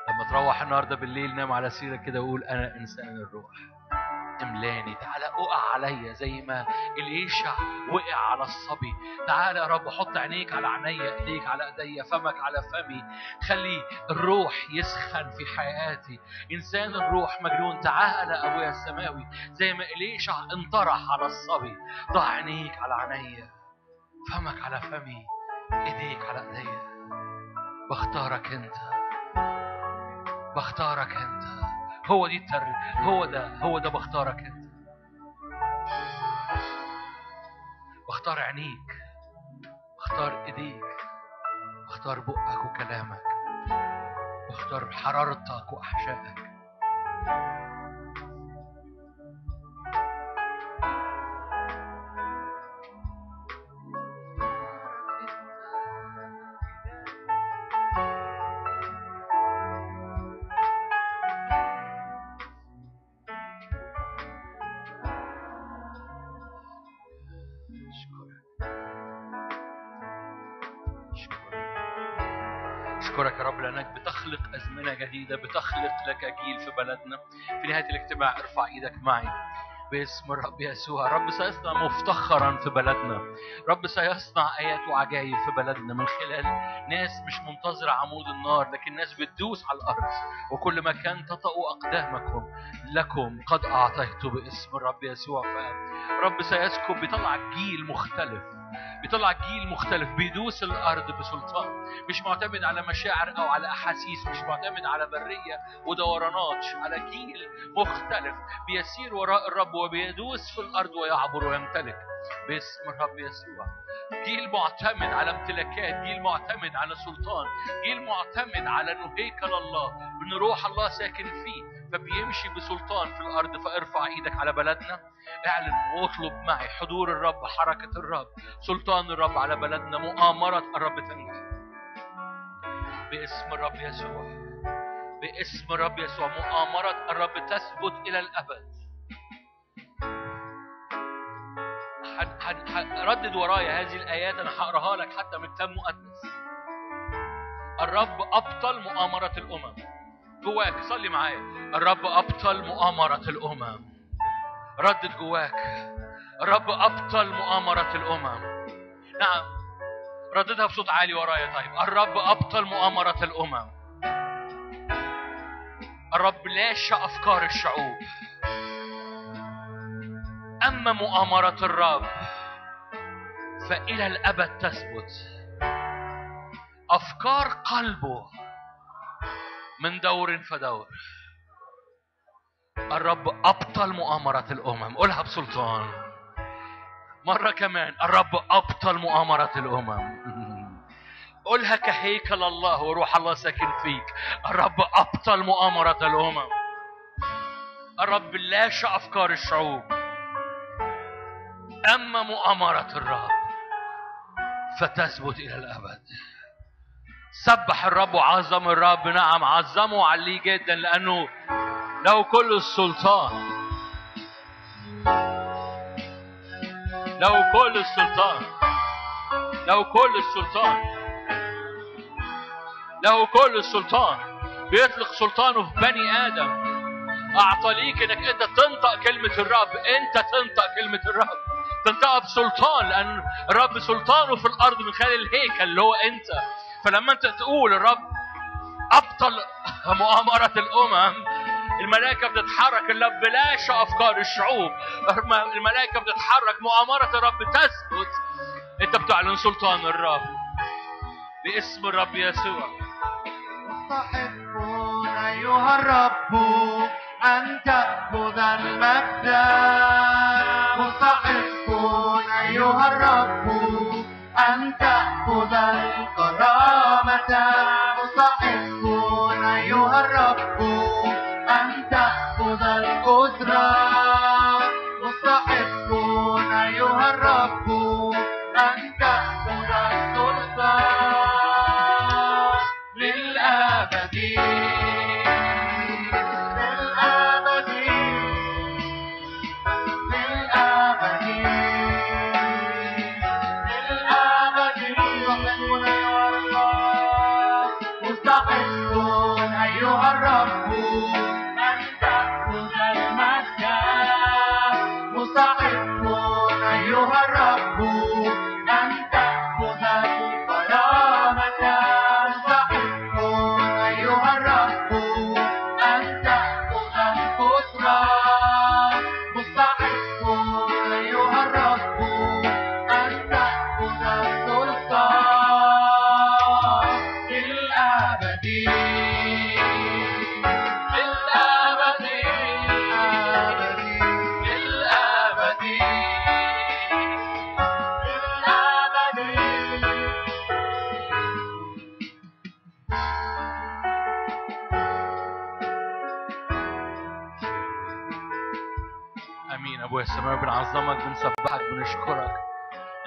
لما تروح النهارده بالليل نام على سريرك كده وقول أنا إنسان الروح. املاني تعالى اقع عليا زي ما اليشع وقع على الصبي. تعالى يا رب حط عينيك على عينيا ايديك على ايديا فمك على فمي. خلي الروح يسخن في حياتي. انسان الروح مجنون تعالى ابويا السماوي. زي ما اليشع انطرح على الصبي. ضع عينيك على عينيا فمك على فمي ايديك على ايديا. بختارك انت بختارك انت. هو دي التر هو ده هو ده بختارك انت. بختار عينيك بختار ايديك بختار بقك وكلامك بختار حرارتك وأحشائك. جديده بتخلق لك جيل في بلدنا في نهاية الاجتماع ارفع إيدك معي. باسم الرب يسوع. رب سيصنع مفتخرا في بلدنا. رب سيصنع آيات وعجائب في بلدنا. من خلال ناس مش منتظرة عمود النار لكن ناس بتدوس على الأرض. وكل مكان تطأوا أقدامكم. لكم قد أعطيت باسم الرب يسوع. فرب سيسكب بيطلع جيل مختلف. بيطلع جيل مختلف بيدوس الأرض بسلطان. مش معتمد على مشاعر أو على أحاسيس مش معتمد على برية ودورانات على جيل مختلف بيسير وراء الرب وبيدوس في الأرض ويعبر ويمتلك. باسم الرب يسوع. جيل معتمد على امتلاكات جيل معتمد على سلطان جيل معتمد على إنه هيكل الله وان روح الله ساكن فيه. فبيمشي بسلطان في الأرض فارفع إيدك على بلدنا. اعلن واطلب معي حضور الرب حركة الرب سلطان الرب على بلدنا مؤامرة الرب تنجح. باسم الرب يسوع باسم الرب يسوع مؤامرة الرب تثبت إلى الأبد. ردد ورايا هذه الآيات أنا هقراها لك حتى من كتاب مقدس. الرب أبطل مؤامرة الأمم. جواك صلي معايا. الرب أبطل مؤامرة الأمم. ردد جواك. الرب أبطل مؤامرة الأمم. نعم. رددها بصوت عالي ورايا. طيب الرب أبطل مؤامرة الأمم. الرب لاشى أفكار الشعوب. أما مؤامرة الرب فإلى الأبد تثبت. أفكار قلبه من دور فدور. الرب أبطل مؤامرة الأمم. قولها بسلطان. مرة كمان. الرب أبطل مؤامرة الأمم. [laughs] قولها كهيكل الله وروح الله ساكن فيك. الرب أبطل مؤامرة الأمم. الرب لاشى أفكار الشعوب. أما مؤامرة الرب فتثبت إلى الأبد. سبح الرب وعظم الرب. نعم عظمه وعليه جدا لأنه له كل السلطان. له كل السلطان. له كل السلطان. له كل السلطان. بيطلق سلطانه في بني آدم. أعطى ليك إنك أنت تنطق كلمة الرب. أنت تنطق كلمة الرب. تنطقها بسلطان لأن الرب سلطانه في الأرض من خلال الهيكل اللي هو أنت. فلما انت تقول الرب أبطل مؤامرة الأمم الملائكة بتتحرك الرب لاشى أفكار الشعوب. الملائكة بتتحرك مؤامرة الرب تثبت أنت بتعلن سلطان الرب باسم الرب يسوع. مستحقون أيها الرب أن تأخذ المجد. مستحقون أيها الرب أن تأخذ الكرامة مستحقون أيها الرب أن تأخذ القدرة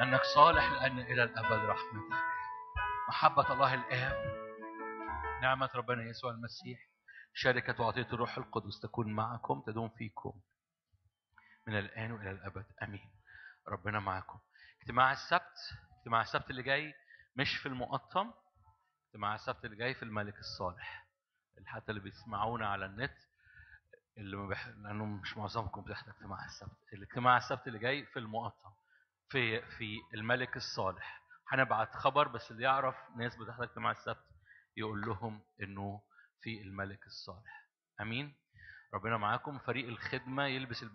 لانك صالح لأن إلى الابد رحمتك محبة الله الآب نعمة ربنا يسوع المسيح شركة وعطية الروح القدس تكون معكم تدوم فيكم من الآن وإلى الأبد. آمين. ربنا معكم. اجتماع السبت اجتماع السبت اللي جاي مش في المقطم اجتماع السبت اللي جاي في الملك الصالح. حتى اللي بيسمعونا على النت اللي ما بح... لأنه مش معظمكم بتحضر اجتماع السبت. الاجتماع السبت اللي جاي في المقطم في في الملك الصالح. هنبعت خبر بس اللي يعرف ناس بتحضر اجتماع السبت يقول لهم إنه في الملك الصالح. آمين. ربنا معاكم. فريق الخدمة يلبس الب...